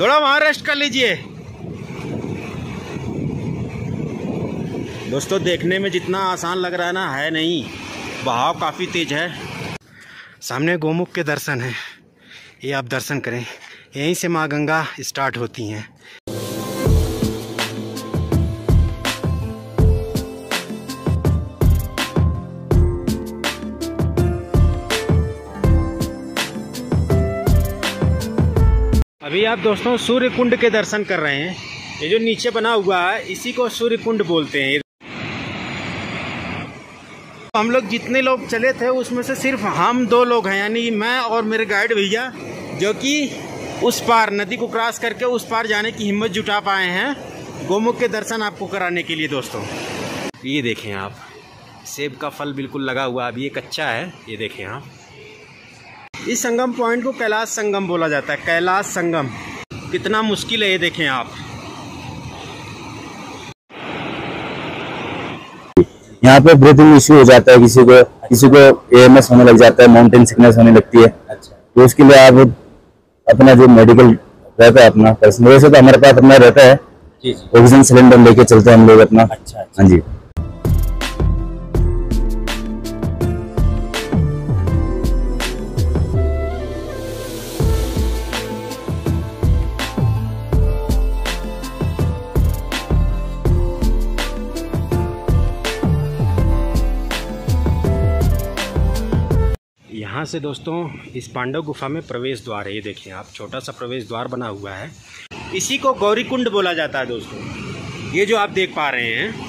थोड़ा वहाँ रेस्ट कर लीजिए। दोस्तों, देखने में जितना आसान लग रहा है ना, है नहीं। बहाव काफ़ी तेज है। सामने गोमुख के दर्शन है। ये आप दर्शन करें। यहीं से माँ गंगा स्टार्ट होती हैं। अभी आप दोस्तों सूर्य कुंड के दर्शन कर रहे हैं। ये जो नीचे बना हुआ है, इसी को सूर्य कुंड बोलते हैं। हम लोग जितने लोग चले थे, उसमें से सिर्फ़ हम दो लोग हैं, यानी मैं और मेरे गाइड भैया, जो कि उस पार, नदी को क्रॉस करके उस पार जाने की हिम्मत जुटा पाए हैं गोमुख के दर्शन आपको कराने के लिए दोस्तों। ये देखें आप, सेब का फल बिल्कुल लगा हुआ, अभी ये कच्चा है, ये देखें आप। इस संगम पॉइंट को कैलाश संगम बोला जाता है। कैलाश संगम। कितना मुश्किल है ये देखें आप। यहाँ पे ब्रीथिंग इश्यू हो जाता है किसी को। किसी को एएमएस होने लग जाता है माउंटेन सिकनेस होने लगती है। अच्छा। तो उसके लिए आप अपना जो मेडिकल रहता है अपना पर्सनल वैसे तो हमारे पास अपना रहता है। ऑक्सीजन सिलेंडर लेके चलते हैं हम लोग अपना। अच्छा अच्छा। हाँ जी। से दोस्तों, इस पांडव गुफा में प्रवेश द्वार है, ये देखिए आप, छोटा सा प्रवेश द्वार बना हुआ है। इसी को गौरी कुंड बोला जाता है दोस्तों, ये जो आप देख पा रहे हैं।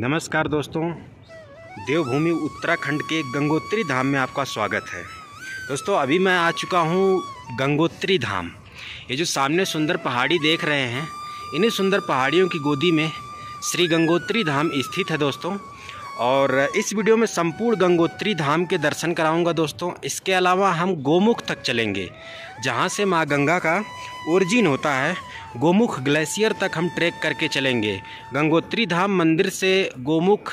नमस्कार दोस्तों, देवभूमि उत्तराखंड के गंगोत्री धाम में आपका स्वागत है। दोस्तों, अभी मैं आ चुका हूँ गंगोत्री धाम। ये जो सामने सुंदर पहाड़ी देख रहे हैं, इन्हीं सुंदर पहाड़ियों की गोदी में श्री गंगोत्री धाम स्थित है दोस्तों। और इस वीडियो में संपूर्ण गंगोत्री धाम के दर्शन कराऊँगा दोस्तों। इसके अलावा हम गोमुख तक चलेंगे, जहाँ से माँ गंगा का ओरिजिन होता है। गोमुख ग्लेशियर तक हम ट्रैक करके चलेंगे। गंगोत्री धाम मंदिर से गोमुख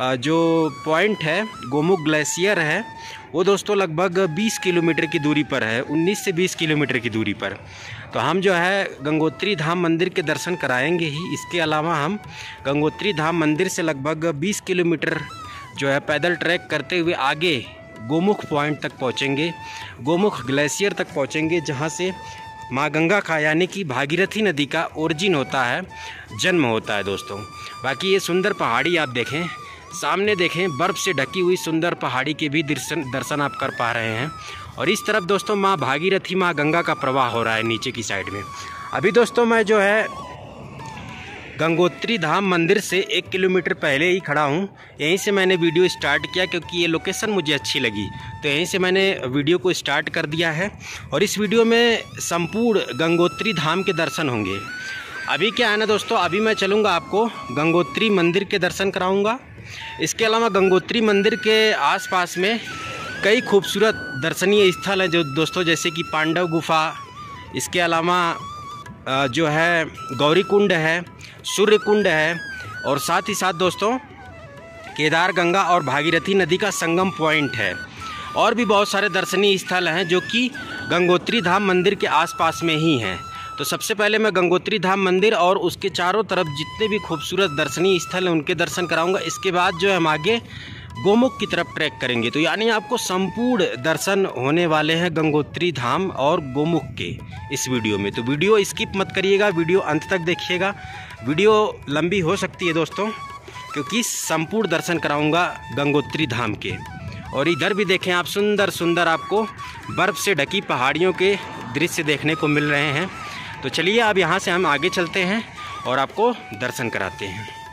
जो पॉइंट है, गोमुख ग्लेशियर है, वो दोस्तों लगभग 20 किलोमीटर की दूरी पर है 19 से 20 किलोमीटर की दूरी पर। तो हम जो है गंगोत्री धाम मंदिर के दर्शन कराएँगे ही। इसके अलावा हम गंगोत्री धाम मंदिर से लगभग 20 किलोमीटर जो है पैदल ट्रैक करते हुए आगे गोमुख पॉइंट तक पहुँचेंगे। गोमुख ग्लेशियर तक पहुँचेंगे, जहाँ से माँ गंगा का यानी कि भागीरथी नदी का ओरिजिन होता है, जन्म होता है दोस्तों। बाकी ये सुंदर पहाड़ी आप देखें, सामने देखें, बर्फ़ से ढकी हुई सुंदर पहाड़ी के भी दर्शन दर्शन आप कर पा रहे हैं। और इस तरफ़ दोस्तों माँ भागीरथी, माँ गंगा का प्रवाह हो रहा है नीचे की साइड में। अभी दोस्तों मैं जो है गंगोत्री धाम मंदिर से एक किलोमीटर पहले ही खड़ा हूँ। यहीं से मैंने वीडियो स्टार्ट किया क्योंकि ये लोकेशन मुझे अच्छी लगी। तो यहीं से मैंने वीडियो को स्टार्ट कर दिया है और इस वीडियो में संपूर्ण गंगोत्री धाम के दर्शन होंगे। अभी क्या है ना दोस्तों, अभी मैं चलूँगा आपको गंगोत्री मंदिर के दर्शन कराऊँगा। इसके अलावा गंगोत्री मंदिर के आसपास में कई खूबसूरत दर्शनीय स्थल हैं जो दोस्तों, जैसे कि पांडव गुफा, इसके अलावा जो है गौरी कुंड है सूर्य कुंड है, और साथ ही साथ दोस्तों, केदार गंगा और भागीरथी नदी का संगम पॉइंट है। और भी बहुत सारे दर्शनीय स्थल हैं जो कि गंगोत्री धाम मंदिर के आसपास में ही हैं। तो सबसे पहले मैं गंगोत्री धाम मंदिर और उसके चारों तरफ़ जितने भी खूबसूरत दर्शनीय स्थल हैं, उनके दर्शन कराऊँगा। इसके बाद जो हम आगे गोमुख की तरफ़ ट्रैक करेंगे। तो यानी आपको संपूर्ण दर्शन होने वाले हैं गंगोत्री धाम और गोमुख के इस वीडियो में। तो वीडियो स्किप मत करिएगा, वीडियो अंत तक देखिएगा। वीडियो लंबी हो सकती है दोस्तों, क्योंकि संपूर्ण दर्शन कराऊँगा गंगोत्री धाम के। और इधर भी देखें आप सुंदर सुंदर आपको बर्फ़ से ढकी पहाड़ियों के दृश्य देखने को मिल रहे हैं। तो चलिए अब यहाँ से हम आगे चलते हैं और आपको दर्शन कराते हैं।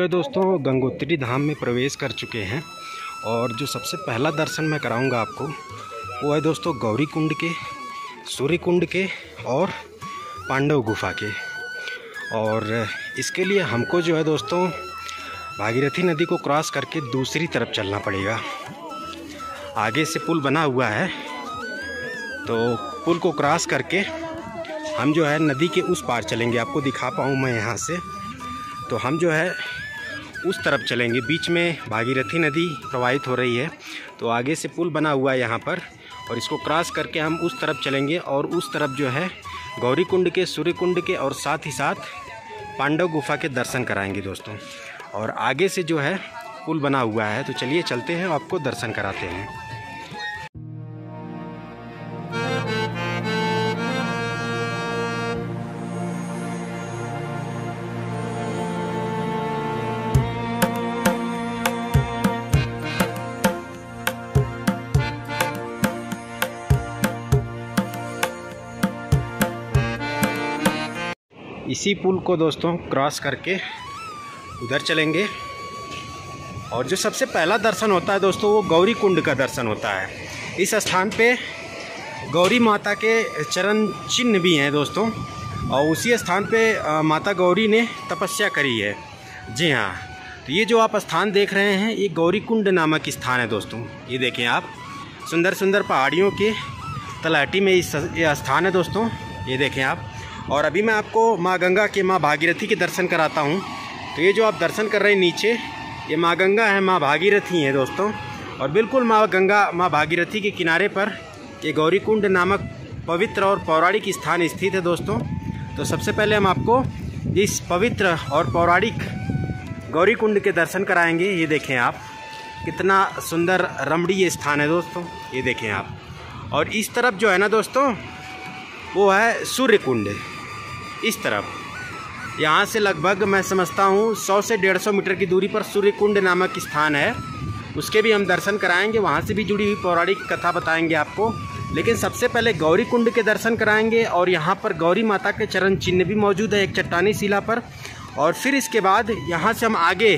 जो है दोस्तों, गंगोत्री धाम में प्रवेश कर चुके हैं और जो सबसे पहला दर्शन मैं कराऊँगा आपको, वो है दोस्तों गौरी कुंड के, सूर्य कुंड के और पांडव गुफा के। और इसके लिए हमको जो है दोस्तों, भागीरथी नदी को क्रॉस करके दूसरी तरफ़ चलना पड़ेगा। आगे से पुल बना हुआ है तो पुल को क्रॉस करके हम जो है नदी के उस पार चलेंगे। आपको दिखा पाऊँ मैं यहाँ से। तो हम जो है उस तरफ़ चलेंगे। बीच में भागीरथी नदी प्रवाहित हो रही है तो आगे से पुल बना हुआ है यहाँ पर, और इसको क्रॉस करके हम उस तरफ़ चलेंगे, और उस तरफ़ जो है गौरी कुंड के सूर्य कुंड के, और साथ ही साथ पांडव गुफा के दर्शन कराएँगे दोस्तों। और आगे से जो है पुल बना हुआ है तो चलिए चलते हैं आपको दर्शन कराते हैं। इसी पुल को दोस्तों क्रॉस करके उधर चलेंगे। और जो सबसे पहला दर्शन होता है दोस्तों, वो गौरी कुंड का दर्शन होता है। इस स्थान पे गौरी माता के चरण चिन्ह भी हैं दोस्तों, और उसी स्थान पे माता गौरी ने तपस्या करी है। जी हाँ तो ये जो आप स्थान देख रहे हैं, ये गौरी कुंड नामक स्थान है दोस्तों। ये देखें आप सुंदर सुंदर पहाड़ियों के तलाटी में इस स्थान है दोस्तों। ये देखें आप और अभी मैं आपको माँ गंगा के माँ भागीरथी के दर्शन कराता हूँ। तो ये जो आप दर्शन कर रहे हैं नीचे, ये माँ गंगा है, माँ भागीरथी हैं दोस्तों। और बिल्कुल माँ गंगा, माँ भागीरथी के किनारे पर ये गौरी कुंड नामक पवित्र और पौराणिक स्थान स्थित है दोस्तों। तो सबसे पहले हम आपको इस पवित्र और पौराणिक गौरी कुंड के दर्शन कराएँगे। ये देखें आप, कितना सुंदर रमणीय स्थान है दोस्तों। ये देखें आप। और इस तरफ़ जो है ना दोस्तों, वो है सूर्य कुंड इस तरफ़। यहाँ से लगभग मैं समझता हूँ सौ से डेढ़ सौ मीटर की दूरी पर सूर्य कुंड नामक स्थान है। उसके भी हम दर्शन कराएँगे, वहाँ से भी जुड़ी हुई पौराणिक कथा बताएँगे आपको। लेकिन सबसे पहले गौरी कुंड के दर्शन कराएँगे और यहाँ पर गौरी माता के चरण चिन्ह भी मौजूद है एक चट्टानी शिला पर। और फिर इसके बाद यहाँ से हम आगे,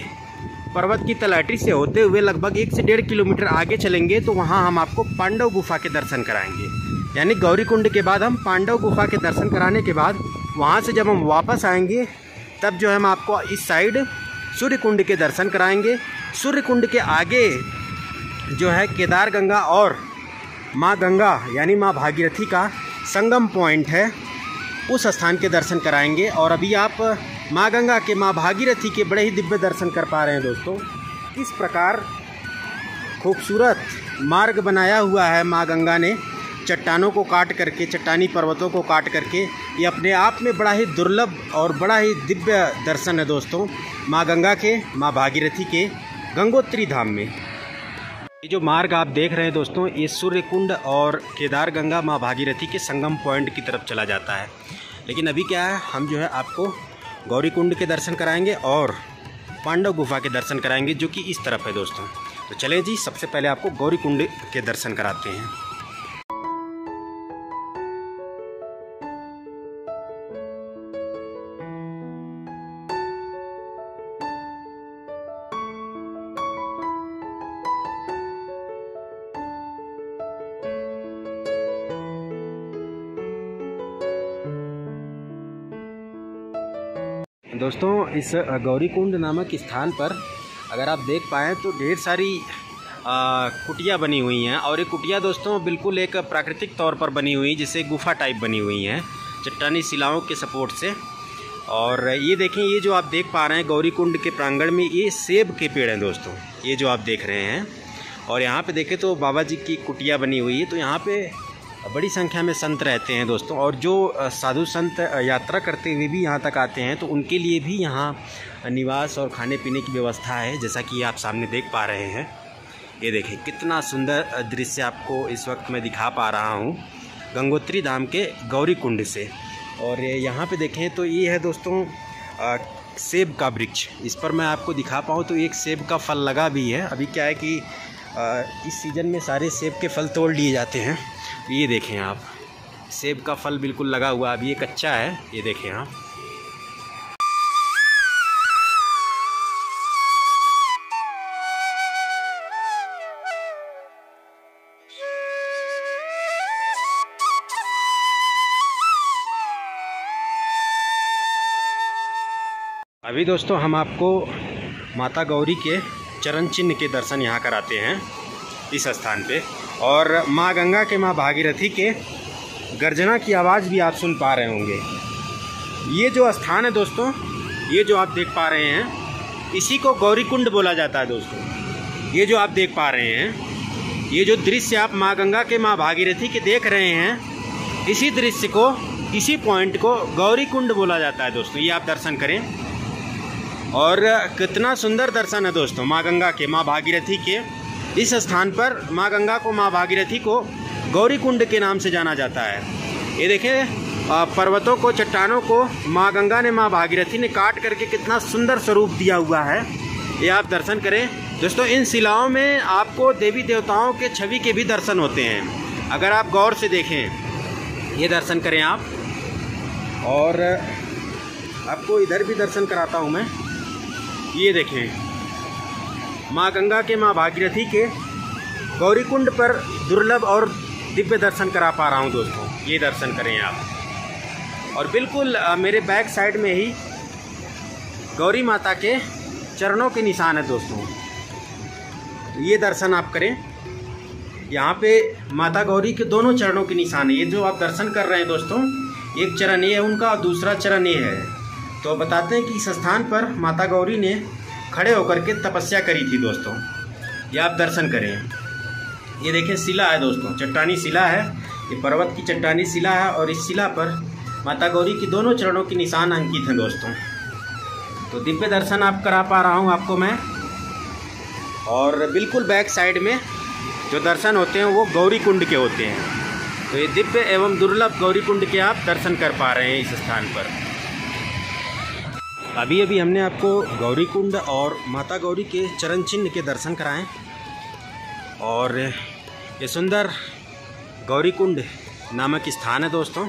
पर्वत की तलाटी से होते हुए लगभग एक से डेढ़ किलोमीटर आगे चलेंगे तो वहाँ हम आपको पांडव गुफा के दर्शन कराएँगे। यानी गौरी कुंड के बाद हम पांडव गुफा के दर्शन कराने के बाद वहाँ से जब हम वापस आएँगे, तब जो हम आपको इस साइड सूर्य कुंड के दर्शन कराएँगे। सूर्य कुंड के आगे जो है केदार गंगा और माँ गंगा, यानी माँ भागीरथी का संगम पॉइंट है, उस स्थान के दर्शन कराएँगे। और अभी आप माँ गंगा के, माँ भागीरथी के बड़े ही दिव्य दर्शन कर पा रहे हैं दोस्तों। किस प्रकार खूबसूरत मार्ग बनाया हुआ है माँ गंगा ने। चट्टानों को काट करके, चट्टानी पर्वतों को काट करके, ये अपने आप में बड़ा ही दुर्लभ और बड़ा ही दिव्य दर्शन है दोस्तों, माँ गंगा के, माँ भागीरथी के, गंगोत्री धाम में। ये जो मार्ग आप देख रहे हैं दोस्तों, ये सूर्य कुंड और केदार गंगा माँ भागीरथी के संगम पॉइंट की तरफ़ चला जाता है। लेकिन अभी क्या है, हम जो है आपको गौरी कुंड के दर्शन कराएँगे और पांडव गुफा के दर्शन कराएँगे, जो कि इस तरफ़ है दोस्तों। तो चलें जी, सबसे पहले आपको गौरी कुंड के दर्शन कराते हैं। दोस्तों, इस गौरी कुंड नामक स्थान पर अगर आप देख पाएँ तो ढेर सारी कुटिया बनी हुई हैं और ये कुटिया दोस्तों बिल्कुल एक प्राकृतिक तौर पर बनी हुई, जैसे गुफा टाइप बनी हुई हैं, चट्टानी शिलाओं के सपोर्ट से। और ये देखें, ये जो आप देख पा रहे हैं गौरी कुंड के प्रांगण में, ये सेब के पेड़ हैं दोस्तों, ये जो आप देख रहे हैं। और यहाँ पे देखें तो बाबा जी की कुटिया बनी हुई है तो यहाँ पे बड़ी संख्या में संत रहते हैं दोस्तों और जो साधु संत यात्रा करते हुए भी यहाँ तक आते हैं तो उनके लिए भी यहाँ निवास और खाने पीने की व्यवस्था है जैसा कि आप सामने देख पा रहे हैं। ये देखें कितना सुंदर दृश्य आपको इस वक्त मैं दिखा पा रहा हूँ गंगोत्री धाम के गौरी कुंड से। और यहाँ पे देखें तो ये है दोस्तों आ, सेब का वृक्ष। इस पर मैं आपको दिखा पाऊँ तो एक सेब का फल लगा भी है। अभी क्या है कि इस सीज़न में सारे सेब के फल तोड़ लिए जाते हैं। ये देखें आप। सेब का फल बिल्कुल लगा हुआ अब ये कच्चा है। ये देखें आप। अभी दोस्तों हम आपको माता गौरी के चरण चिन्ह के दर्शन यहाँ कराते हैं, इस स्थान पे। और माँ गंगा के माँ भागीरथी के गर्जना की आवाज़ भी आप सुन पा रहे होंगे। ये जो स्थान है दोस्तों, ये जो आप देख पा रहे हैं, इसी को गौरी कुंड बोला जाता है दोस्तों। ये जो आप देख पा रहे हैं, ये जो दृश्य आप माँ गंगा के माँ भागीरथी के देख रहे हैं, इसी दृश्य को, इसी पॉइंट को गौरी कुंड बोला जाता है दोस्तों। ये आप दर्शन करें। और कितना सुंदर दर्शन है दोस्तों, माँ गंगा के, माँ भागीरथी के। इस स्थान पर माँ गंगा को, माँ भागीरथी को गौरी कुंड के नाम से जाना जाता है। ये देखें पर्वतों को, चट्टानों को, माँ गंगा ने, माँ भागीरथी ने काट करके कितना सुंदर स्वरूप दिया हुआ है। ये आप दर्शन करें। दोस्तों, इन शिलाओं में आपको देवी देवताओं के छवि के भी दर्शन होते हैं। अगर आप गौर से देखें, ये दर्शन करें आप। और आपको इधर भी दर्शन कराता हूँ मैं। ये देखें। माँ गंगा के माँ भागीरथी के गौरीकुंड पर दुर्लभ और दिव्य दर्शन करा पा रहा हूँ दोस्तों। ये दर्शन करें आप। और बिल्कुल मेरे बैक साइड में ही गौरी माता के चरणों के निशान है दोस्तों। ये दर्शन आप करें। यहाँ पे माता गौरी के दोनों चरणों के निशान है। ये जो आप दर्शन कर रहे हैं दोस्तों, एक चरण ये है उनका और दूसरा चरण ये है। तो बताते हैं कि इस स्थान पर माता गौरी ने खड़े होकर के तपस्या करी थी, दोस्तों। ये आप दर्शन करें। ये देखें, शिला है, दोस्तों। चट्टानी शिला है। ये पर्वत की चट्टानी शिला है और इस शिला पर माता गौरी की दोनों चरणों के निशान अंकित हैं, दोस्तों। तो दिव्य दर्शन आप करा पा रहा हूँ आपको मैं। और बिल्कुल बैक साइड में जो दर्शन होते हैं, वो गौरी कुंड के होते हैं। तो ये दिव्य एवं दुर्लभ गौरी कुंड के आप दर्शन कर पा रहे हैं इस स्थान पर। अभी अभी हमने आपको गौरी कुंड और माता गौरी के चरण चिन्ह के दर्शन कराएँ और ये सुंदर गौरी कुंड नामक स्थान है दोस्तों।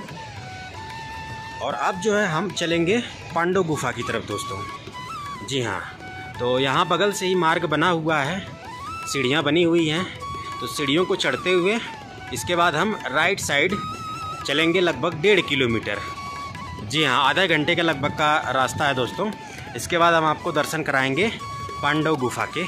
और अब जो है हम चलेंगे पांडव गुफा की तरफ़ दोस्तों। जी हाँ तो यहाँ बगल से ही मार्ग बना हुआ है, सीढ़ियाँ बनी हुई हैं। तो सीढ़ियों को चढ़ते हुए इसके बाद हम राइट साइड चलेंगे लगभग डेढ़ किलोमीटर। जी हाँ आधे घंटे के लगभग का रास्ता है दोस्तों। इसके बाद हम आपको दर्शन कराएँगे पांडव गुफा के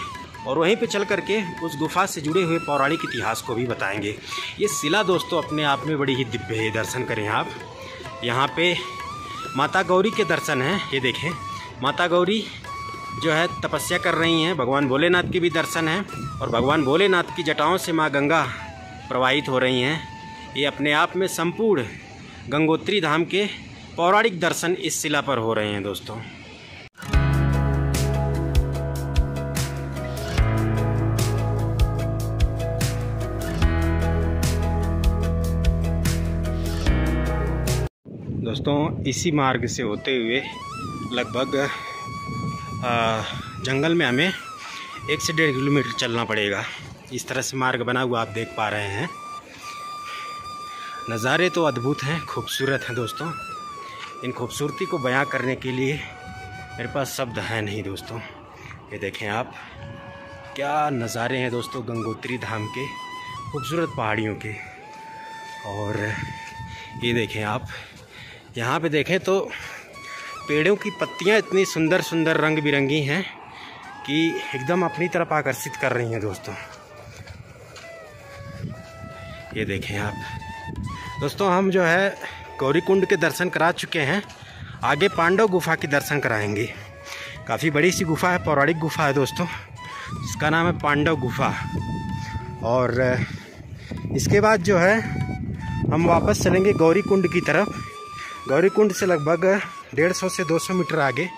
और वहीं पे चल करके उस गुफा से जुड़े हुए पौराणिक इतिहास को भी बताएँगे। ये शिला दोस्तों, अपने आप में बड़ी ही दिव्य है। दर्शन करें आप। यहाँ पे माता गौरी के दर्शन हैं, ये देखें। माता गौरी जो है, तपस्या कर रही हैं। भगवान भोलेनाथ के भी दर्शन हैं और भगवान भोलेनाथ की जटाओं से माँ गंगा प्रवाहित हो रही हैं। ये अपने आप में संपूर्ण गंगोत्री धाम के पौराणिक दर्शन इस शिला पर हो रहे हैं दोस्तों। दोस्तों, इसी मार्ग से होते हुए लगभग जंगल में हमें एक से डेढ़ किलोमीटर चलना पड़ेगा। इस तरह से मार्ग बना हुआ आप देख पा रहे हैं। नज़ारे तो अद्भुत हैं, खूबसूरत हैं दोस्तों। इन खूबसूरती को बयां करने के लिए मेरे पास शब्द हैं नहीं, दोस्तों। ये देखें आप, क्या नज़ारे हैं दोस्तों गंगोत्री धाम के, खूबसूरत पहाड़ियों के। और ये देखें आप, यहाँ पे देखें तो पेड़ों की पत्तियाँ इतनी सुंदर सुंदर रंग बिरंगी हैं कि एकदम अपनी तरफ़ आकर्षित कर रही हैं, दोस्तों। ये देखें आप, दोस्तों, हम जो है गौरी कुंड के दर्शन करा चुके हैं। आगे पांडव गुफा के दर्शन कराएँगे। काफ़ी बड़ी सी गुफा है, पौराणिक गुफा है दोस्तों। इसका नाम है पांडव गुफा। और इसके बाद जो है, हम वापस चलेंगे गौरी कुंड की तरफ़। गौरी कुंड से लगभग डेढ़ सौ से दो सौ मीटर आगे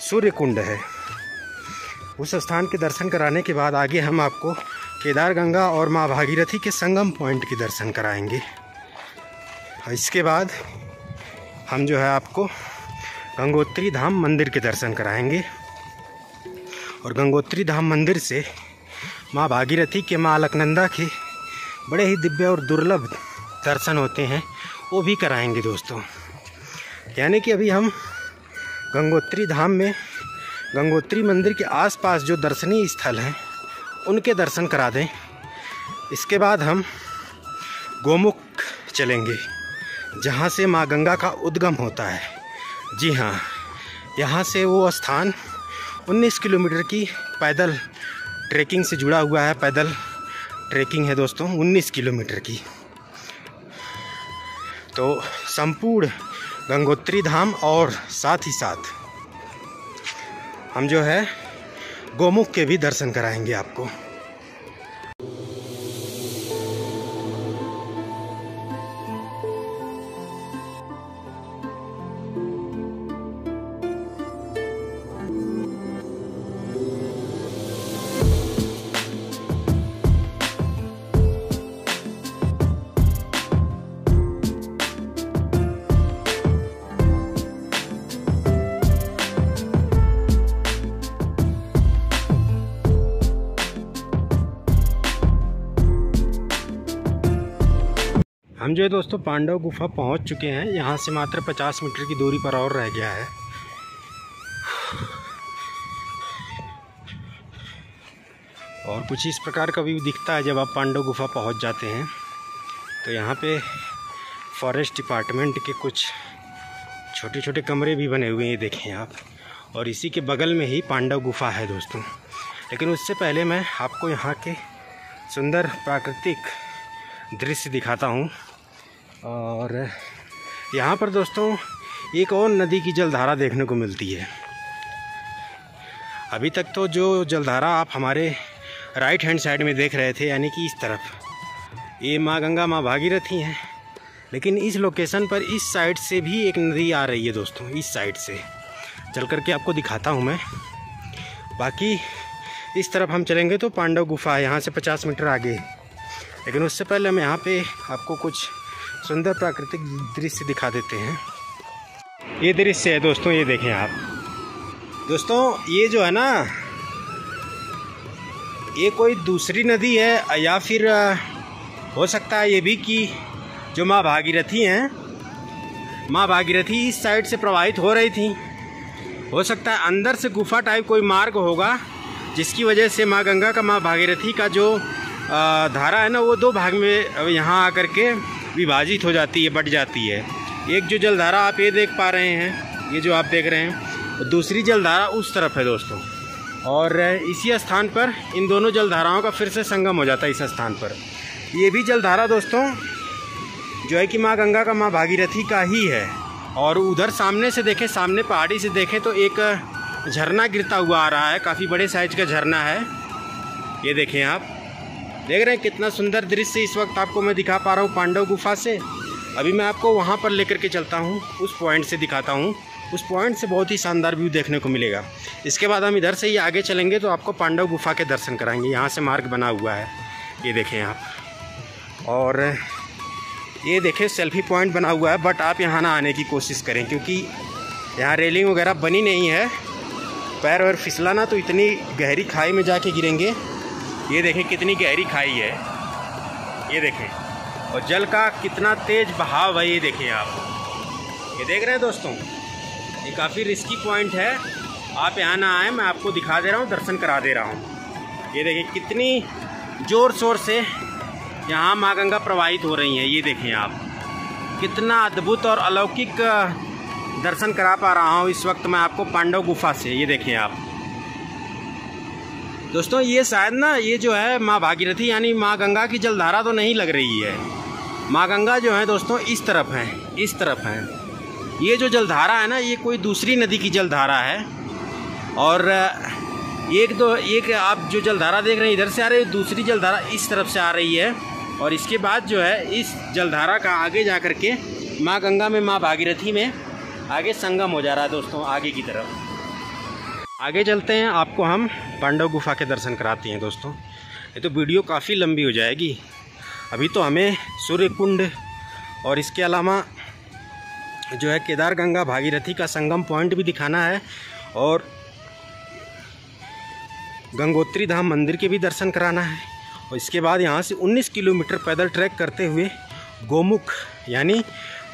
सूर्य कुंड है। उस स्थान के दर्शन कराने के बाद आगे हम आपको केदार गंगा और माँ भागीरथी के संगम पॉइंट के दर्शन कराएँगे। इसके बाद हम जो है आपको गंगोत्री धाम मंदिर के दर्शन कराएँगे। और गंगोत्री धाम मंदिर से माँ भागीरथी के माँ अलकनंदा के बड़े ही दिव्य और दुर्लभ दर्शन होते हैं, वो भी कराएँगे दोस्तों। यानी कि अभी हम गंगोत्री धाम में गंगोत्री मंदिर के आसपास जो दर्शनीय स्थल हैं, उनके दर्शन करा दें। इसके बाद हम गोमुख चलेंगे। जहाँ से माँ गंगा का उद्गम होता है। जी हाँ यहाँ से वो स्थान 19 किलोमीटर की पैदल ट्रैकिंग से जुड़ा हुआ है। पैदल ट्रैकिंग है दोस्तों 19 किलोमीटर की। तो संपूर्ण गंगोत्री धाम और साथ ही साथ हम जो है गोमुख के भी दर्शन कराएँगे आपको। हम जो है दोस्तों पांडव गुफा पहुँच चुके हैं। यहाँ से मात्र 50 मीटर की दूरी पर और रह गया है। और कुछ इस प्रकार का व्यू दिखता है जब आप पांडव गुफा पहुँच जाते हैं। तो यहाँ पे फॉरेस्ट डिपार्टमेंट के कुछ छोटे छोटे कमरे भी बने हुए हैं देखें आप। और इसी के बगल में ही पांडव गुफा है दोस्तों। लेकिन उससे पहले मैं आपको यहाँ के सुंदर प्राकृतिक दृश्य दिखाता हूँ। और यहाँ पर दोस्तों, एक और नदी की जलधारा देखने को मिलती है। अभी तक तो जो जलधारा आप हमारे राइट हैंड साइड में देख रहे थे, यानी कि इस तरफ़, ये माँ गंगा, माँ भागीरथी हैं लेकिन इस लोकेशन पर इस साइड से भी एक नदी आ रही है दोस्तों, इस साइड से। चल कर के आपको दिखाता हूँ मैं। बाकी इस तरफ़ हम चलेंगे तो पांडव गुफा है यहाँ से 50 मीटर आगे। लेकिन उससे पहले हम यहाँ पे आपको कुछ सुंदर प्राकृतिक दृश्य दिखा देते हैं। ये दृश्य है दोस्तों, ये देखें आप। दोस्तों, ये जो है ना, ये कोई दूसरी नदी है, या फिर, हो सकता है ये भी कि जो माँ भागीरथी हैं, माँ भागीरथी इस साइड से प्रवाहित हो रही थी। हो सकता है अंदर से गुफा टाइप कोई मार्ग होगा, जिसकी वजह से माँ गंगा का, माँ भागीरथी का जो धारा है ना, वो दो भाग में यहाँ आकर के विभाजित हो जाती है, बट जाती है। एक जो जलधारा आप ये देख पा रहे हैं, ये जो आप देख रहे हैं और दूसरी जलधारा उस तरफ़ है दोस्तों। और इसी स्थान पर इन दोनों जलधाराओं का फिर से संगम हो जाता है इस स्थान पर। ये भी जलधारा दोस्तों, जो है कि माँ गंगा का, माँ भागीरथी का ही है। और उधर सामने से देखें, सामने पहाड़ी से देखें तो एक झरना गिरता हुआ आ रहा है। काफ़ी बड़े साइज़ का झरना है। ये देखें आप। देख रहे हैं कितना सुंदर दृश्य इस वक्त आपको मैं दिखा पा रहा हूँ पांडव गुफा से। अभी मैं आपको वहाँ पर लेकर के चलता हूँ, उस पॉइंट से दिखाता हूँ। उस पॉइंट से बहुत ही शानदार व्यू देखने को मिलेगा। इसके बाद हम इधर से ही आगे चलेंगे तो आपको पांडव गुफा के दर्शन कराएँगे। यहाँ से मार्ग बना हुआ है। ये देखें आप और ये देखें, सेल्फी पॉइंट बना हुआ है, बट आप यहाँ ना आने की कोशिश करें, क्योंकि यहाँ रेलिंग वगैरह बनी नहीं है। पैर वैर फिसला ना तो इतनी गहरी खाई में जाके गिरेंगे। ये देखें कितनी गहरी खाई है। ये देखें। और जल का कितना तेज बहाव है, ये देखें आप। ये देख रहे हैं दोस्तों? ये काफ़ी रिस्की पॉइंट है। आप यहाँ ना आए, मैं आपको दिखा दे रहा हूँ, दर्शन करा दे रहा हूँ। ये देखें कितनी ज़ोर शोर से यहाँ माँ गंगा प्रवाहित हो रही हैं, ये देखें आप। कितना अद्भुत और अलौकिक दर्शन करा पा रहा हूँ इस वक्त मैं आपको पांडव गुफा से, ये देखें आप। दोस्तों, ये शायद ना, ये जो है माँ भागीरथी, यानी माँ गंगा की जलधारा तो नहीं लग रही है। माँ गंगा जो है दोस्तों, इस तरफ़ है, इस तरफ़ है। ये जो जलधारा है ना, ये कोई दूसरी नदी की जलधारा है। और एक दो एक आप जो जलधारा देख रहे हैं, इधर से आ रही है, दूसरी जलधारा इस तरफ़ से आ रही है। और इसके बाद जो है, इस जलधारा का आगे जा कर के माँ गंगा में, माँ भागीरथी में आगे संगम हो जा रहा है दोस्तों, आगे की तरफ़। आगे चलते हैं। आपको हम पांडव गुफा के दर्शन कराते हैं दोस्तों। ये तो वीडियो काफ़ी लंबी हो जाएगी। अभी तो हमें सूर्य कुंड और इसके अलावा जो है केदार गंगा भागीरथी का संगम पॉइंट भी दिखाना है और गंगोत्री धाम मंदिर के भी दर्शन कराना है। और इसके बाद यहाँ से 19 किलोमीटर पैदल ट्रैक करते हुए गोमुख यानी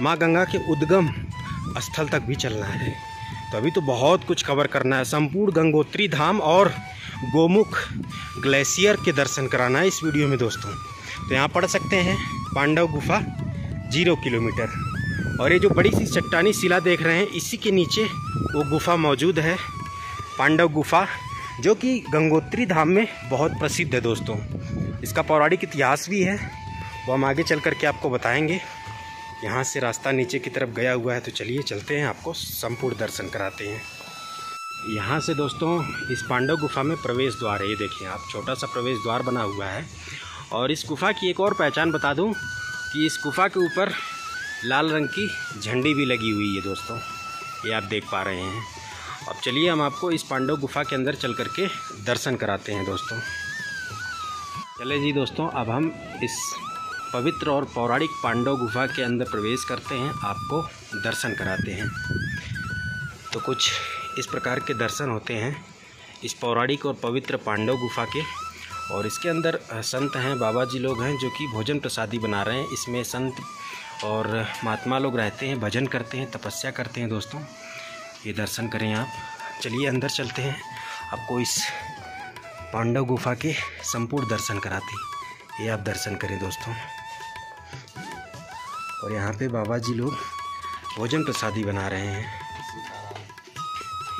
माँ गंगा के उद्गम स्थल तक भी चलना है। तो अभी तो बहुत कुछ कवर करना है। संपूर्ण गंगोत्री धाम और गोमुख ग्लेशियर के दर्शन कराना है इस वीडियो में दोस्तों। तो यहाँ पढ़ सकते हैं, पांडव गुफा, ज़ीरो किलोमीटर। और ये जो बड़ी सी चट्टानी शिला देख रहे हैं, इसी के नीचे वो गुफा मौजूद है, पांडव गुफा, जो कि गंगोत्री धाम में बहुत प्रसिद्ध है दोस्तों। इसका पौराणिक इतिहास भी है, वो हम आगे चल करके आपको बताएँगे। यहाँ से रास्ता नीचे की तरफ़ गया हुआ है तो चलिए चलते हैं, आपको संपूर्ण दर्शन कराते हैं। यहाँ से दोस्तों, इस पांडव गुफा में प्रवेश द्वार है, ये देखिए आप, छोटा सा प्रवेश द्वार बना हुआ है। और इस गुफा की एक और पहचान बता दूँ, कि इस गुफा के ऊपर लाल रंग की झंडी भी लगी हुई है दोस्तों, ये आप देख पा रहे हैं। अब चलिए हम आपको इस पांडव गुफा के अंदर चल करके दर्शन कराते हैं दोस्तों। चले जी दोस्तों, अब हम इस पवित्र और पौराणिक पांडव गुफा के अंदर प्रवेश करते हैं, आपको दर्शन कराते हैं। तो कुछ इस प्रकार के दर्शन होते हैं इस पौराणिक और पवित्र पांडव गुफा के। और इसके अंदर संत हैं बाबा जी लोग हैं, जो कि भोजन प्रसादी बना रहे हैं। इसमें संत और महात्मा लोग रहते हैं, भजन करते हैं, तपस्या करते हैं दोस्तों। ये दर्शन करें आप। चलिए अंदर चलते हैं। आपको इस पांडव गुफा के संपूर्ण दर्शन कराते ये आप दर्शन करें दोस्तों। और यहाँ पे बाबा जी लोग भोजन प्रसादी बना रहे हैं।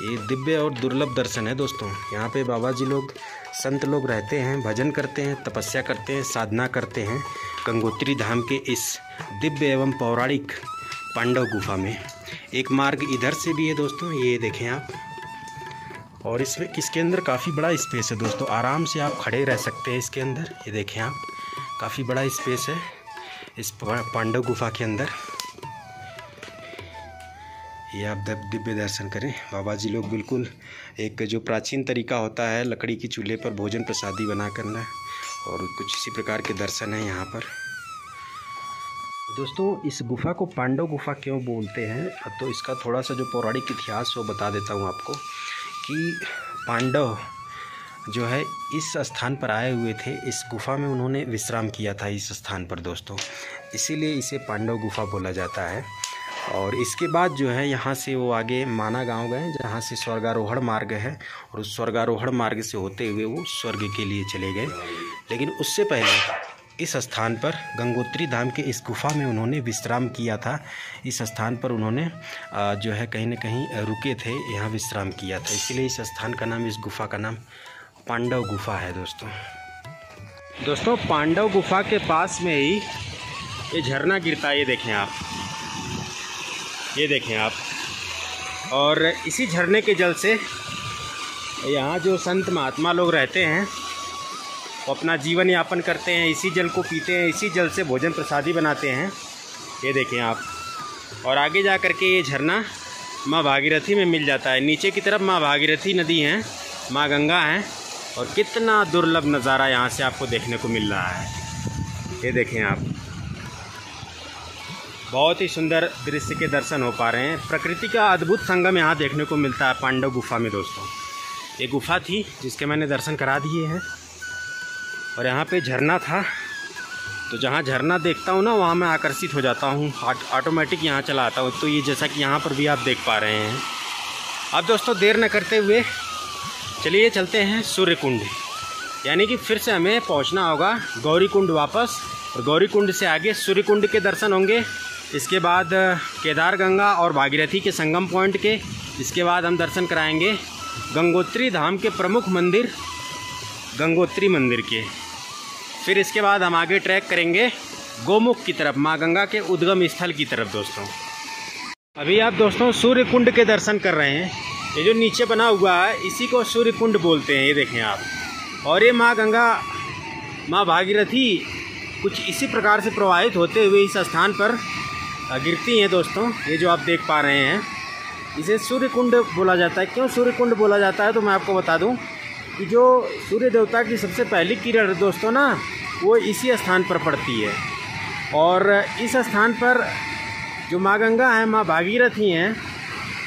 ये दिव्य और दुर्लभ दर्शन है दोस्तों। यहाँ पे बाबा जी लोग, संत लोग रहते हैं, भजन करते हैं, तपस्या करते हैं, साधना करते हैं गंगोत्री धाम के इस दिव्य एवं पौराणिक पांडव गुफा में। एक मार्ग इधर से भी है दोस्तों, ये देखें आप। और इसमें इसके अंदर काफ़ी बड़ा स्पेस है दोस्तों। आराम से आप खड़े रह सकते हैं इसके अंदर, ये देखें आप। काफ़ी बड़ा स्पेस है। इस पांडव गुफा के अंदर। ये आप दिव्य दर्शन करें। बाबा जी लोग बिल्कुल एक जो प्राचीन तरीका होता है, लकड़ी की चूल्हे पर भोजन प्रसादी बना करना, और कुछ इसी प्रकार के दर्शन हैं यहाँ पर। दोस्तों, इस गुफा को पांडव गुफा क्यों बोलते हैं? तो इसका थोड़ा सा जो पौराणिक इतिहास वो बता देता हूँ आपको कि पांडव जो है इस स्थान पर आए हुए थे, इस गुफा में उन्होंने विश्राम किया था इस स्थान पर, दोस्तों। इसीलिए इसे पांडव गुफा बोला जाता है। और इसके बाद जो है, यहाँ से वो आगे माना गाँव गए, जहाँ से स्वर्गारोहण मार्ग है। और उस स्वर्गारोहण मार्ग से होते हुए वो स्वर्ग के लिए चले गए। लेकिन उससे पहले इस स्थान पर, गंगोत्री धाम के इस गुफा में उन्होंने विश्राम किया था। इस स्थान पर उन्होंने जो है कहीं ना कहीं रुके थे, यहाँ विश्राम किया था। इसीलिए इस स्थान का नाम, इस गुफा का नाम पांडव गुफा है दोस्तों। दोस्तों, पांडव गुफा के पास में ही ये झरना गिरता है, ये देखें आप। ये देखें आप। और इसी झरने के जल से यहाँ जो संत महात्मा लोग रहते हैं, वो अपना जीवन यापन करते हैं, इसी जल को पीते हैं, इसी जल से भोजन प्रसादी बनाते हैं। ये देखें आप। और आगे जा कर के ये झरना माँ भागीरथी में मिल जाता है। नीचे की तरफ़ माँ भागीरथी नदी हैं, माँ गंगा हैं। और कितना दुर्लभ नज़ारा यहाँ से आपको देखने को मिल रहा है। ये देखें आप। बहुत ही सुंदर दृश्य के दर्शन हो पा रहे हैं। प्रकृति का अद्भुत संगम यहाँ देखने को मिलता है पांडव गुफा में, दोस्तों। ये गुफा थी जिसके मैंने दर्शन करा दिए हैं। और यहाँ पे झरना था। तो जहाँ झरना देखता हूँ ना, वहाँ मैं आकर्षित हो जाता हूँ। ऑटोमेटिक यहाँ चला आता हूँ। तो ये जैसा कि यहाँ पर भी आप देख पा रहे हैं। अब दोस्तों, देर न करते हुए चलिए चलते हैं सूर्य कुंड यानी कि फिर से हमें पहुँचना होगा गौरी कुंड वापस, और गौरी कुंड से आगे सूर्य कुंड के दर्शन होंगे। इसके बाद केदार गंगा और भागीरथी के संगम पॉइंट के। इसके बाद हम दर्शन कराएँगे गंगोत्री धाम के प्रमुख मंदिर, गंगोत्री मंदिर के। फिर इसके बाद हम आगे ट्रैक करेंगे गोमुख की तरफ़, माँ गंगा के उद्गम स्थल की तरफ़, दोस्तों। अभी आप दोस्तों सूर्य कुंड के दर्शन कर रहे हैं। ये जो नीचे बना हुआ है, इसी को सूर्य कुंड बोलते हैं, ये देखें आप। और ये माँ गंगा, माँ भागीरथी कुछ इसी प्रकार से प्रवाहित होते हुए इस स्थान पर गिरती हैं दोस्तों, ये जो आप देख पा रहे हैं। इसे सूर्य कुंड बोला जाता है। क्यों सूर्य कुंड बोला जाता है तो मैं आपको बता दूँ कि जो सूर्य देवता की सबसे पहली किरण दोस्तों ना, वो इसी स्थान पर पड़ती है। और इस स्थान पर जो माँ गंगा हैं, माँ भागीरथी हैं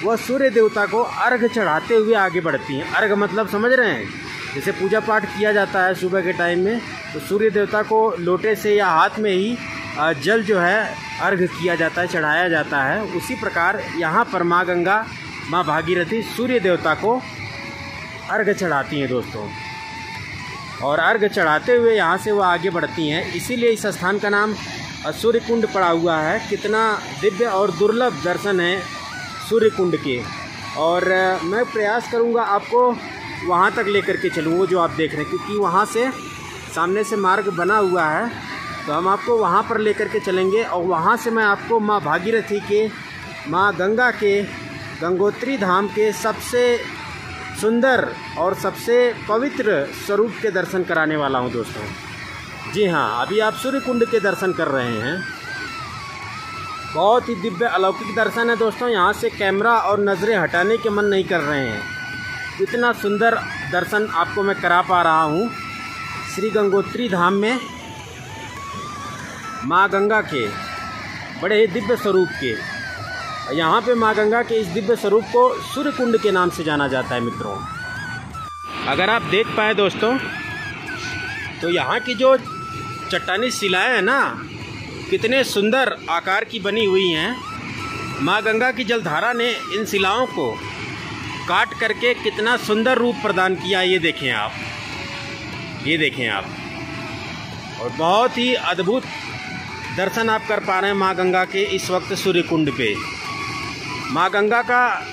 वह सूर्य देवता को अर्घ चढ़ाते हुए आगे बढ़ती हैं। अर्घ मतलब समझ रहे हैं? जैसे पूजा पाठ किया जाता है सुबह के टाइम में तो सूर्य देवता को लोटे से या हाथ में ही जल जो है, अर्घ किया जाता है, चढ़ाया जाता है। उसी प्रकार यहाँ पर माँ गंगा माँ भागीरथी सूर्य देवता को अर्घ चढ़ाती हैं दोस्तों। और अर्घ चढ़ाते हुए यहाँ से वो आगे बढ़ती हैं। इसीलिए इस स्थान का नाम सूर्य कुंड पड़ा हुआ है। कितना दिव्य और दुर्लभ दर्शन है सूर्य कुंड के। और मैं प्रयास करूँगा आपको वहाँ तक लेकर के चलूँ, वो जो आप देख रहे हैं, क्योंकि वहाँ से सामने से मार्ग बना हुआ है। तो हम आपको वहाँ पर लेकर के चलेंगे और वहाँ से मैं आपको माँ भागीरथी के, माँ गंगा के, गंगोत्री धाम के सबसे सुंदर और सबसे पवित्र स्वरूप के दर्शन कराने वाला हूँ, दोस्तों। जी हाँ अभी आप सूर्य कुंड के दर्शन कर रहे हैं। बहुत ही दिव्य अलौकिक दर्शन है दोस्तों। यहाँ से कैमरा और नज़रें हटाने के मन नहीं कर रहे हैं। इतना सुंदर दर्शन आपको मैं करा पा रहा हूँ। श्री गंगोत्री धाम में माँ गंगा के बड़े ही दिव्य स्वरूप के। यहाँ पे माँ गंगा के इस दिव्य स्वरूप को सूर्य कुंड के नाम से जाना जाता है मित्रों। अगर आप देख पाए दोस्तों तो यहाँ की जो चट्टानी शिलाएँ हैं ना कितने सुंदर आकार की बनी हुई हैं। माँ गंगा की जलधारा ने इन शिलाओं को काट करके कितना सुंदर रूप प्रदान किया, ये देखें आप। ये देखें आप। और बहुत ही अद्भुत दर्शन आप कर पा रहे हैं माँ गंगा के इस वक्त सूर्य कुंड पे। माँ गंगा का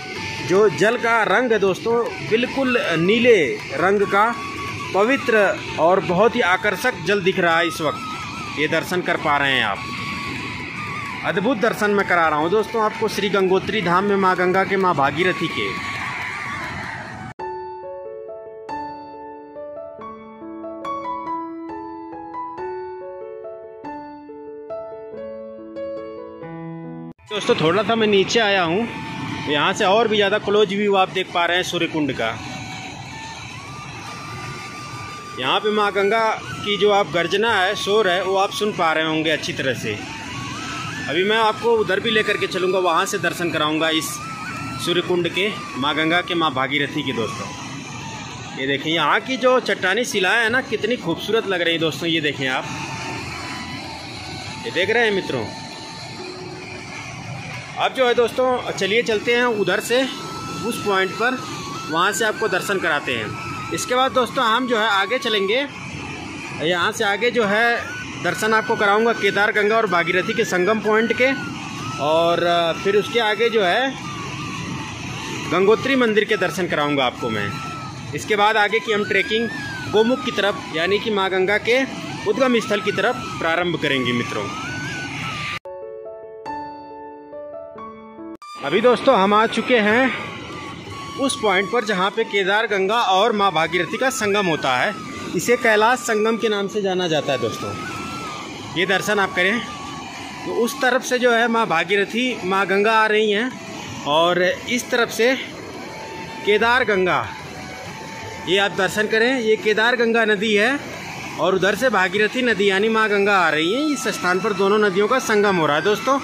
जो जल का रंग है दोस्तों, बिल्कुल नीले रंग का, पवित्र और बहुत ही आकर्षक जल दिख रहा है इस वक्त। ये दर्शन कर पा रहे हैं आप। अद्भुत दर्शन मैं करा रहा हूँ। दोस्तों, आपको श्री गंगोत्री धाम में माँ गंगा के माँ भागीरथी के। दोस्तों, थोड़ा सा मैं नीचे आया हूँ। यहाँ से और भी ज़्यादा क्लोज व्यू आप देख पा रहे हैं सूर्य कुंड का। यहाँ पे माँ गंगा की जो आप गर्जना है, शोर है, वो आप सुन पा रहे होंगे अच्छी तरह से। अभी मैं आपको उधर भी लेकर के चलूँगा, वहाँ से दर्शन कराऊँगा इस सूर्य कुंड के, माँ गंगा के, माँ भागीरथी के दोस्तों। ये देखें यहाँ की जो चट्टानी शिलाएँ हैं ना, कितनी खूबसूरत लग रही हैं दोस्तों, ये देखें आप। ये देख रहे हैं मित्रों? अब जो है दोस्तों, चलिए चलते हैं उधर से, उस पॉइंट पर, वहाँ से आपको दर्शन कराते हैं। इसके बाद दोस्तों हम जो है आगे चलेंगे। यहाँ से आगे जो है दर्शन आपको कराऊँगा केदार गंगा और भागीरथी के संगम पॉइंट के। और फिर उसके आगे जो है गंगोत्री मंदिर के दर्शन कराऊँगा आपको मैं। इसके बाद आगे की हम ट्रैकिंग गोमुख की तरफ़, यानी कि माँ गंगा के उद्गम स्थल की तरफ़ प्रारंभ करेंगे मित्रों। अभी दोस्तों हम आ चुके हैं उस पॉइंट पर जहाँ पे केदार गंगा और माँ भागीरथी का संगम होता है। इसे कैलाश संगम के नाम से जाना जाता है दोस्तों। ये दर्शन आप करें। तो उस तरफ़ से जो है माँ भागीरथी, माँ गंगा आ रही हैं और इस तरफ़ से केदार गंगा। ये आप दर्शन करें। ये केदार गंगा नदी है और उधर से भागीरथी नदी यानी माँ गंगा आ रही है। इस स्थान पर दोनों नदियों का संगम हो रहा है दोस्तों।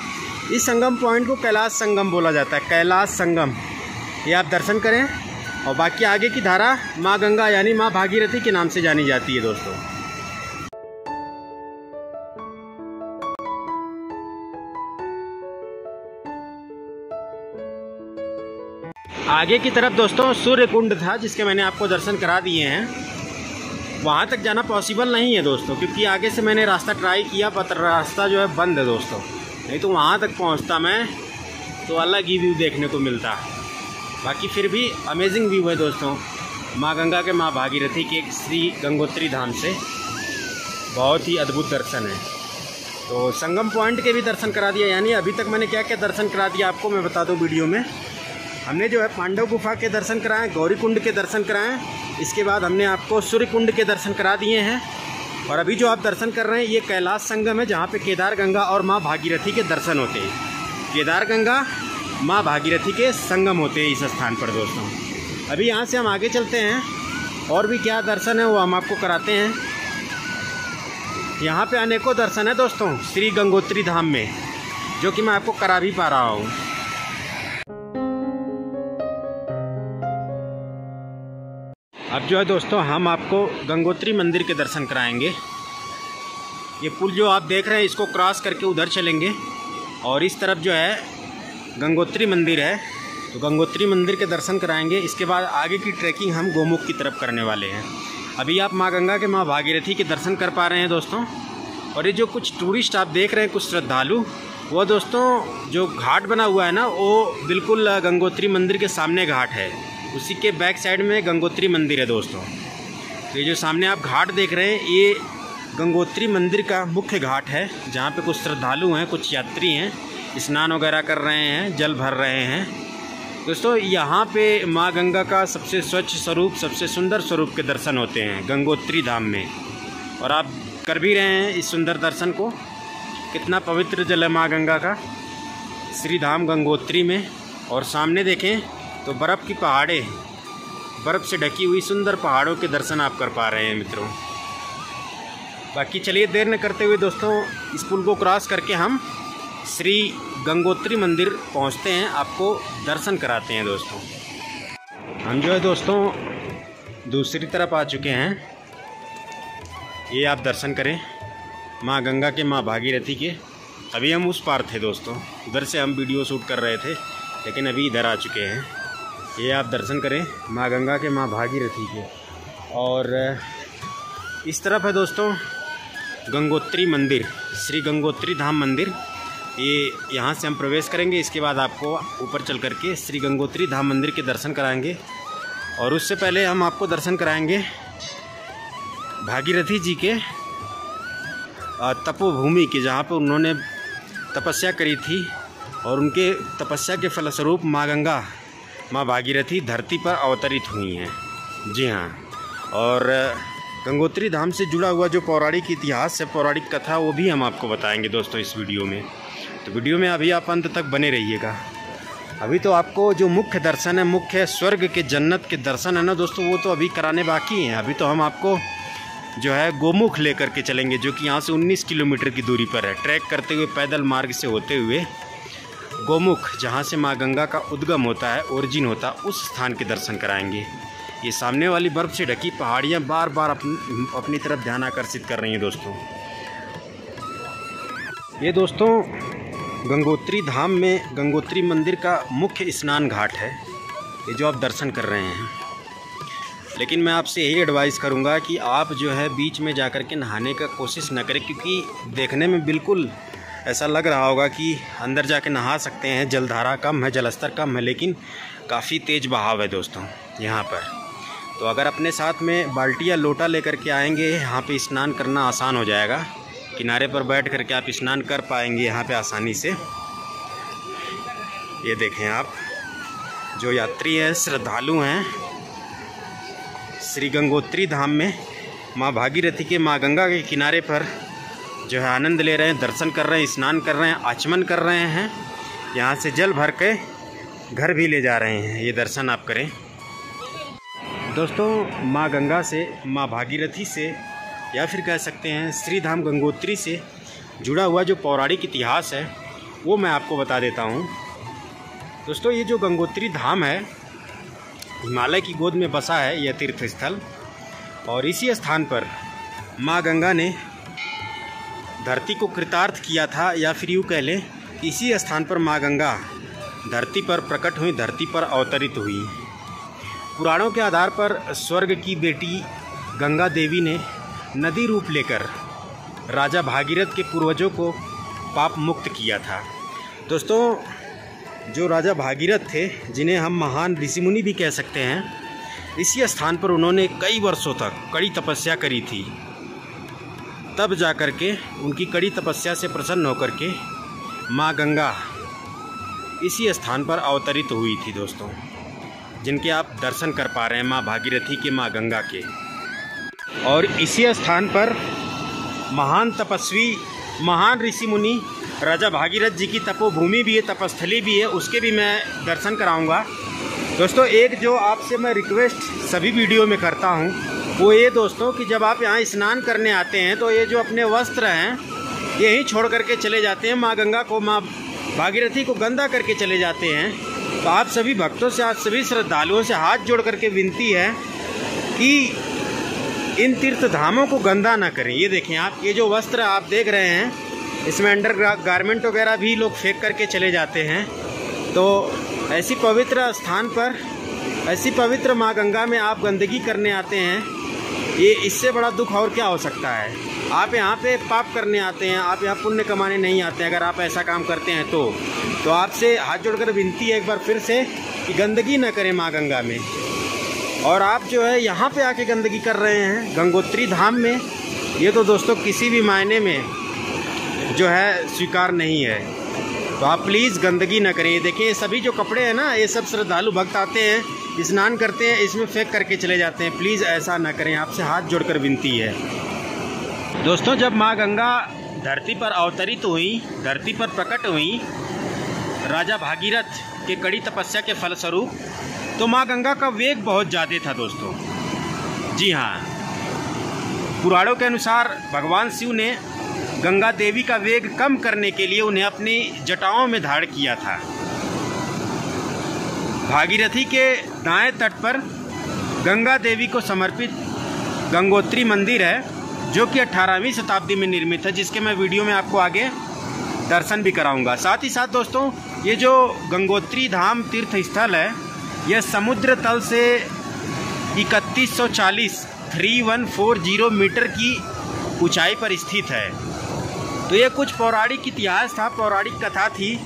इस संगम पॉइंट को कैलाश संगम बोला जाता है। कैलाश संगम। ये आप दर्शन करें और बाकी आगे की धारा माँ गंगा यानी माँ भागीरथी के नाम से जानी जाती है दोस्तों। आगे की तरफ़ दोस्तों सूर्य कुंड था जिसके मैंने आपको दर्शन करा दिए हैं। वहाँ तक जाना पॉसिबल नहीं है दोस्तों, क्योंकि आगे से मैंने रास्ता ट्राई किया, पर रास्ता जो है बंद है दोस्तों। नहीं तो वहाँ तक पहुँचता मैं तो अलग ही व्यू देखने को मिलता। बाकी फिर भी अमेजिंग व्यू है दोस्तों। माँ गंगा के माँ भागीरथी के श्री गंगोत्री धाम से। बहुत ही अद्भुत दर्शन है। तो संगम पॉइंट के भी दर्शन करा दिया, यानी अभी तक मैंने क्या क्या दर्शन करा दिया आपको मैं बता दूँ वीडियो में। हमने जो है पांडव गुफा के दर्शन कराएँ, गौरी कुंड के दर्शन कराएँ। इसके बाद हमने आपको सूर्य कुंड के दर्शन करा दिए हैं। और अभी जो आप दर्शन कर रहे हैं, ये कैलाश संगम है, जहाँ पे केदार गंगा और माँ भागीरथी के दर्शन होते हैं। केदार गंगा माँ भागीरथी के संगम होते हैं इस स्थान पर, दोस्तों। अभी यहाँ से हम आगे चलते हैं। और भी क्या दर्शन है वो हम आपको कराते हैं। यहाँ पे अनेकों दर्शन है, दोस्तों, श्री गंगोत्री धाम में, जो कि मैं आपको करा भी पा रहा हूँ। अब जो है, दोस्तों, हम आपको गंगोत्री मंदिर के दर्शन कराएँगे। ये पुल जो आप देख रहे हैं, इसको क्रॉस करके उधर चलेंगे। और इस तरफ़ जो है गंगोत्री मंदिर है। तो गंगोत्री मंदिर के दर्शन कराएँगे। इसके बाद आगे की ट्रैकिंग हम गोमुख की तरफ़ करने वाले हैं। अभी आप माँ गंगा के माँ भागीरथी के दर्शन कर पा रहे हैं दोस्तों। और ये जो कुछ टूरिस्ट आप देख रहे हैं, कुछ श्रद्धालु, वो दोस्तों जो घाट बना हुआ है ना, वो बिल्कुल गंगोत्री मंदिर के सामने घाट है। उसी के बैक साइड में गंगोत्री मंदिर है दोस्तों। तो ये जो सामने आप घाट देख रहे हैं, ये गंगोत्री मंदिर का मुख्य घाट है, जहाँ पे कुछ श्रद्धालु हैं, कुछ यात्री हैं। स्नान वगैरह कर रहे हैं, जल भर रहे हैं। दोस्तों, यहाँ पे माँ गंगा का सबसे स्वच्छ स्वरूप, सबसे सुंदर स्वरूप के दर्शन होते हैं, गंगोत्री धाम में। और आप कर भी रहे हैं इस सुंदर दर्शन को। कितना पवित्र जल है माँ गंगा का। श्री धाम गंगोत्री में। और सामने देखें तो बर्फ़ की पहाड़े बर्फ़ से ढकी हुई सुंदर पहाड़ों के दर्शन आप कर पा रहे हैं, मित्रों। बाकी चलिए देर न करते हुए दोस्तों, इस पुल को क्रॉस करके हम श्री गंगोत्री मंदिर पहुँचते हैं, आपको दर्शन कराते हैं दोस्तों। हम जो है दोस्तों, दूसरी तरफ़ आ चुके हैं। ये आप दर्शन करें। माँ गंगा के माँ भागीरथी के। अभी हम उस पार थे दोस्तों। उधर से हम वीडियो शूट कर रहे थे, लेकिन अभी इधर आ चुके हैं। ये आप दर्शन करें, माँ गंगा के माँ भागीरथी के। और, इस तरफ़ है दोस्तों, गंगोत्री मंदिर, श्री गंगोत्री धाम मंदिर। ये यहाँ से हम प्रवेश करेंगे, इसके बाद आपको ऊपर चल करके श्री गंगोत्री धाम मंदिर के दर्शन कराएँगे। और उससे पहले हम आपको दर्शन कराएँगे भागीरथी जी के तपोभूमि के, जहाँ पर उन्होंने तपस्या करी थी और उनके तपस्या के फलस्वरूप माँ गंगा, माँ भागीरथी धरती पर अवतरित हुई हैं। जी हाँ। और गंगोत्री धाम से जुड़ा हुआ जो पौराणिक इतिहास है, पौराणिक कथा, वो भी हम आपको बताएँगे दोस्तों इस वीडियो में। तो वीडियो में अभी आप अंत तक बने रहिएगा। अभी तो आपको जो मुख्य दर्शन है, मुख्य स्वर्ग के जन्नत के दर्शन है ना दोस्तों, वो तो अभी कराने बाकी हैं। अभी तो हम आपको जो है गोमुख लेकर के चलेंगे, जो कि यहाँ से 19 किलोमीटर की दूरी पर है। ट्रैक करते हुए, पैदल मार्ग से होते हुए गोमुख, जहाँ से माँ गंगा का उद्गम होता है, ओरिजिन होता है, उस स्थान के दर्शन कराएँगे। ये सामने वाली बर्फ़ से ढकी पहाड़ियाँ बार बार अपनी अपनी तरफ़ ध्यान आकर्षित कर रही हैं दोस्तों। ये दोस्तों गंगोत्री धाम में गंगोत्री मंदिर का मुख्य स्नान घाट है। ये जो आप दर्शन कर रहे हैं। लेकिन मैं आपसे यही एडवाइस करूँगा कि आप जो है बीच में जा कर के नहाने का कोशिश न करें, क्योंकि देखने में बिल्कुल ऐसा लग रहा होगा कि अंदर जाके नहा सकते हैं। जलधारा कम है, जलस्तर कम है, लेकिन काफ़ी तेज़ बहाव है दोस्तों, यहाँ पर। तो अगर अपने साथ में बाल्टी या लोटा लेकर के आएँगे, यहाँ पे स्नान करना आसान हो जाएगा। किनारे पर बैठ करके आप स्नान कर पाएँगे यहाँ पे आसानी से। ये देखें आप, जो यात्री हैं, श्रद्धालु हैं, श्री गंगोत्री धाम में माँ भागीरथी के माँ गंगा के किनारे पर जो है आनंद ले रहे हैं, दर्शन कर रहे हैं, स्नान कर रहे हैं, आचमन कर रहे हैं। यहाँ से जल भर के घर भी ले जा रहे हैं। ये दर्शन आप करें। दोस्तों, माँ गंगा से, माँ भागीरथी से या फिर कह सकते हैं श्री धाम गंगोत्री से जुड़ा हुआ जो पौराणिक इतिहास है, वो मैं आपको बता देता हूँ। दोस्तों, ये जो गंगोत्री धाम है, हिमालय की गोद में बसा है यह तीर्थ स्थल और इसी स्थान पर माँ गंगा ने धरती को कृतार्थ किया था, या फिर यूँ कह लें इसी स्थान पर माँ गंगा धरती पर प्रकट हुई, धरती पर अवतरित हुई। पुराणों के आधार पर स्वर्ग की बेटी गंगा देवी ने नदी रूप लेकर राजा भागीरथ के पूर्वजों को पाप मुक्त किया था। दोस्तों, जो राजा भागीरथ थे, जिन्हें हम महान ऋषि मुनि भी कह सकते हैं, इसी स्थान पर उन्होंने कई वर्षों तक कड़ी तपस्या करी थी। तब जा कर के उनकी कड़ी तपस्या से प्रसन्न होकर के माँ गंगा इसी स्थान पर अवतरित हुई थी, दोस्तों, जिनके आप दर्शन कर पा रहे हैं माँ भागीरथी के, माँ गंगा के। और इसी स्थान पर महान तपस्वी, महान ऋषि मुनि, राजा भागीरथ जी की तपोभूमि भी है, तपस्थली भी है, उसके भी मैं दर्शन कराऊँगा। दोस्तों, एक जो आपसे मैं रिक्वेस्ट सभी वीडियो में करता हूँ, वो ये दोस्तों कि जब आप यहाँ स्नान करने आते हैं तो ये जो अपने वस्त्र हैं, यही छोड़ करके चले जाते हैं, माँ गंगा को, माँ भागीरथी को गंदा करके चले जाते हैं तो आप सभी भक्तों से, आप सभी श्रद्धालुओं से हाथ जोड़ करके विनती है कि इन तीर्थ धामों को गंदा ना करें। ये देखें आप, ये जो वस्त्र आप देख रहे हैं, इसमें अंडर गारमेंट वगैरह भी लोग फेंक करके चले जाते हैं। तो ऐसी पवित्र स्थान पर, ऐसी पवित्र माँ गंगा में आप गंदगी करने आते हैं, ये इससे बड़ा दुख और क्या हो सकता है? आप यहाँ पे पाप करने आते हैं, आप यहाँ पुण्य कमाने नहीं आते, अगर आप ऐसा काम करते हैं तो। तो आपसे हाथ जोड़कर विनती है एक बार फिर से कि गंदगी ना करें माँ गंगा में। और आप जो है यहाँ पे आके गंदगी कर रहे हैं, गंगोत्री धाम में। ये तो दोस्तों किसी भी मायने में जो है स्वीकार नहीं है। तो आप प्लीज़ गंदगी ना करें। देखिए सभी जो कपड़े हैं ना, ये सब श्रद्धालु भक्त आते हैं, स्नान करते हैं, इसमें फेंक करके चले जाते हैं। प्लीज़ ऐसा ना करें। आपसे हाथ जोड़कर विनती है। दोस्तों, जब माँ गंगा धरती पर अवतरित हुई, धरती पर प्रकट हुई, राजा भागीरथ के कड़ी तपस्या के फलस्वरूप तो माँ गंगा का वेग बहुत ज़्यादा था दोस्तों। जी हाँ पुराणों के अनुसार भगवान शिव ने गंगा देवी का वेग कम करने के लिए उन्हें अपनी जटाओं में धाड़ किया था। भागीरथी के दाएँ तट पर गंगा देवी को समर्पित गंगोत्री मंदिर है, जो कि 18वीं शताब्दी में निर्मित है, जिसके मैं वीडियो में आपको आगे दर्शन भी कराऊँगा। साथ ही साथ दोस्तों ये जो गंगोत्री धाम तीर्थ स्थल है, यह समुद्र तल से 3140 3140 मीटर की ऊंचाई पर स्थित है। तो ये कुछ पौराणिक इतिहास था, पौराणिक कथा थी।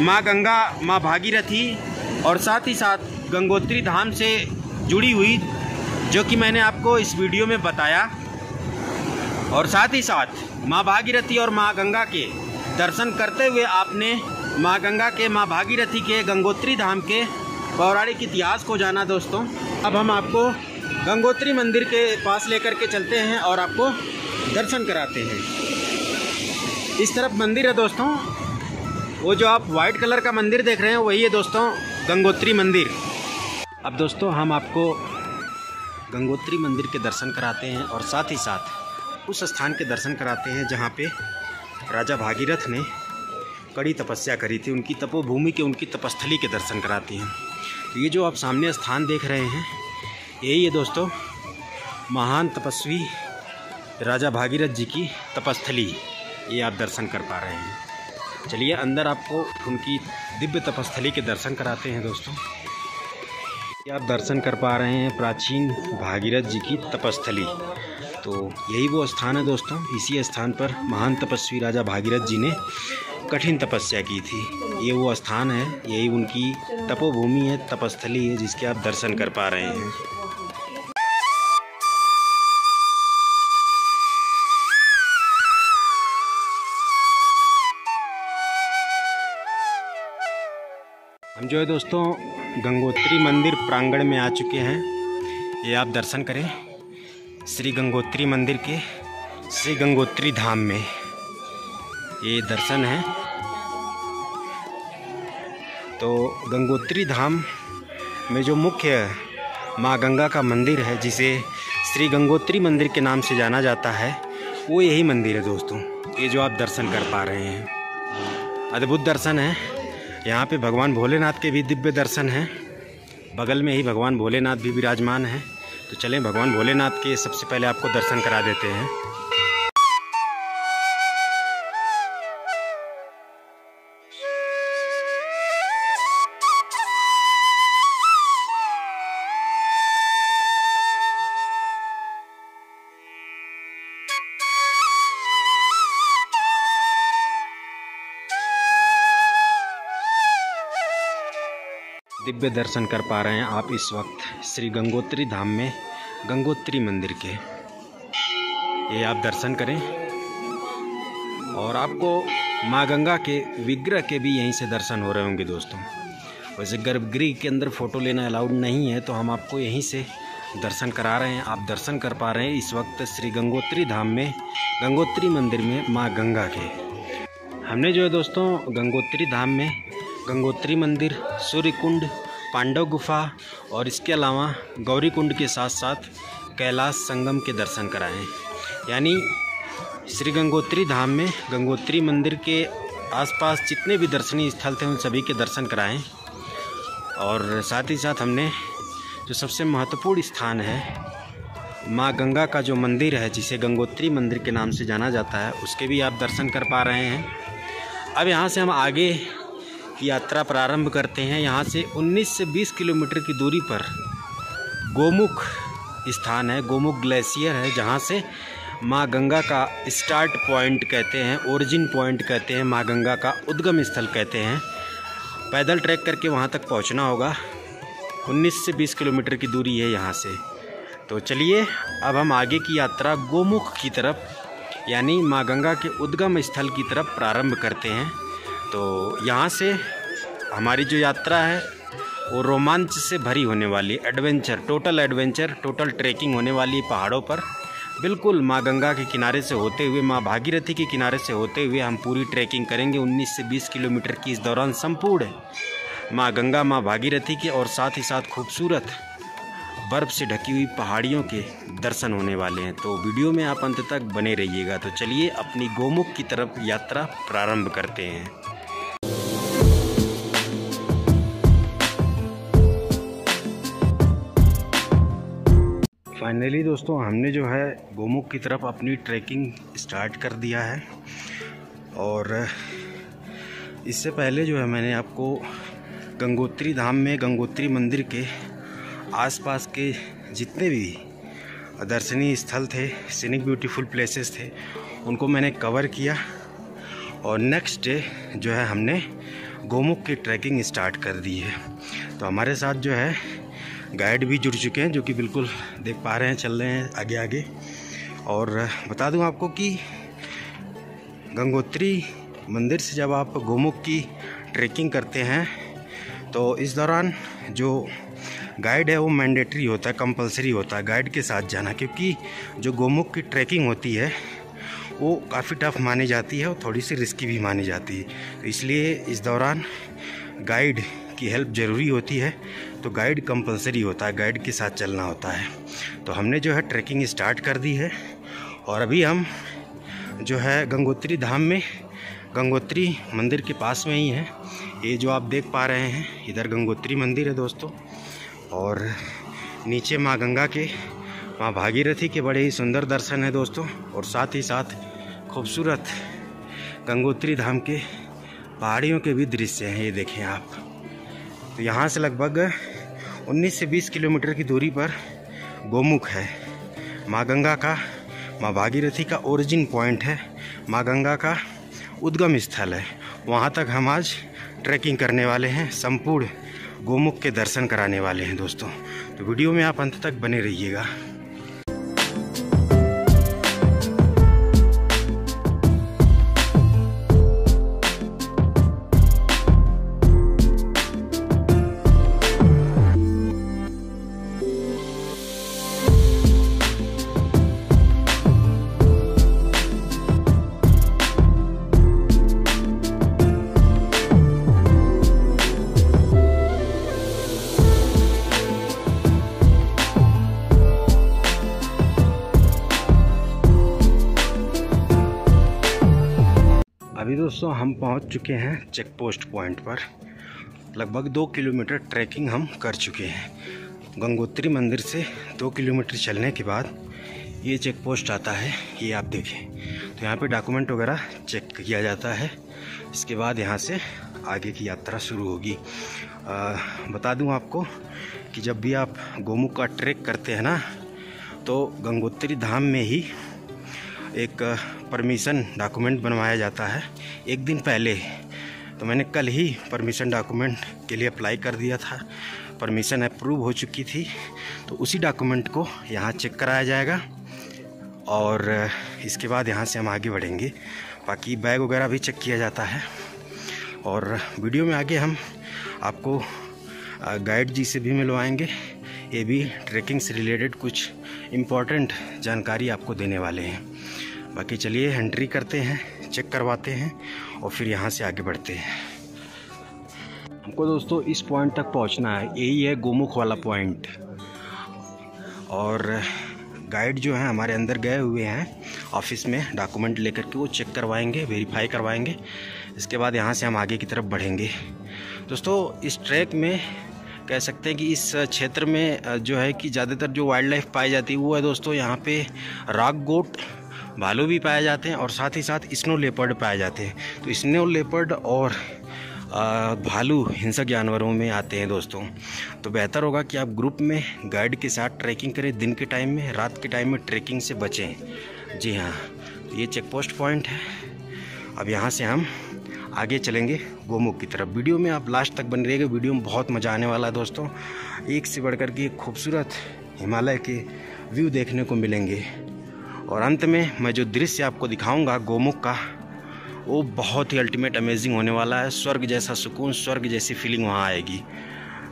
माँ गंगा, माँ भागीरथी और साथ ही साथ गंगोत्री धाम से जुड़ी हुई, जो कि मैंने आपको इस वीडियो में बताया। और साथ ही साथ माँ भागीरथी और माँ गंगा के दर्शन करते हुए आपने माँ गंगा के, माँ भागीरथी के, गंगोत्री धाम के पौराणिक इतिहास को जाना दोस्तों। अब हम आपको गंगोत्री मंदिर के पास लेकर के चलते हैं और आपको दर्शन कराते हैं। इस तरफ़ मंदिर है दोस्तों। वो जो आप वाइट कलर का मंदिर देख रहे हैं, वही है दोस्तों गंगोत्री मंदिर। अब दोस्तों हम आपको गंगोत्री मंदिर के दर्शन कराते हैं और साथ ही साथ उस स्थान के दर्शन कराते हैं जहाँ पे राजा भागीरथ ने कड़ी तपस्या करी थी, उनकी तपोभूमि के, उनकी तपस्थली के दर्शन कराती हैं। तो ये जो आप सामने स्थान देख रहे हैं यही है दोस्तों, महान तपस्वी राजा भागीरथ जी की तपस्थली। ये आप दर्शन कर पा रहे हैं। चलिए, अंदर आपको उनकी दिव्य तपस्थली के दर्शन कराते हैं दोस्तों। ये आप दर्शन कर पा रहे हैं प्राचीन भागीरथ जी की तपस्थली। तो यही वो स्थान है दोस्तों, इसी स्थान पर महान तपस्वी राजा भागीरथ जी ने कठिन तपस्या की थी। ये वो स्थान है, यही उनकी तपोभूमि है, तपस्थली है, जिसके आप दर्शन कर पा रहे हैं। हम जो है दोस्तों, गंगोत्री मंदिर प्रांगण में आ चुके हैं। ये आप दर्शन करें, श्री गंगोत्री मंदिर के श्री गंगोत्री धाम में। ये दर्शन है। तो गंगोत्री धाम में जो मुख्य माँ गंगा का मंदिर है, जिसे श्री गंगोत्री मंदिर के नाम से जाना जाता है, वो यही मंदिर है दोस्तों, ये जो आप दर्शन कर पा रहे हैं। अद्भुत दर्शन है। यहाँ पे भगवान भोलेनाथ के भी दिव्य दर्शन हैं। बगल में ही भगवान भोलेनाथ भी विराजमान हैं। तो चलें, भगवान भोलेनाथ के सबसे पहले आपको दर्शन करा देते हैं। दिव्य दर्शन कर पा रहे हैं आप इस वक्त श्री गंगोत्री धाम में, गंगोत्री मंदिर के। ये आप दर्शन करें। और आपको माँ गंगा के विग्रह के भी यहीं से दर्शन हो रहे होंगे दोस्तों। वैसे गर्भगृह के अंदर फ़ोटो लेना अलाउड नहीं है तो हम आपको यहीं से दर्शन करा रहे हैं। आप दर्शन कर पा रहे हैं इस वक्त श्री गंगोत्री धाम में, गंगोत्री मंदिर में माँ गंगा के। हमने जो है दोस्तों, गंगोत्री धाम में गंगोत्री मंदिर सूर्य कुंड पांडव गुफा और इसके अलावा गौरी कुंड के साथ साथ कैलाश संगम के दर्शन कराएँ। यानी श्री गंगोत्री धाम में गंगोत्री मंदिर के आसपास जितने भी दर्शनीय स्थल थे उन सभी के दर्शन कराएँ। और साथ ही साथ हमने जो सबसे महत्वपूर्ण स्थान है, माँ गंगा का जो मंदिर है, जिसे गंगोत्री मंदिर के नाम से जाना जाता है, उसके भी आप दर्शन कर पा रहे हैं। अब यहाँ से हम आगे यात्रा प्रारंभ करते हैं यहाँ से 19 से 20 किलोमीटर की दूरी पर। गोमुख स्थान है, गोमुख ग्लेशियर है, जहाँ से माँ गंगा का स्टार्ट पॉइंट कहते हैं, ओरिजिन पॉइंट कहते हैं, माँ गंगा का उद्गम स्थल कहते हैं। पैदल ट्रैक करके वहाँ तक पहुँचना होगा। 19 से 20 किलोमीटर की दूरी है यहाँ से। तो चलिए, अब हम आगे की यात्रा गोमुख की तरफ़, यानी माँ गंगा के उद्गम स्थल की तरफ़ प्रारंभ करते हैं। तो यहाँ से हमारी जो यात्रा है, वो रोमांच से भरी होने वाली adventure total adventure total trekking होने वाली पहाड़ों पर बिल्कुल माँ गंगा के किनारे से होते हुए, माँ भागीरथी के किनारे से होते हुए हम पूरी ट्रैकिंग करेंगे। 19 से 20 किलोमीटर की इस दौरान संपूर्ण माँ गंगा, माँ भागीरथी के और साथ ही साथ खूबसूरत बर्फ़ से ढकी हुई पहाड़ियों के दर्शन होने वाले हैं। तो वीडियो में आप अंत तक बने रहिएगा। तो चलिए अपनी गोमुख की तरफ़ यात्रा प्रारंभ करते हैं। फाइनली दोस्तों, हमने जो है गोमुख की तरफ़ अपनी ट्रैकिंग स्टार्ट कर दिया है। और इससे पहले जो है मैंने आपको गंगोत्री धाम में, गंगोत्री मंदिर के आसपास के जितने भी दर्शनीय स्थल थे सीनिक ब्यूटीफुल प्लेसेस थे, उनको मैंने कवर किया। और नेक्स्ट डे जो है हमने गोमुख की ट्रैकिंग स्टार्ट कर दी है। तो हमारे साथ जो है गाइड भी जुड़ चुके हैं जो कि बिल्कुल देख पा रहे हैं, चल रहे हैं आगे आगे। और बता दूँ आपको कि गंगोत्री मंदिर से जब आप गोमुख की ट्रैकिंग करते हैं तो इस दौरान जो गाइड है वो मैंडेटरी होता है, कंपलसरी होता है गाइड के साथ जाना, क्योंकि जो गोमुख की ट्रैकिंग होती है, वो काफ़ी टफ मानी जाती है और थोड़ी सी रिस्की भी मानी जाती है। तो इसलिए इस दौरान गाइड की हेल्प ज़रूरी होती है तो गाइड कंपलसरी होता है गाइड के साथ चलना होता है। तो हमने जो है ट्रैकिंग स्टार्ट कर दी है और अभी हम जो है गंगोत्री धाम में, गंगोत्री मंदिर के पास में ही है। ये जो आप देख पा रहे हैं, इधर गंगोत्री मंदिर है दोस्तों और नीचे माँ गंगा के, माँ भागीरथी के बड़े ही सुंदर दर्शन है दोस्तों और साथ ही साथ खूबसूरत गंगोत्री धाम के पहाड़ियों के भी दृश्य हैं, ये देखें आप। तो यहाँ से लगभग 19 से 20 किलोमीटर की दूरी पर गोमुख है। माँ गंगा का, माँ भागीरथी का ओरिजिन पॉइंट है। माँ गंगा का उद्गम स्थल है। वहाँ तक हम आज ट्रैकिंग करने वाले हैं। संपूर्ण गोमुख के दर्शन कराने वाले हैं दोस्तों। तो वीडियो में आप अंत तक बने रहिएगा। पहुँच चुके हैं चेक पोस्ट पॉइंट पर। लगभग दो किलोमीटर ट्रैकिंग हम कर चुके हैं। गंगोत्री मंदिर से दो किलोमीटर चलने के बाद ये चेक पोस्ट आता है ये आप देखें। तो यहाँ पे डॉक्यूमेंट वगैरह चेक किया जाता है। इसके बाद यहाँ से आगे की यात्रा शुरू होगी। आ, बता दूँ आपको कि जब भी आप गोमुख का ट्रैक करते हैं ना तो गंगोत्री धाम में ही एक परमिशन डॉक्यूमेंट बनवाया जाता है एक दिन पहले। तो मैंने कल ही परमिशन डॉक्यूमेंट के लिए अप्लाई कर दिया था। परमिशन अप्रूव हो चुकी थी। तो उसी डॉक्यूमेंट को यहाँ चेक कराया जाएगा और इसके बाद यहाँ से हम आगे बढ़ेंगे। बाकी बैग वगैरह भी चेक किया जाता है। और वीडियो में आगे हम आपको गाइड जी से भी मिलवाएँगे। ये भी ट्रैकिंग से रिलेटेड कुछ इंपॉर्टेंट जानकारी आपको देने वाले हैं। बाकी चलिए एंट्री करते हैं चेक करवाते हैं और फिर यहाँ से आगे बढ़ते हैं। हमको दोस्तों इस पॉइंट तक पहुँचना है, यही है गोमुख वाला पॉइंट और गाइड जो हैं हमारे अंदर गए हुए हैं ऑफ़िस में डॉक्यूमेंट लेकर के वो चेक करवाएँगे वेरीफाई करवाएँगे। इसके बाद यहाँ से हम आगे की तरफ़ बढ़ेंगे। दोस्तों, इस ट्रैक में कह सकते हैं कि इस क्षेत्र में जो है कि ज़्यादातर जो वाइल्ड लाइफ पाई जाती है, वो है दोस्तों यहाँ पे राग गोट भालू भी पाए जाते हैं और साथ ही साथ स्नो लेपर्ड पाए जाते हैं। तो स्नो लेपर्ड और भालू हिंसक जानवरों में आते हैं दोस्तों। तो बेहतर होगा कि आप ग्रुप में गाइड के साथ ट्रैकिंग करें दिन के टाइम में, रात के टाइम में ट्रैकिंग से बचें। जी हाँ तो ये चेक पोस्ट पॉइंट है। अब यहाँ से हम आगे चलेंगे गोमुख की तरफ़। वीडियो में आप लास्ट तक बन रहिएगा, वीडियो में बहुत मज़ा आने वाला है दोस्तों। एक से बढ़कर के खूबसूरत हिमालय के व्यू देखने को मिलेंगे। और अंत में मैं जो दृश्य आपको दिखाऊँगा, गोमुख का, वो बहुत ही अल्टीमेट अमेजिंग होने वाला है। स्वर्ग जैसा सुकून, स्वर्ग जैसी फीलिंग वहाँ आएगी।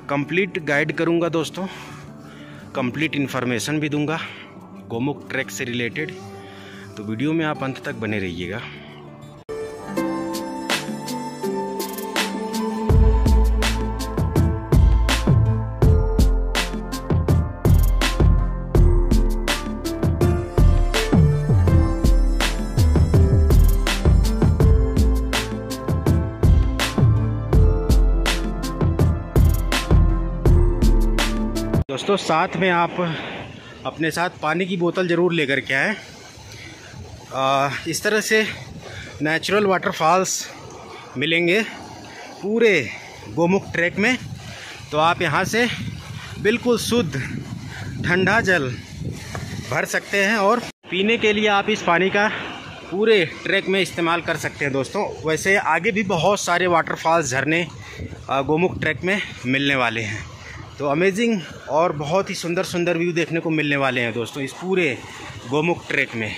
कंप्लीट गाइड करूँगा दोस्तों। कंप्लीट इन्फॉर्मेशन भी दूँगा, गोमुख ट्रैक से रिलेटेड तो वीडियो में आप अंत तक बने रहिएगा। दोस्तों, साथ में आप अपने साथ पानी की बोतल ज़रूर लेकर के आएँ। इस तरह से नेचुरल वाटरफॉल्स मिलेंगे पूरे गोमुख ट्रैक में। तो आप यहाँ से बिल्कुल शुद्ध ठंडा जल भर सकते हैं और पीने के लिए आप इस पानी का पूरे ट्रैक में इस्तेमाल कर सकते हैं दोस्तों। वैसे आगे भी बहुत सारे वाटरफॉल्स झरने गोमुख ट्रैक में मिलने वाले हैं। तो अमेजिंग और बहुत ही सुंदर सुंदर व्यू देखने को मिलने वाले हैं दोस्तों इस पूरे गोमुख ट्रैक में।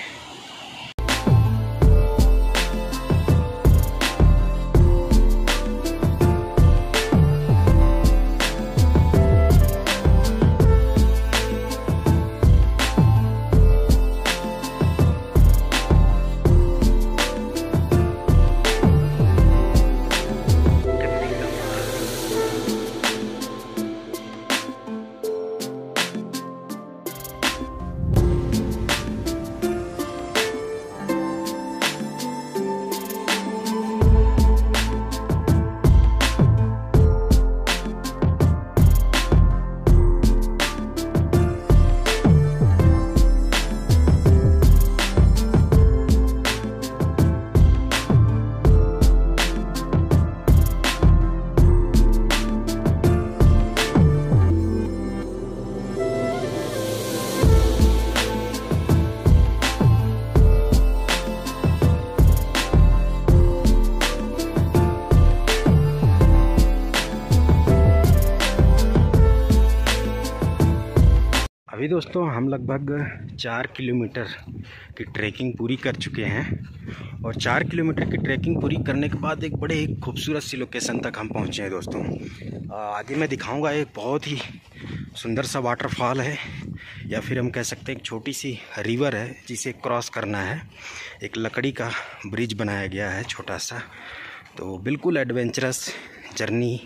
दोस्तों, हम लगभग चार किलोमीटर की ट्रैकिंग पूरी कर चुके हैं और चार किलोमीटर की ट्रैकिंग पूरी करने के बाद एक बड़े एक खूबसूरत सी लोकेशन तक हम पहुँचे हैं दोस्तों। आगे मैं दिखाऊँगा एक बहुत ही सुंदर सा वाटरफॉल है, या फिर हम कह सकते हैं एक छोटी सी रिवर है, जिसे क्रॉस करना है। एक लकड़ी का ब्रिज बनाया गया है, छोटा सा। तो बिल्कुल एडवेंचरस जर्नी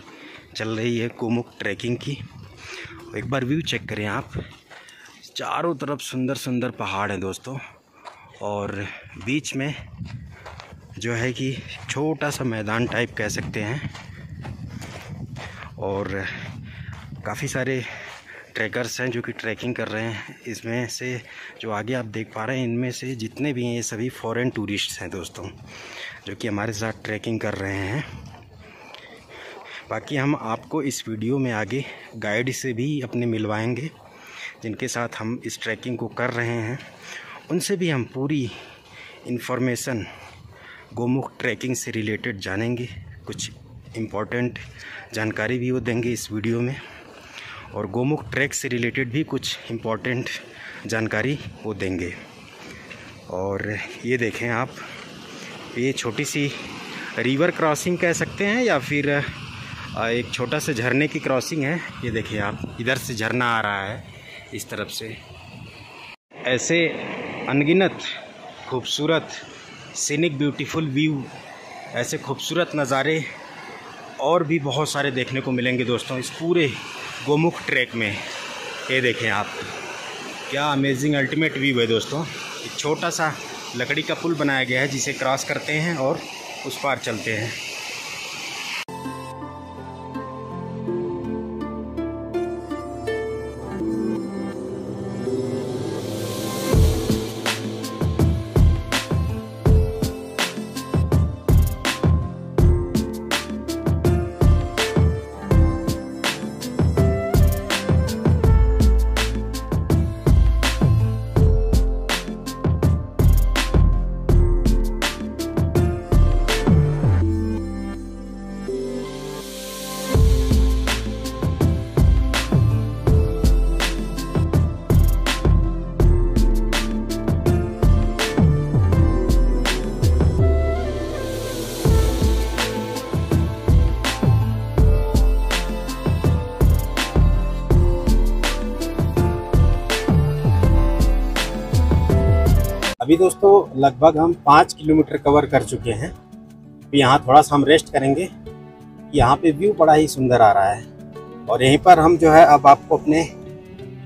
चल रही है कोमुक ट्रैकिंग की। एक बार व्यू चेक करें आप। चारों तरफ़ सुंदर सुंदर पहाड़ हैं दोस्तों। और बीच में जो है कि छोटा सा मैदान टाइप कह सकते हैं। और काफ़ी सारे ट्रैकर्स हैं जो कि ट्रैकिंग कर रहे हैं। इसमें से जो आगे आप देख पा रहे हैं, इनमें से जितने भी हैं, ये सभी फॉरेन टूरिस्ट्स हैं दोस्तों, जो कि हमारे साथ ट्रैकिंग कर रहे हैं। बाकी हम आपको इस वीडियो में आगे गाइड से भी अपने मिलवाएँगे। जिनके साथ हम इस ट्रैकिंग को कर रहे हैं, उनसे भी हम पूरी इन्फॉर्मेशन गोमुख ट्रैकिंग से रिलेटेड जानेंगे। कुछ इम्पोर्टेंट जानकारी भी वो देंगे इस वीडियो में। और गोमुख ट्रैक से रिलेटेड भी कुछ इंपॉर्टेंट जानकारी वो देंगे। और ये देखें आप, ये छोटी सी रिवर क्रॉसिंग कह सकते हैं या फिर एक छोटा सा झरने की क्रॉसिंग है। ये देखिए आप, इधर से झरना आ रहा है। इस तरफ़ से। ऐसे अनगिनत, खूबसूरत सीनिक ब्यूटीफुल व्यू ऐसे खूबसूरत नज़ारे और भी बहुत सारे देखने को मिलेंगे दोस्तों इस पूरे गोमुख ट्रैक में। ये देखें आप, क्या अमेजिंग अल्टीमेट व्यू है दोस्तों। एक छोटा सा लकड़ी का पुल बनाया गया है जिसे क्रॉस करते हैं और उस पार चलते हैं। दोस्तों, लगभग हम पाँच किलोमीटर कवर कर चुके हैं। अभी यहाँ थोड़ा सा हम रेस्ट करेंगे। यहाँ पे व्यू बड़ा ही सुंदर आ रहा है। और यहीं पर हम जो है, अब आपको अपने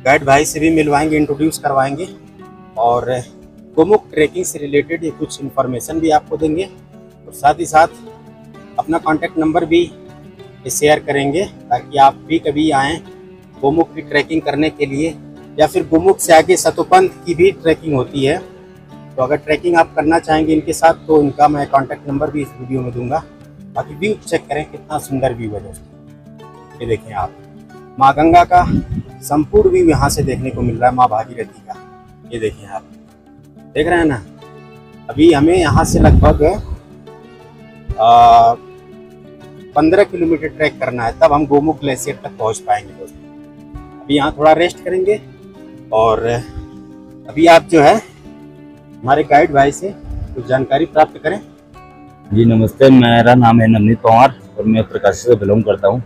गाइड भाई से भी मिलवाएँगे इंट्रोड्यूस करवाएँगे। और गोमुख ट्रैकिंग से रिलेटेड ये कुछ इन्फॉर्मेशन भी आपको देंगे। और साथ ही साथ अपना कॉन्टैक्ट नंबर भी शेयर करेंगे, ताकि आप भी कभी आएँ गोमुख की ट्रैकिंग करने के लिए। या फिर गोमुख से आगे सतोपंथ की भी ट्रैकिंग होती है। तो अगर ट्रैकिंग आप करना चाहेंगे इनके साथ तो इनका मैं कॉन्टैक्ट नंबर भी इस वीडियो में दूँगा। बाकी व्यू चेक करें कितना सुंदर व्यू है दोस्तों। ये देखें आप। माँ गंगा का संपूर्ण व्यू यहाँ से देखने को मिल रहा है, माँ भागीरथी का। ये देखें आप। देख रहे हैं ना? अभी हमें यहाँ से लगभग पंद्रह किलोमीटर ट्रैक करना है। तब हम गोमुख ग्लेशियर तक पहुँच पाएँगे दोस्तों। अभी यहाँ थोड़ा रेस्ट करेंगे और अभी आप जो है हमारे गाइड भाई से कुछ जानकारी प्राप्त करें। जी नमस्ते मेरा नाम है नवनीत पवार और मैं प्रकाश से बिलोंग करता हूँ।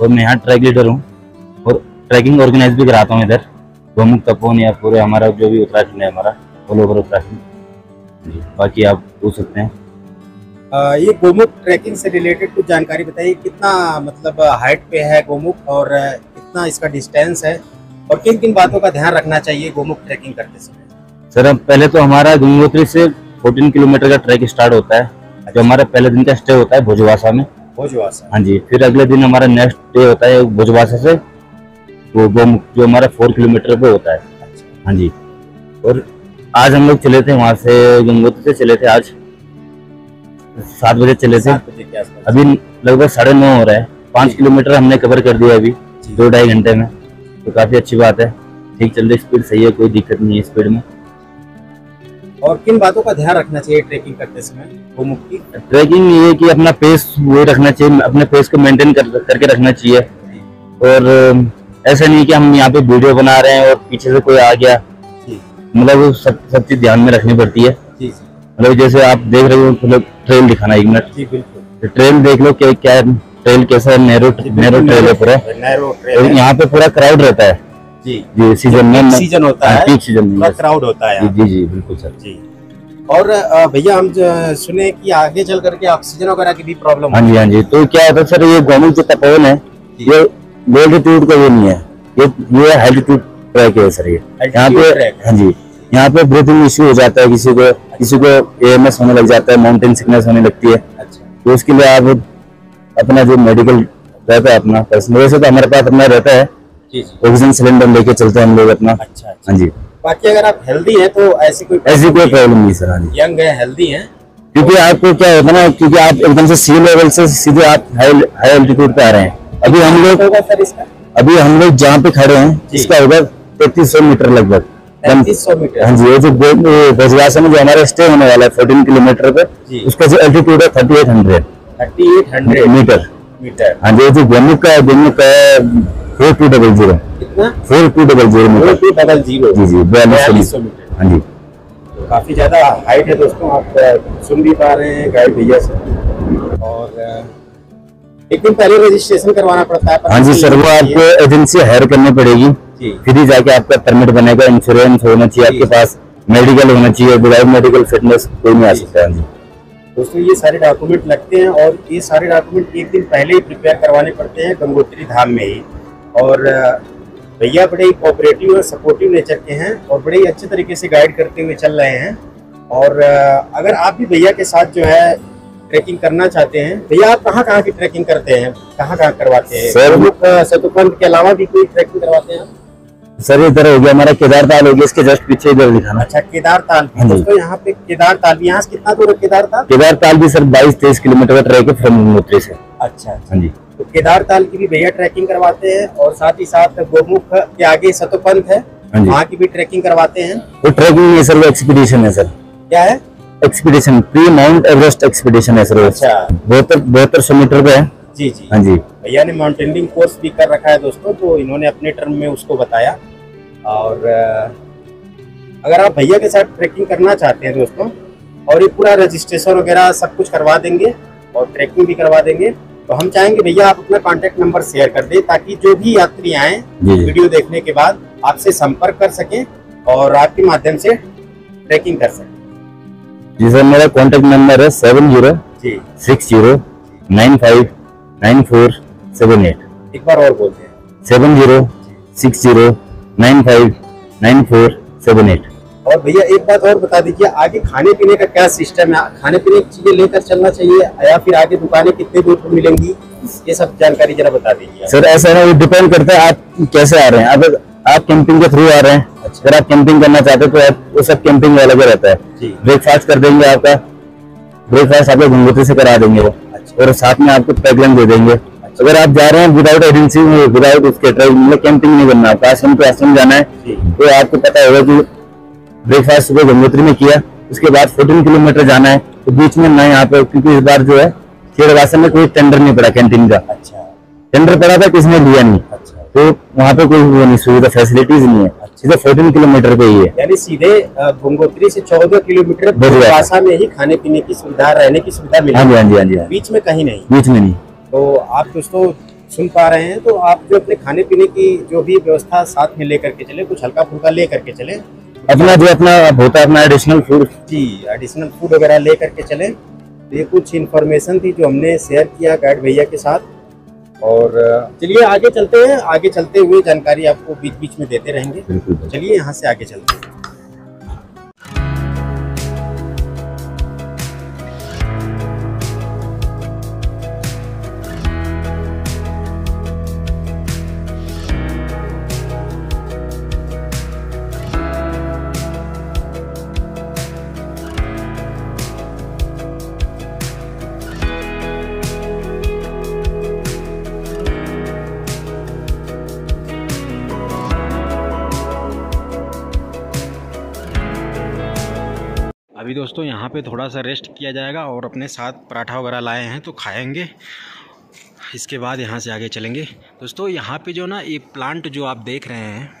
और मैं यहाँ ट्रैक लीडर हूँ और ट्रैकिंग ऑर्गेनाइज भी कराता हूँ इधर। गोमुख तपोन या पूरे हमारा जो भी उत्तराखंड है हमारा ऑल ओवर उत्तराखंड। जी बाकी आप पूछ सकते हैं। आ, ये गोमुख ट्रैकिंग से रिलेटेड कुछ जानकारी बताइए कितना मतलब हाइट पे है गोमुख और कितना इसका डिस्टेंस है? और किन किन बातों का ध्यान रखना चाहिए गोमुख ट्रैकिंग करते समय? सर हम पहले तो हमारा गंगोत्री से 14 किलोमीटर का ट्रैक स्टार्ट होता है जो हमारा पहले दिन का स्टे होता है भोजवासा में। भोजवासा। हाँ जी फिर अगले दिन हमारा नेक्स्ट डे होता है भोजवासा से वो जो हमारा फोर किलोमीटर पे होता है। अच्छा। हाँ जी और आज हम लोग चले थे वहाँ से गंगोत्री से चले थे आज। सात बजे चले थे। अभी लगभग साढ़े नौ हो रहा है। पाँच किलोमीटर हमने कवर कर दिया अभी दो ढाई घंटे में। तो काफ़ी अच्छी बात है। ठीक चल रही स्पीड सही है कोई दिक्कत नहीं है स्पीड में। और किन बातों का ध्यान रखना चाहिए ट्रेकिंग करते समय? गोमुख की ट्रेकिंग ये कि अपना पेस वो रखना चाहिए अपने पेस को मेंटेन कर, करके रखना चाहिए। और ऐसा नहीं कि हम यहाँ पे वीडियो बना रहे हैं और पीछे से कोई आ गया। मतलब सब सब चीज़ ध्यान में रखनी पड़ती है। मतलब जैसे आप देख रहे हो मतलब ट्रेल दिखाना एक मिनट। तो ट्रेल देख लो क्या क्या ट्रेल कैसा है नैरो नैरो ट्रेल है पूरा। यहाँ पे पूरा क्राउड रहता है। जी। जी सीज़न में सीज़न होता है पीक सीज़न में क्राउड होता है जी जी बिल्कुल सर। जी। और भैया हम सुने कि आगे चल करके ऑक्सीजन वगैरह की भी प्रॉब्लम हाँ जी हाँ जी। तो क्या होता है सर ये गवर्नमेंट जो तपोवन है ये लोल्टीट्यूड का ये नहीं है। ये ये हाइटीट्यूड ट्रैक है सर ये। यहाँ पे हाँ जी। यहाँ पे ब्रीथिंग इश्यू हो जाता है किसी को किसी को एएमएस होने लग जाता है माउंटेन सिकनेस होने लगती है। अच्छा। तो उसके लिए आप अपना जो मेडिकल रहता है अपना पर्सनल वैसे तो हमारे पास अपना रहता है ऑक्सीजन सिलेंडर लेके चलते हैं हम लोग अपना। अच्छा, अच्छा। हाँ जी। बाकी अगर आप हेल्दी हैं तो ऐसी कोई ऐसी कोई प्रॉब्लम नहीं सर हाँ यंग है। हेल्दी हैं क्योंकि आपको क्या होता है ना क्योंकि आप एकदम से सी लेवल से सीधे आप हाई एल्टीट्यूड पे आ रहे हैं। अभी हम लोग अभी हम लोग जहाँ पे खड़े हैं इसका होगा तैतीस सौ मीटर लगभग। सौ मीटर। हाँ जी ये जो बजवासा में जो हमारा स्टे होने वाला है फोर्टीन किलोमीटर पे उसका जो एल्टीट्यूड है thirty eight hundred thirty eight hundred metre. Metre. हाँ जी जो जम्मू का जम्मू का four two double zero four two double zero two double zero जी जी बयालीस सौ मीटर। हाँ जी। तो काफ़ी ज़्यादा हाइट है दोस्तों आप सुन भी पा रहे हैं गाइड भैया से। और एक दिन पहले रजिस्ट्रेशन करवाना पड़ता है हाँ जी सर वो आपको एजेंसी हायर करनी पड़ेगी। फिर ही जाके आपका परमिट बनेगा इंश्योरेंस होना चाहिए आपके पास मेडिकल होना चाहिए विदाउट मेडिकल फिटनेस कोई नहीं आ सकता है दोस्तों ये सारे डॉक्यूमेंट लगते हैं और ये सारे डॉक्यूमेंट एक दिन पहले ही प्रिपेयर करवाने पड़ते हैं गंगोत्री धाम में ही। और भैया बड़े ही कोऑपरेटिव और सपोर्टिव नेचर के हैं और बड़े ही अच्छे तरीके से गाइड करते हुए चल रहे हैं। और अगर आप भी भैया के साथ जो है ट्रैकिंग करना चाहते हैं भैया आप कहाँ कहाँ की ट्रैकिंग करते हैं? कहाँ कहाँ करवाते हैं? सर सतुपंथ के अलावा भी कोई ट्रैकिंग करवाते हैं सर इधर हो गया हमारा केदार ताल हो गया इसके जस्ट पीछे इधर दिखाना। अच्छा केदार ताल। दोस्तों यहाँ पे केदार ताल यहाँ से कितना दूर है केदार ताल? केदार ताल भी सर बाईस तेईस किलोमीटर का ट्रैक है फ्रॉम गंगोत्री से। अच्छा हाँ जी। तो केदार ताल की भी भैया ट्रैकिंग करवाते हैं और साथ ही साथ गोमुख के आगे सतोपंथ है हाँ वहाँ की भी ट्रैकिंग करवाते हैं। वो ट्रैकिंग है सर वो एक्सपीडिशन है सर क्या है? Expedition pre mount Everest expedition है सर अच्छा। बहत्तर बहत्तर सौ मीटर पे है। जी जी। हाँ जी। भैया ने माउंटेनिंग कोर्स भी कर रखा है दोस्तों तो इन्होंने अपने टर्म में उसको बताया। और अगर आप भैया के साथ ट्रैकिंग करना चाहते हैं दोस्तों और ये पूरा रजिस्ट्रेशन वगैरह सब कुछ करवा देंगे और ट्रैकिंग भी करवा देंगे तो हम चाहेंगे भैया आप अपना कॉन्टेक्ट नंबर शेयर कर दें ताकि जो भी यात्री आए वीडियो देखने के बाद आपसे संपर्क कर सकें और आपके माध्यम से ट्रैकिंग कर सकें। जी सर मेरा कॉन्टेक्ट नंबर है seven zero six zero nine five nine four seven eight एक बार और बोलते हैं seven zero six zero nine five nine four seven eight और भैया एक बात और बता दीजिए आगे खाने पीने का क्या सिस्टम है? खाने पीने की चीज़ें लेकर चलना चाहिए या फिर आगे दुकानें कितने दूर पर मिलेंगी? ये सब जानकारी जरा बता दीजिए। सर ऐसा है वो डिपेंड करता है आप कैसे आ रहे हैं। अगर आप कैंपिंग के थ्रू आ रहे हैं अच्छा। अगर आप कैंपिंग करना चाहते हैं तो आप- वो सब कैंपिंग वाला का रहता है ब्रेकफास्ट कर देंगे आपका ब्रेकफास्ट आपको गंगोत्री से करा देंगे वो अच्छा। और साथ में आपको पैक दे देंगे। अगर आप जा रहे हैं विदाउट एजेंसी विदाउट उसके ट्राइव मतलब कैंपिंग नहीं करना आपको आश्रम टू आश्रम जाना है तो आपको पता होगा कि ब्रेकफास्ट सुबह गंगोत्री में किया उसके बाद 14 किलोमीटर जाना है तो बीच में ना यहाँ पे क्योंकि इस बार जो है खेड़वासन में कोई टेंडर नहीं पड़ा कैंटीन का। अच्छा। टेंडर पड़ा था किसने लिया नहीं। अच्छा। तो वहाँ पे कोई वो नहीं सुविधा फैसिलिटीज़ नहीं है। सीधे फोर्टीन किलोमीटर पे ही है। यानी सीधे गंगोत्री से चौदह किलोमीटर भाषा में ही खाने पीने की सुविधा रहने की सुविधा हाँ जी मिलेगी हाँ जी हाँ जी हाँ जी। बीच में कहीं नहीं। बीच में नहीं। तो आप दोस्तों सुन पा रहे हैं तो आप जो अपने खाने पीने की जो भी व्यवस्था साथ में लेकर के चले कुछ हल्का फुल्का ले करके चले अपना जो अपना होता है अपना एडिशनल फ़ूड जी एडिशनल फ़ूड वगैरह ले करके चले। तो ये कुछ इन्फॉर्मेशन थी जो हमने शेयर किया गाइड भैया के साथ। और चलिए आगे चलते हैं। आगे चलते हुए जानकारी आपको बीच बीच में देते रहेंगे। चलिए यहाँ से आगे चलते हैं। पे थोड़ा सा रेस्ट किया जाएगा और अपने साथ पराठा वगैरह लाए हैं तो खाएँगे। इसके बाद यहाँ से आगे चलेंगे। दोस्तों, यहाँ पे जो ना ये प्लांट जो आप देख रहे हैं,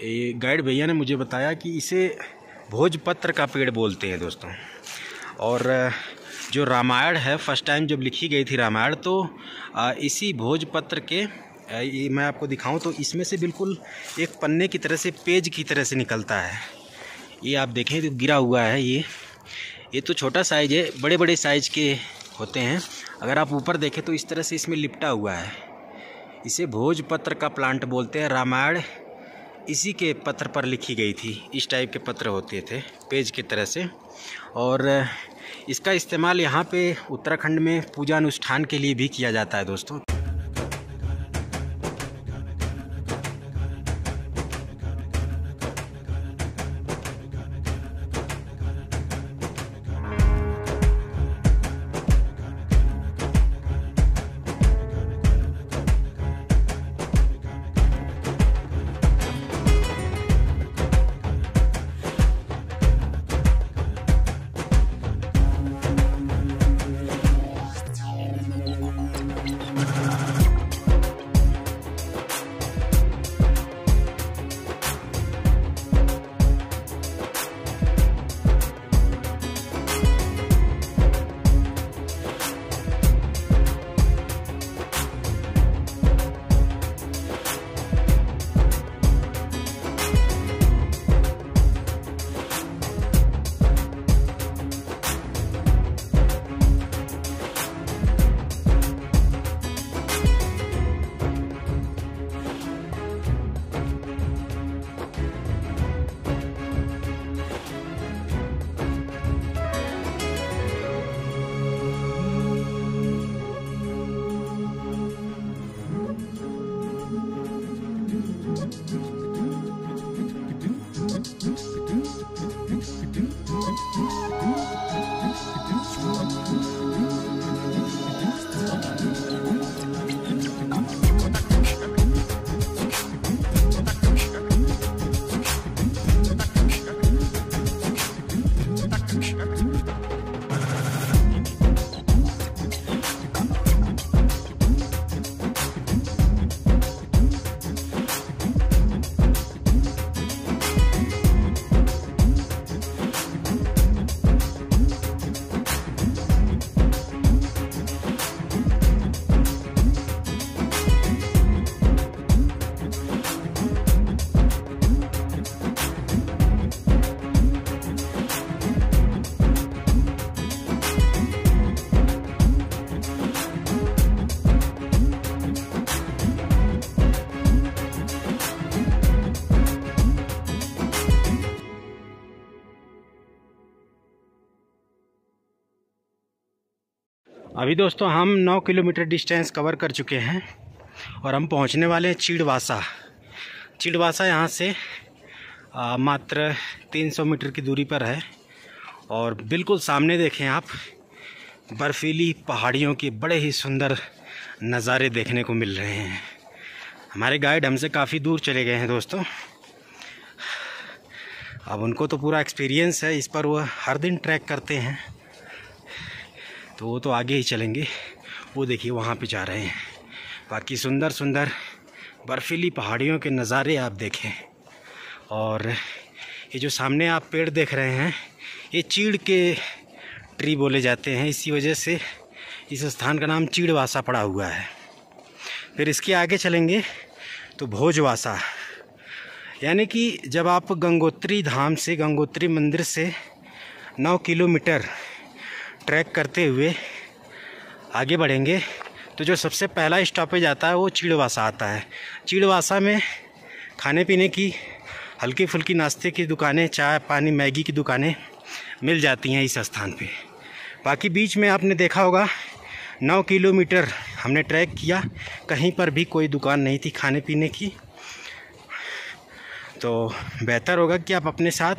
ये गाइड भैया ने मुझे बताया कि इसे भोजपत्र का पेड़ बोलते हैं दोस्तों। और, जो रामायण है फ़र्स्ट टाइम जब लिखी गई थी रामायण तो इसी भोजपत्र के ये मैं आपको दिखाऊँ तो इसमें से बिल्कुल एक पन्ने की तरह से, पेज की तरह से निकलता है। ये आप देखें तो गिरा हुआ है ये। ये तो छोटा साइज़ है बड़े बड़े साइज़ के होते हैं। अगर आप ऊपर देखें तो इस तरह से इसमें लिपटा हुआ है। इसे भोजपत्र का प्लांट बोलते हैं, रामायण। इसी के पत्र पर लिखी गई थी, इस टाइप के पत्र होते थे पेज की तरह से। और, इसका इस्तेमाल यहाँ पे उत्तराखंड में पूजा अनुष्ठान के लिए भी किया जाता है, दोस्तों। अभी दोस्तों हम 9 किलोमीटर डिस्टेंस कवर कर चुके हैं और हम पहुँचने वाले हैं चिड़वासा। चिड़वासा यहाँ से आ, मात्र 300 मीटर की दूरी पर है। और बिल्कुल सामने देखें आप बर्फीली पहाड़ियों के बड़े ही सुंदर नज़ारे देखने को मिल रहे हैं। हमारे गाइड हमसे काफ़ी दूर चले गए हैं दोस्तों। अब उनको तो पूरा एक्सपीरियंस है इस पर वो हर दिन ट्रैक करते हैं। तो वो तो आगे ही चलेंगे। वो देखिए वहाँ पे जा रहे हैं। बाकी सुंदर सुंदर बर्फीली पहाड़ियों के नज़ारे आप देखें। और ये जो सामने आप पेड़ देख रहे हैं, ये चीड़ के ट्री बोले जाते हैं। इसी वजह से इस स्थान का नाम चीड़वासा पड़ा हुआ है। फिर इसके आगे चलेंगे तो भोजवासा। यानी कि जब आप गंगोत्री धाम से, गंगोत्री मंदिर से नौ किलोमीटर ट्रैक करते हुए आगे बढ़ेंगे। तो जो सबसे पहला स्टॉपेज आता है, वो चीड़वासा आता है। चीड़वासा में खाने पीने की हल्की फुल्की नाश्ते की दुकानें, चाय, पानी, मैगी की दुकानें मिल जाती हैं इस स्थान पे। बाकी बीच में आपने देखा होगा, नौ किलोमीटर हमने ट्रैक किया। कहीं पर भी कोई दुकान नहीं थी खाने पीने की। तो बेहतर होगा कि आप अपने साथ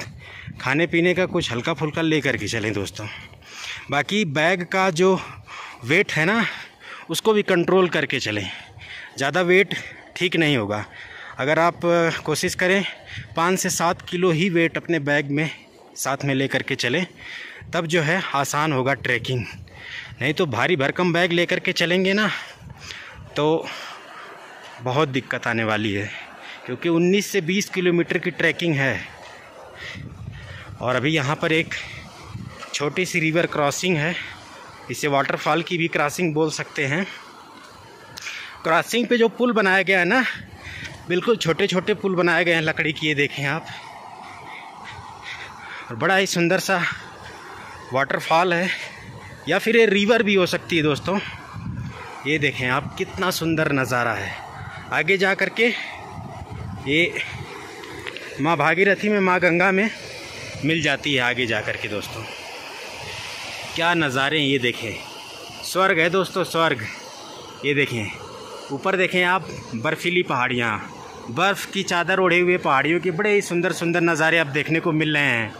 खाने पीने का कुछ हल्का फुल्का ले कर के चलें दोस्तों। बाकी बैग का जो वेट है ना, उसको भी कंट्रोल करके चलें। ज़्यादा वेट ठीक नहीं होगा। अगर आप कोशिश करें, पाँच से सात किलो ही वेट अपने बैग में साथ में ले कर के चलें, तब जो है आसान होगा ट्रैकिंग नहीं तो भारी भरकम बैग लेकर के चलेंगे ना तो बहुत दिक्कत आने वाली है, क्योंकि 19 से 20 किलोमीटर की ट्रैकिंग है। और अभी यहाँ पर एक छोटी सी रिवर क्रॉसिंग है। इसे वाटरफॉल की भी क्रॉसिंग बोल सकते हैं। क्रॉसिंग पे जो पुल बनाया गया है ना, बिल्कुल छोटे छोटे पुल बनाए गए हैं लकड़ी की, ये देखें आप। और बड़ा ही सुंदर सा वाटरफॉल है। या फिर ये रिवर भी हो सकती है दोस्तों। ये देखें आप, कितना सुंदर नज़ारा है। आगे जा कर के ये माँ भागीरथी में, माँ गंगा में मिल जाती है आगे जा कर के दोस्तों। क्या नज़ारे हैं ये देखें। स्वर्ग है दोस्तों, स्वर्ग। ये देखें, ऊपर देखें आप, बर्फीली पहाड़ियाँ। बर्फ़ की चादर ओढ़े हुए पहाड़ियों के बड़े ही सुंदर सुंदर नज़ारे आप देखने को मिल रहे हैं।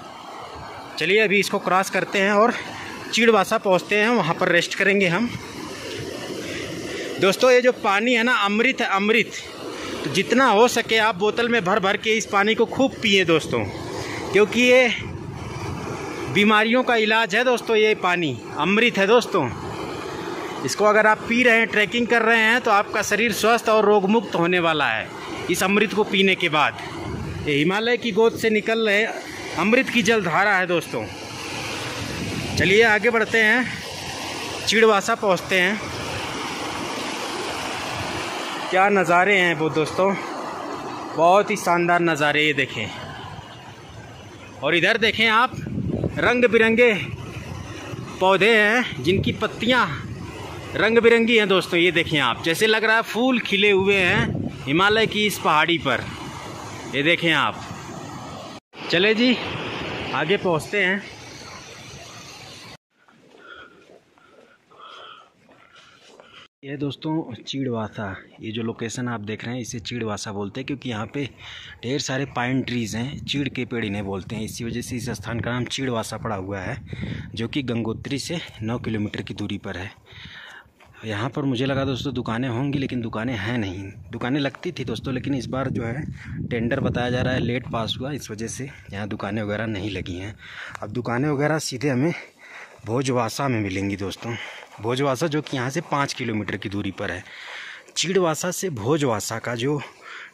चलिए अभी इसको क्रॉस करते हैं और चिड़वासा पहुँचते हैं, वहाँ पर रेस्ट करेंगे हम। दोस्तों, ये जो पानी है ना, अमृत है, अमृत। तो जितना हो सके आप बोतल में भर भर के इस पानी को खूब पिए दोस्तों, क्योंकि ये बीमारियों का इलाज है दोस्तों, ये पानी। अमृत है दोस्तों। इसको अगर आप पी रहे हैं, ट्रैकिंग कर रहे हैं तो आपका शरीर स्वस्थ और रोग मुक्त होने वाला है इस अमृत को पीने के बाद। ये हिमालय की गोद से निकल रहे अमृत की जल धारा है दोस्तों। चलिए आगे बढ़ते हैं। चिड़वासा पहुँचते हैं। क्या नज़ारे हैं वो दोस्तों। बहुत ही शानदार नज़ारे, ये देखें। और इधर देखें आप रंग बिरंगे पौधे हैं, जिनकी पत्तियाँ रंग बिरंगी हैं दोस्तों, ये देखिए आप। जैसे लग रहा है फूल खिले हुए हैं हिमालय की इस पहाड़ी पर। ये देखें आप। चले जी, आगे पहुँचते हैं। ये दोस्तों, चीड़वासा, ये जो लोकेशन आप देख रहे हैं, इसे चीड़वासा बोलते हैं, क्योंकि यहाँ पे ढेर सारे पाइन ट्रीज़ हैं, चीड़ के पेड़ इन्हें बोलते हैं। इसी वजह से इस स्थान का नाम चीड़वासा पड़ा हुआ है, जो कि गंगोत्री से नौ किलोमीटर की दूरी पर है। यहाँ पर मुझे लगा दोस्तों, दुकानें होंगी, लेकिन दुकानें हैं नहीं। दुकानें लगती थी दोस्तों, लेकिन इस बार जो है टेंडर बताया जा रहा है लेट पास हुआ। इस वजह से यहाँ दुकानें वगैरह नहीं लगी हैं। अब दुकानें वगैरह सीधे हमें भोजवासा में मिलेंगी दोस्तों। भोजवासा जो कि यहाँ से पाँच किलोमीटर की दूरी पर है। चीड़वासा से भोजवासा का जो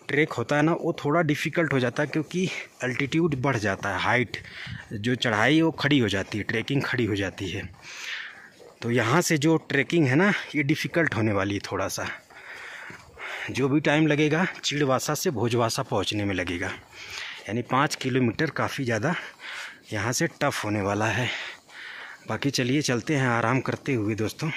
ट्रैक होता है ना, वो थोड़ा डिफ़िकल्ट हो जाता है क्योंकि अल्टीट्यूड बढ़ जाता है। हाइट जो चढ़ाई, वो खड़ी हो जाती है ट्रैकिंग खड़ी हो जाती है। तो यहाँ से जो ट्रैकिंग है ना, ये डिफ़िकल्ट होने वाली है थोड़ा सा जो भी टाइम लगेगा, चिड़वासा से भोजवासा पहुँचने में लगेगा। यानी पाँच किलोमीटर काफ़ी ज़्यादा यहाँ से टफ़ होने वाला है। बाकी चलिए चलते हैं आराम करते हुए दोस्तों।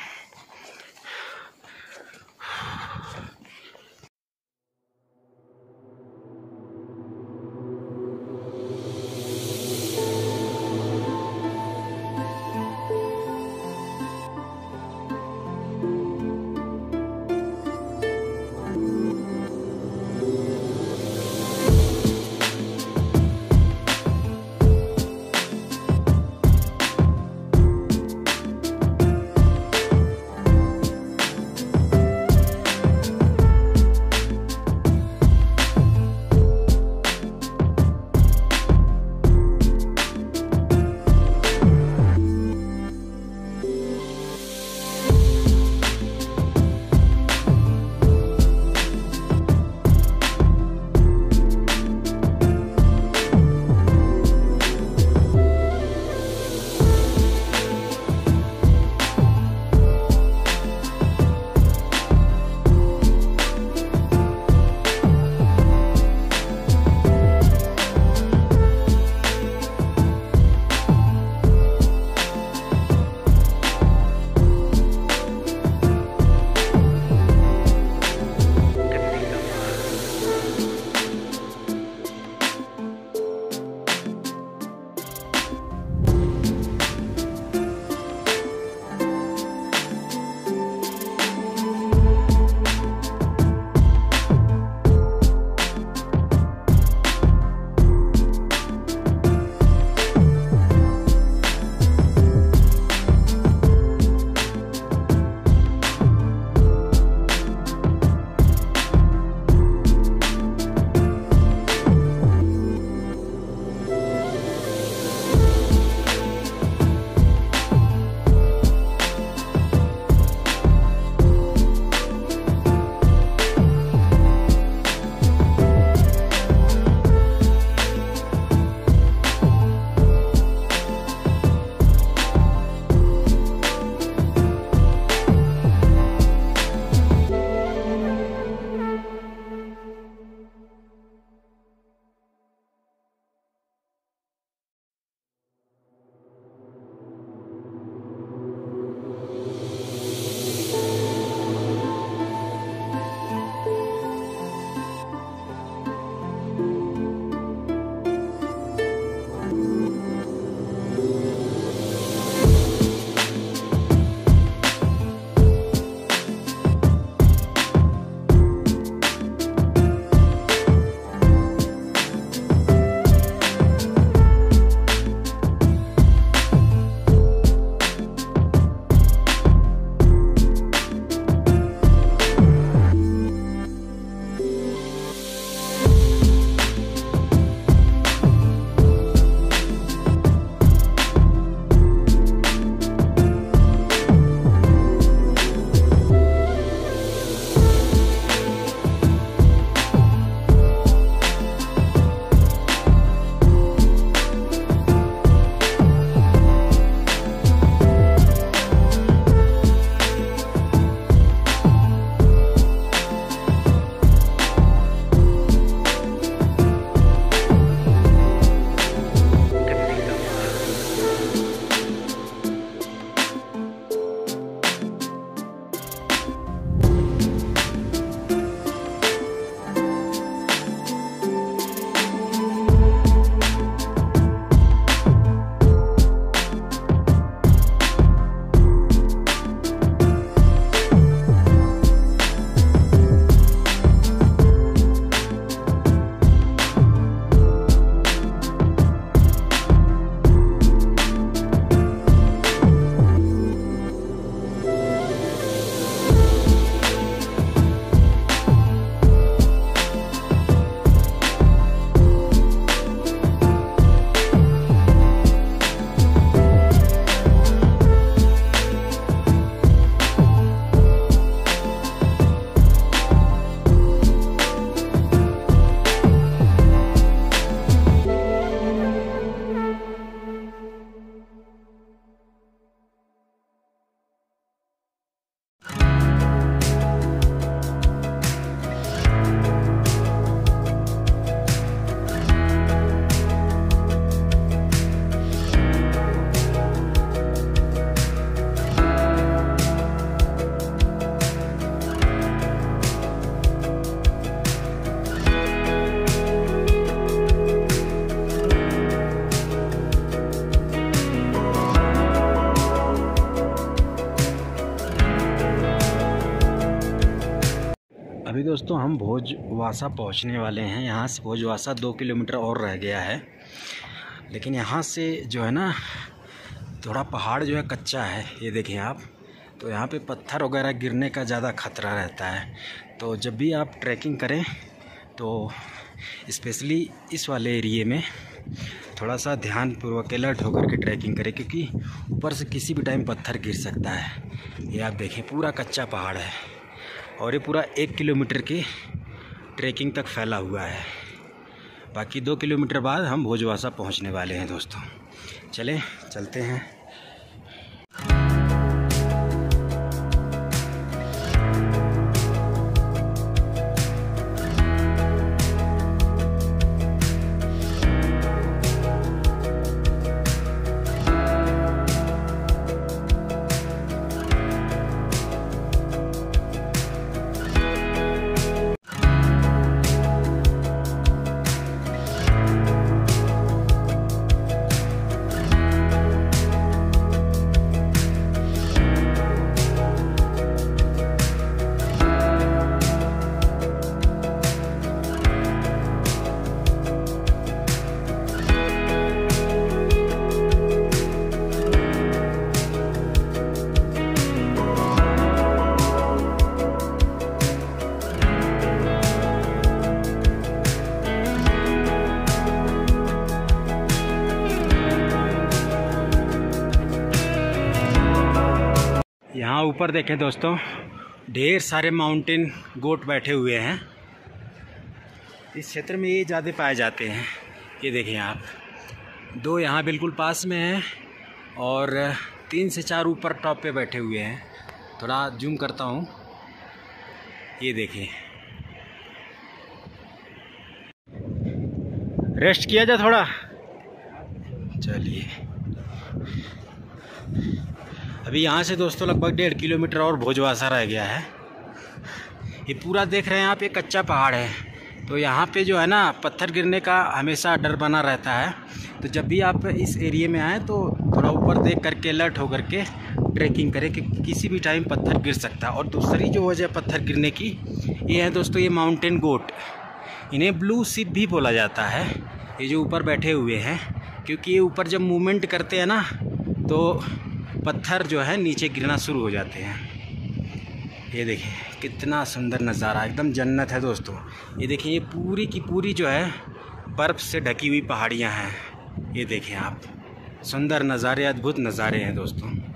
दोस्तों, हम भोजवासा पहुँचने वाले हैं। यहाँ से भोजवासा दो किलोमीटर और रह गया है। लेकिन यहाँ से जो है ना, थोड़ा पहाड़ जो है कच्चा है, ये देखें आप। तो यहाँ पे पत्थर वगैरह गिरने का ज़्यादा खतरा रहता है। तो जब भी आप ट्रैकिंग करें तो इस्पेशली इस वाले एरिए में थोड़ा सा ध्यानपूर्वक अलर्ट होकर के ट्रैकिंग करें, क्योंकि ऊपर से किसी भी टाइम पत्थर गिर सकता है। ये आप देखें, पूरा कच्चा पहाड़ है। और ये पूरा एक किलोमीटर की ट्रैकिंग तक फैला हुआ है। बाकी दो किलोमीटर बाद हम भोजवासा पहुँचने वाले हैं दोस्तों। चलें, चलते हैं। ऊपर देखें दोस्तों, ढेर सारे माउंटेन गोट बैठे हुए हैं। इस क्षेत्र में ये ज़्यादा पाए जाते हैं। ये देखें आप, दो यहाँ बिल्कुल पास में हैं और तीन से चार ऊपर टॉप पे बैठे हुए हैं। थोड़ा जूम करता हूँ। ये देखें रेस्ट किया जाए थोड़ा? चलिए। अभी यहाँ से दोस्तों लगभग डेढ़ किलोमीटर और भोजवासा रह गया है। ये पूरा देख रहे हैं आप, ये कच्चा पहाड़ है। तो यहाँ पे जो है ना, पत्थर गिरने का हमेशा डर बना रहता है। तो जब भी आप इस एरिए में आएँ तो थोड़ा ऊपर देख करके, अलर्ट होकर के ट्रैकिंग करें कि किसी भी टाइम पत्थर गिर सकता है। और दूसरी जो वजह पत्थर गिरने की, ये है दोस्तों ये माउंटेन गोट इन्हें ब्लू सिप भी बोला जाता है, ये जो ऊपर बैठे हुए हैं। क्योंकि ये ऊपर जब मूवमेंट करते हैं ना तो पत्थर जो है नीचे गिरना शुरू हो जाते हैं। ये देखिए, कितना सुंदर नज़ारा, एकदम जन्नत है दोस्तों। ये देखिए, ये पूरी की पूरी जो है, बर्फ़ से ढकी हुई पहाड़ियाँ हैं। ये देखें आप, सुंदर नज़ारे, अद्भुत नज़ारे हैं दोस्तों दोस्तों।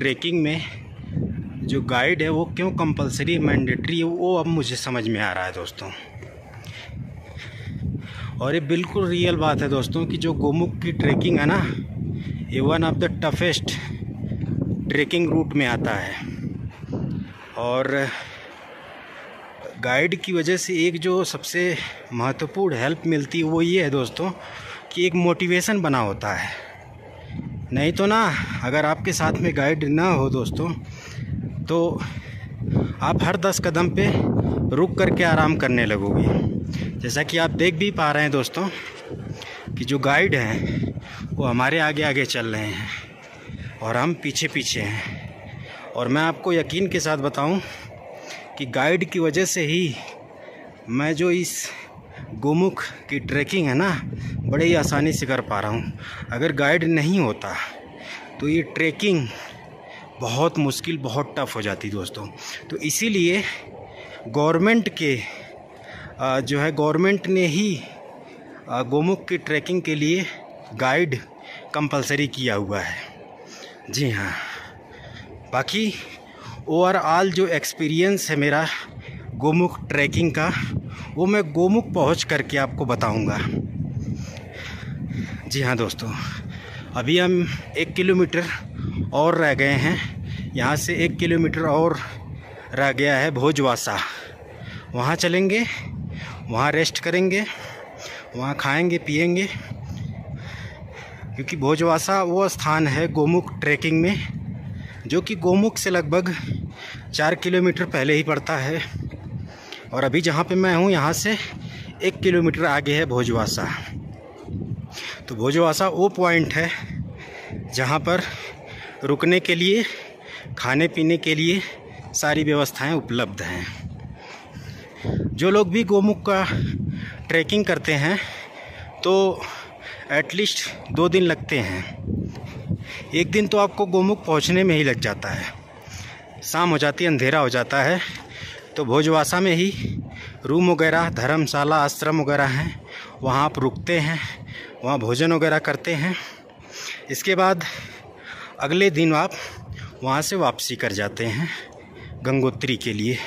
ट्रैकिंग में जो गाइड है वो क्यों कंपलसरी मैंडेटरी है, वो अब मुझे समझ में आ रहा है दोस्तों। और ये बिल्कुल रियल बात है दोस्तों कि जो गोमुख की ट्रैकिंग है ना, ये one of the toughest trekking route में आता है। और गाइड की वजह से एक जो सबसे महत्वपूर्ण हेल्प मिलती है वो ये है दोस्तों कि एक मोटिवेशन बना होता है। नहीं तो ना, अगर आपके साथ में गाइड ना हो दोस्तों तो आप हर दस कदम पे रुक करके आराम करने लगोगे। जैसा कि आप देख भी पा रहे हैं दोस्तों, कि जो गाइड हैं, वो हमारे आगे आगे चल रहे हैं, और हम पीछे पीछे हैं। और मैं आपको यकीन के साथ बताऊँ कि गाइड की वजह से ही मैं जो इस गोमुख की ट्रैकिंग है ना, बड़े ही आसानी से कर पा रहा हूँ। अगर गाइड नहीं होता तो ये ट्रैकिंग बहुत मुश्किल, बहुत टफ हो जाती दोस्तों। तो इसीलिए गवर्नमेंट के जो है गवर्नमेंट ने ही गोमुख की ट्रैकिंग के लिए गाइड कंपलसरी किया हुआ है। जी हाँ। बाकी ओवरऑल जो एक्सपीरियंस है मेरा गोमुख ट्रैकिंग का वो मैं गोमुख पहुँच करके आपको बताऊँगा। जी हाँ दोस्तों, अभी हम एक किलोमीटर और रह गए हैं। यहाँ से एक किलोमीटर और रह गया है भोजवासा। वहाँ चलेंगे, वहाँ रेस्ट करेंगे, वहाँ खाएँगे, पिएँगे। क्योंकि भोजवासा वो स्थान है गोमुख ट्रैकिंग में, जो कि गोमुख से लगभग चार किलोमीटर पहले ही पड़ता है। और अभी जहाँ पे मैं हूँ, यहाँ से एक किलोमीटर आगे है भोजवासा। तो भोजवासा वो पॉइंट है जहाँ पर रुकने के लिए, खाने पीने के लिए सारी व्यवस्थाएँ उपलब्ध हैं। जो लोग भी गोमुख का ट्रैकिंग करते हैं तो एटलीस्ट दो दिन लगते हैं। एक दिन तो आपको गोमुख पहुँचने में ही लग जाता है। शाम हो जाती है, अंधेरा हो जाता है। तो भोजवासा में ही रूम वगैरह धर्मशाला आश्रम वगैरह हैं। वहाँ आप रुकते हैं वहाँ भोजन वगैरह करते हैं। इसके बाद अगले दिन आप वहाँ से वापसी कर जाते हैं गंगोत्री के लिए।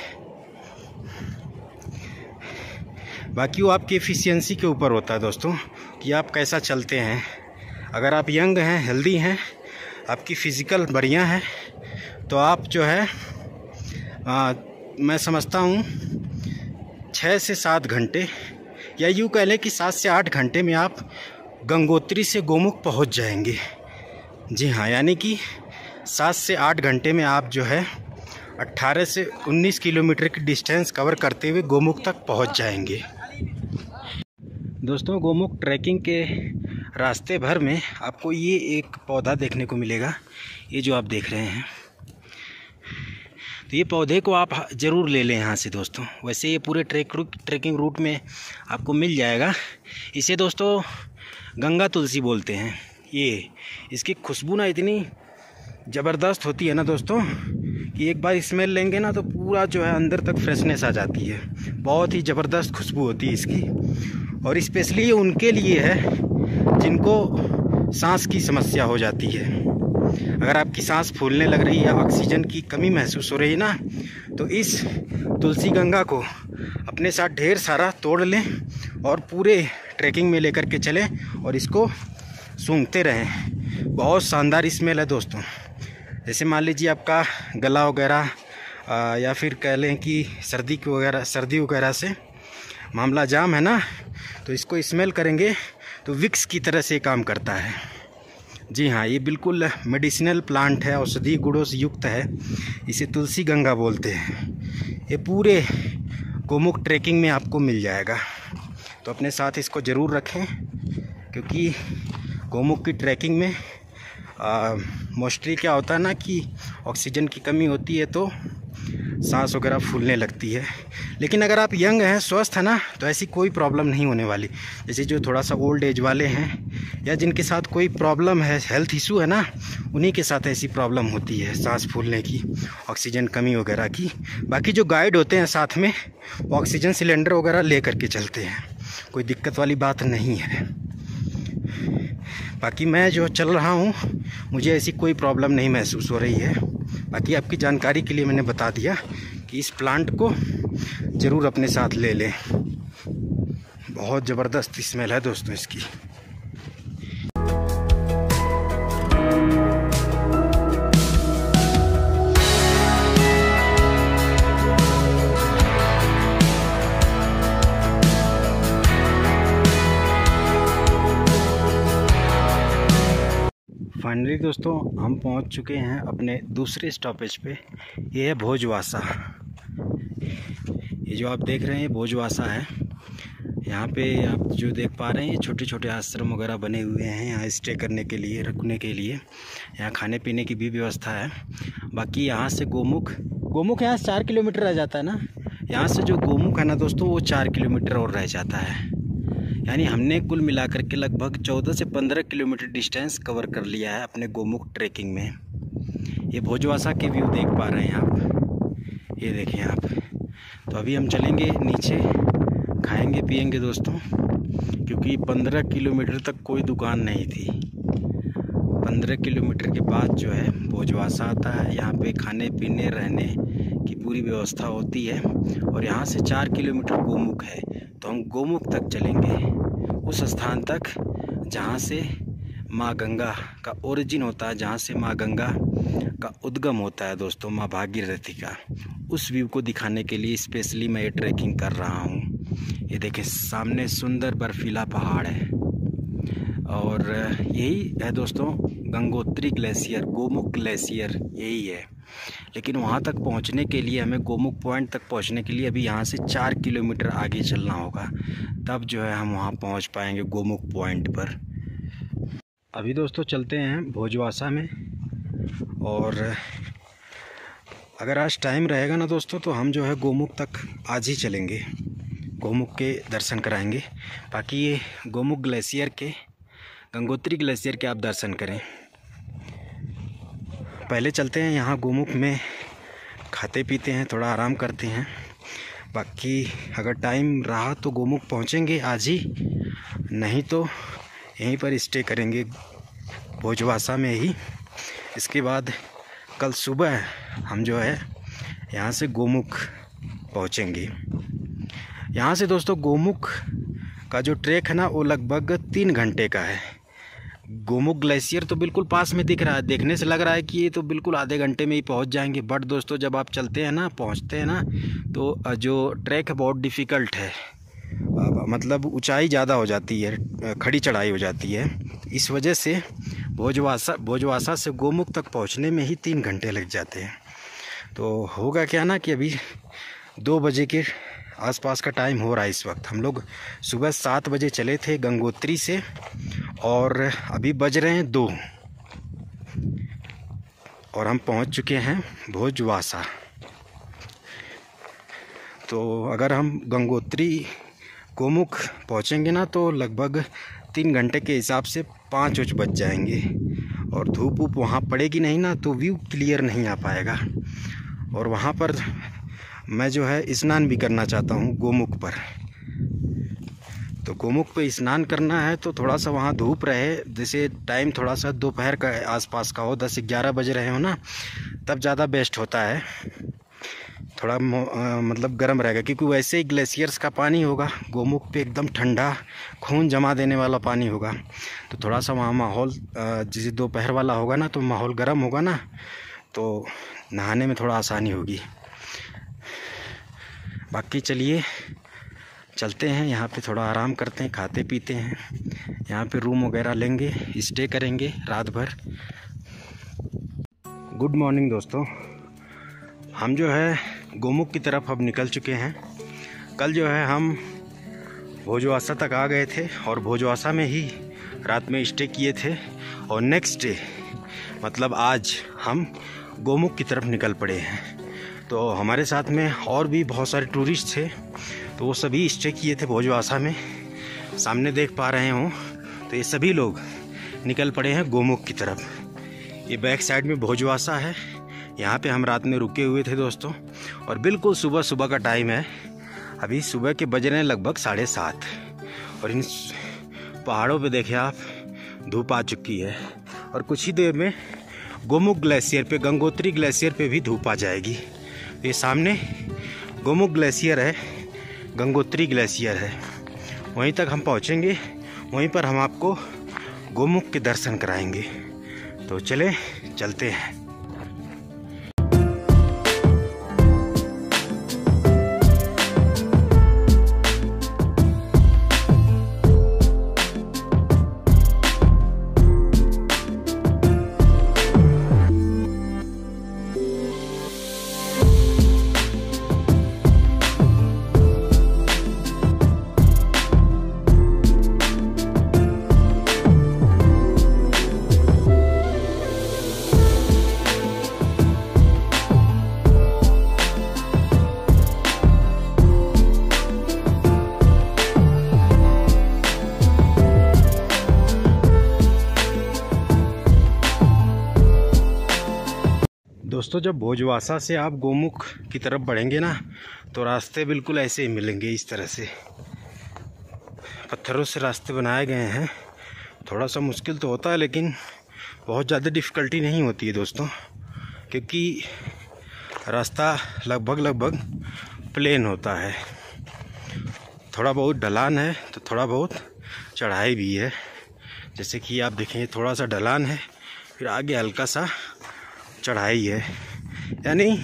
बाकी वो आपकी एफिशिएंसी के ऊपर होता है दोस्तों कि आप कैसा चलते हैं। अगर आप यंग हैं हेल्दी हैं आपकी फ़िज़िकल बढ़िया है तो आप जो है आ, मैं समझता हूँ छः से सात घंटे, या यूँ कह लें कि सात से आठ घंटे में आप गंगोत्री से गोमुख पहुँच जाएँगे। जी हाँ यानी कि सात से आठ घंटे में आप जो है 18 से 19 किलोमीटर की डिस्टेंस कवर करते हुए गोमुख तक पहुँच जाएँगे। दोस्तों, गोमुख ट्रैकिंग के रास्ते भर में आपको ये एक पौधा देखने को मिलेगा, ये जो आप देख रहे हैं। तो ये पौधे को आप ज़रूर ले लें यहाँ से दोस्तों। वैसे ये पूरे ट्रैक ट्रैकिंग रूट में आपको मिल जाएगा। इसे दोस्तों गंगा तुलसी बोलते हैं। ये, इसकी खुशबू ना इतनी ज़बरदस्त होती है ना दोस्तों कि एक बार स्मेल लेंगे ना तो पूरा जो है अंदर तक फ्रेशनेस आ जाती है। बहुत ही ज़बरदस्त खुशबू होती है इसकी। और स्पेशली ये उनके लिए है जिनको सांस की समस्या हो जाती है। अगर आपकी सांस फूलने लग रही है, ऑक्सीजन की कमी महसूस हो रही है ना तो इस तुलसी गंगा को अपने साथ ढेर सारा तोड़ लें और पूरे ट्रैकिंग में लेकर के चलें और इसको सूंघते रहें। बहुत शानदार स्मेल है दोस्तों। जैसे मान लीजिए आपका गला वगैरह या फिर कह लें कि सर्दी की वगैरह, सर्दी वगैरह से मामला जाम है ना तो इसको स्मेल करेंगे तो विक्स की तरह से काम करता है। जी हाँ ये बिल्कुल मेडिसिनल प्लांट है, औषधि गुड़ों से युक्त है। इसे तुलसी गंगा बोलते हैं। ये पूरे गोमुख ट्रैकिंग में आपको मिल जाएगा। तो अपने साथ इसको ज़रूर रखें, क्योंकि गोमुख की ट्रैकिंग में मोस्टली क्या होता है ना कि ऑक्सीजन की कमी होती है तो सांस वगैरह फूलने लगती है। लेकिन अगर आप यंग हैं, स्वस्थ हैं ना तो ऐसी कोई प्रॉब्लम नहीं होने वाली। जैसे जो थोड़ा सा ओल्ड एज वाले हैं, या जिनके साथ कोई प्रॉब्लम है, हेल्थ इशू है ना, उन्हीं के साथ ऐसी प्रॉब्लम होती है सांस फूलने की, ऑक्सीजन कमी वगैरह की। बाकी जो गाइड होते हैं साथ में, वो ऑक्सीजन सिलेंडर वगैरह ले करके चलते हैं। कोई दिक्कत वाली बात नहीं है। बाकी मैं जो चल रहा हूँ, मुझे ऐसी कोई प्रॉब्लम नहीं महसूस हो रही है। बाकी आपकी जानकारी के लिए मैंने बता दिया कि इस प्लांट को ज़रूर अपने साथ ले लें। बहुत ज़बरदस्त स्मेल है दोस्तों इसकी। फाइनली दोस्तों, हम पहुँच चुके हैं अपने दूसरे स्टॉपेज पे। ये है भोजवासा। ये जो आप देख रहे हैं भोजवासा है। यहाँ पे आप जो देख पा रहे हैं, ये छोटे छोटे आश्रम वगैरह बने हुए हैं यहाँ स्टे करने के लिए, रुकने के लिए। यहाँ खाने पीने की भी व्यवस्था है। बाकी यहाँ से गोमुख गोमुख यहाँ से चार किलोमीटर रह जाता है ना? यहाँ से जो गोमुख है ना दोस्तों, वो चार किलोमीटर और रह जाता है। यानी हमने कुल मिलाकर के लगभग 14 से 15 किलोमीटर डिस्टेंस कवर कर लिया है अपने गोमुख ट्रैकिंग में। ये भोजवासा के व्यू देख पा रहे हैं आप। ये देखें आप। तो अभी हम चलेंगे नीचे, खाएँगे पिएँगे दोस्तों, क्योंकि 15 किलोमीटर तक कोई दुकान नहीं थी। 15 किलोमीटर के बाद जो है भोजवासा आता है। यहाँ पे खाने, पीने, रहने की पूरी व्यवस्था होती है और यहाँ से चार किलोमीटर गोमुख है तो हम गोमुख तक चलेंगे। उस स्थान तक जहाँ से माँ गंगा का ओरिजिन होता है, जहाँ से माँ गंगा का उद्गम होता है दोस्तों, माँ भागीरथी का। उस व्यू को दिखाने के लिए स्पेशली मैं ये ट्रैकिंग कर रहा हूँ। ये देखें, सामने सुंदर बर्फीला पहाड़ है। और यही है दोस्तों गंगोत्री ग्लेशियर, गोमुख ग्लेशियर, यही है। लेकिन वहाँ तक पहुँचने के लिए हमें गोमुख पॉइंट तक पहुँचने के लिए अभी यहाँ से चार किलोमीटर आगे चलना होगा। तब जो है हम वहाँ पहुँच पाएँगे गोमुख पॉइंट पर। अभी दोस्तों चलते हैं भोजवासा में। और अगर आज टाइम रहेगा ना दोस्तों तो हम जो है गोमुख तक आज ही चलेंगे। गोमुख के दर्शन कराएँगे। बाकी ये गोमुख ग्लेशियर के, गंगोत्री ग्लेशियर के आप दर्शन करें। पहले चलते हैं यहाँ गोमुख में, खाते पीते हैं, थोड़ा आराम करते हैं। बाकी अगर टाइम रहा तो गोमुख पहुँचेंगे आज ही, नहीं तो यहीं पर स्टे करेंगे भोजवासा में ही। इसके बाद कल सुबह हम जो है, यहाँ से गोमुख पहुँचेंगे। यहाँ से दोस्तों गोमुख का जो ट्रैक है ना, वो लगभग तीन घंटे का है। गोमुख ग्लेशियर तो बिल्कुल पास में दिख रहा है। देखने से लग रहा है कि ये तो बिल्कुल आधे घंटे में ही पहुँच जाएँगे। बट दोस्तों, जब आप चलते हैं ना, पहुँचते हैं ना तो जो ट्रैक है बहुत डिफ़िकल्ट है। मतलब ऊंचाई ज़्यादा हो जाती है खड़ी चढ़ाई हो जाती है। इस वजह से भोजवासा भोजवासा से गोमुख तक पहुँचने में ही तीन घंटे लग जाते हैं। तो होगा क्या ना कि अभी दो बजे के आसपास का टाइम हो रहा है इस वक्त। हम लोग सुबह सात बजे चले थे गंगोत्री से और अभी बज रहे हैं दो। और हम पहुँच चुके हैं भोजवासा। तो अगर हम गंगोत्री गोमुख पहुँचेंगे ना तो लगभग तीन घंटे के हिसाब से पाँच उच बज जाएँगे। और धूप वूप वहाँ पड़ेगी नहीं ना तो व्यू क्लियर नहीं आ पाएगा। और वहाँ पर मैं जो है स्नान भी करना चाहता हूँ गोमुख पर। तो गोमुख पे स्नान करना है तो थोड़ा सा वहाँ धूप रहे। जैसे टाइम थोड़ा सा दोपहर का आसपास का हो दस ग्यारह बज रहे हो ना तब ज़्यादा बेस्ट होता है। थोड़ा आ, मतलब गर्म रहेगा क्योंकि वैसे ही ग्लेशियर्स का पानी होगा गोमुख पे एकदम ठंडा खून जमा देने वाला पानी होगा। तो थोड़ा सा वहाँ माहौल जैसे दोपहर वाला होगा ना तो माहौल गर्म होगा ना तो नहाने में थोड़ा आसानी होगी। बाकी चलिए, चलते हैं, यहाँ पे थोड़ा आराम करते हैं, खाते पीते हैं। यहाँ पे रूम वगैरह लेंगे, स्टे करेंगे रात भर गुड मॉर्निंग दोस्तों। हम जो है, गोमुख की तरफ़ अब निकल चुके हैं। कल जो है हम भोजवासा तक आ गए थे और भोजवासा में ही रात में स्टे किए थे। और नेक्स्ट डे मतलब आज हम गोमुख की तरफ़ निकल पड़े हैं। तो हमारे साथ में और भी बहुत सारे टूरिस्ट थे तो वो सभी स्टे किए थे भोजवासा में। सामने देख पा रहे हों तो ये सभी लोग निकल पड़े हैं गोमुख की तरफ़। ये बैक साइड में भोजवासा है, यहाँ पे हम रात में रुके हुए थे दोस्तों, और बिल्कुल सुबह सुबह का टाइम है। अभी सुबह के बज रहे हैं लगभग साढ़े सात, और इन पहाड़ों पे देखें आप, धूप आ चुकी है, और कुछ ही देर में गोमुख ग्लेशियर पे, गंगोत्री ग्लेशियर पे भी धूप आ जाएगी। ये सामने गोमुख ग्लेशियर है, गंगोत्री ग्लेशियर है। वहीं तक हम पहुँचेंगे, वहीं पर हम आपको गोमुख के दर्शन कराएँगे। तो चले, चलते हैं। भोजवासा से आप गोमुख की तरफ़ बढ़ेंगे ना तो रास्ते बिल्कुल ऐसे ही मिलेंगे इस तरह से। पत्थरों से रास्ते बनाए गए हैं। थोड़ा सा मुश्किल तो होता है, लेकिन बहुत ज़्यादा डिफ़िकल्टी नहीं होती है दोस्तों, क्योंकि रास्ता लगभग लगभग प्लेन होता है। थोड़ा बहुत ढलान है तो थोड़ा बहुत चढ़ाई भी है। जैसे कि आप देखेंगे थोड़ा सा ढलान है, फिर आगे हल्का सा चढ़ाई है। यानी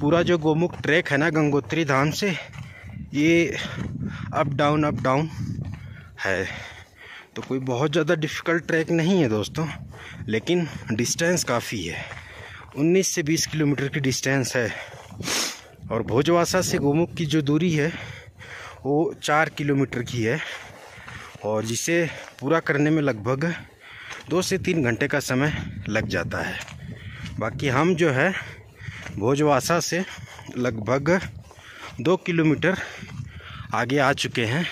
पूरा जो गोमुख ट्रैक है ना गंगोत्री धाम से, ये अप डाउन अप डाउन है। तो कोई बहुत ज़्यादा डिफ़िकल्ट ट्रैक नहीं है दोस्तों, लेकिन डिस्टेंस काफ़ी है। 19 से 20 किलोमीटर की डिस्टेंस है। और भोजवासा से गोमुख की जो दूरी है, वो चार किलोमीटर की है। और जिसे पूरा करने में लगभग दो से तीन घंटे का समय लग जाता है। बाकी हम जो है भोजवासा से लगभग दो किलोमीटर आगे आ चुके हैं।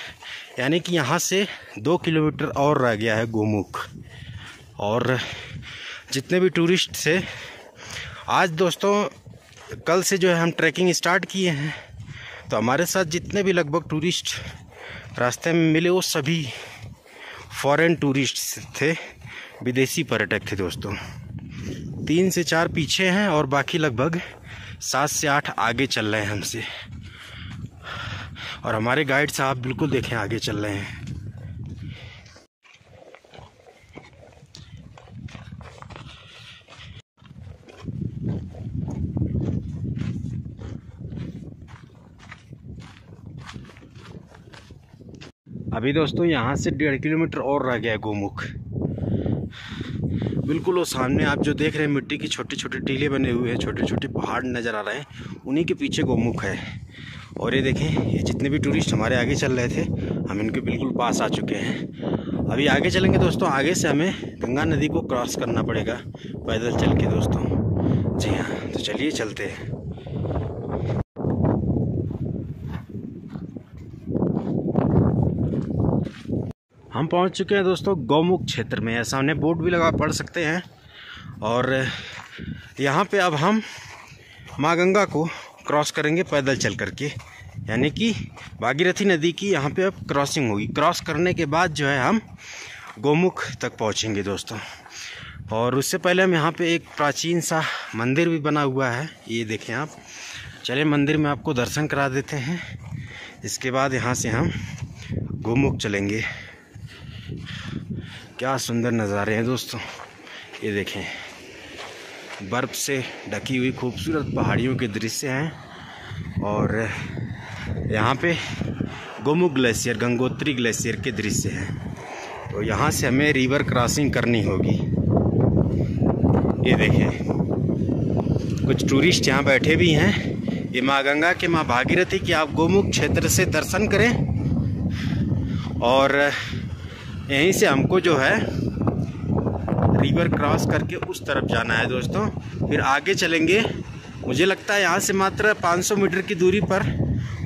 यानी कि यहाँ से दो किलोमीटर और रह गया है गोमुख। और जितने भी टूरिस्ट थे आज दोस्तों, कल से जो है हम ट्रैकिंग स्टार्ट किए हैं। तो हमारे साथ जितने भी लगभग टूरिस्ट रास्ते में मिले, वो सभी फॉरेन टूरिस्ट थे, विदेशी पर्यटक थे दोस्तों। तीन से चार पीछे हैं और बाकी लगभग सात से आठ आगे चल रहे हैं हमसे। और हमारे गाइड साहब बिल्कुल देखें आगे चल रहे हैं। अभी दोस्तों यहाँ से डेढ़ किलोमीटर और रह गया है गोमुख। बिल्कुल वो सामने आप जो देख रहे हैं, मिट्टी की छोटी छोटी टीले बने हुए हैं छोटे छोटे पहाड़ नज़र आ रहे हैं, उन्हीं के पीछे गोमुख है। और ये देखें, ये जितने भी टूरिस्ट हमारे आगे चल रहे थे, हम इनके बिल्कुल पास आ चुके हैं। अभी आगे चलेंगे दोस्तों, आगे से हमें गंगा नदी को क्रॉस करना पड़ेगा, पैदल चल के दोस्तों। जी हाँ तो चलिए चलते हैं। हम पहुँच चुके हैं दोस्तों गौमुख क्षेत्र में। सामने बोर्ड भी लगा, पढ़ सकते हैं। और, यहाँ पे अब हम माँ गंगा को क्रॉस करेंगे पैदल चल करके। यानी कि भागीरथी नदी की यहाँ पे अब क्रॉसिंग होगी। क्रॉस करने के बाद जो है हम गोमुख तक पहुँचेंगे दोस्तों। और उससे पहले हम यहाँ पे एक प्राचीन सा मंदिर भी बना हुआ है। ये देखें आप। चले मंदिर में आपको दर्शन करा देते हैं। इसके बाद यहाँ से हम गोमुख चलेंगे। क्या सुंदर नज़ारे हैं दोस्तों। ये देखें, बर्फ़ से ढकी हुई खूबसूरत पहाड़ियों के दृश्य हैं और यहाँ पे गोमुख ग्लेशियर, गंगोत्री ग्लेशियर के दृश्य हैं। तो यहाँ से हमें रिवर क्रॉसिंग करनी होगी। ये देखें, कुछ टूरिस्ट यहाँ बैठे भी हैं। ये माँ गंगा के माँ भागीरथी की आप गोमुख क्षेत्र से दर्शन करें। और यहीं से हमको जो है रिवर क्रॉस करके उस तरफ़ जाना है दोस्तों। फिर आगे चलेंगे। मुझे लगता है यहाँ से मात्र 500 मीटर की दूरी पर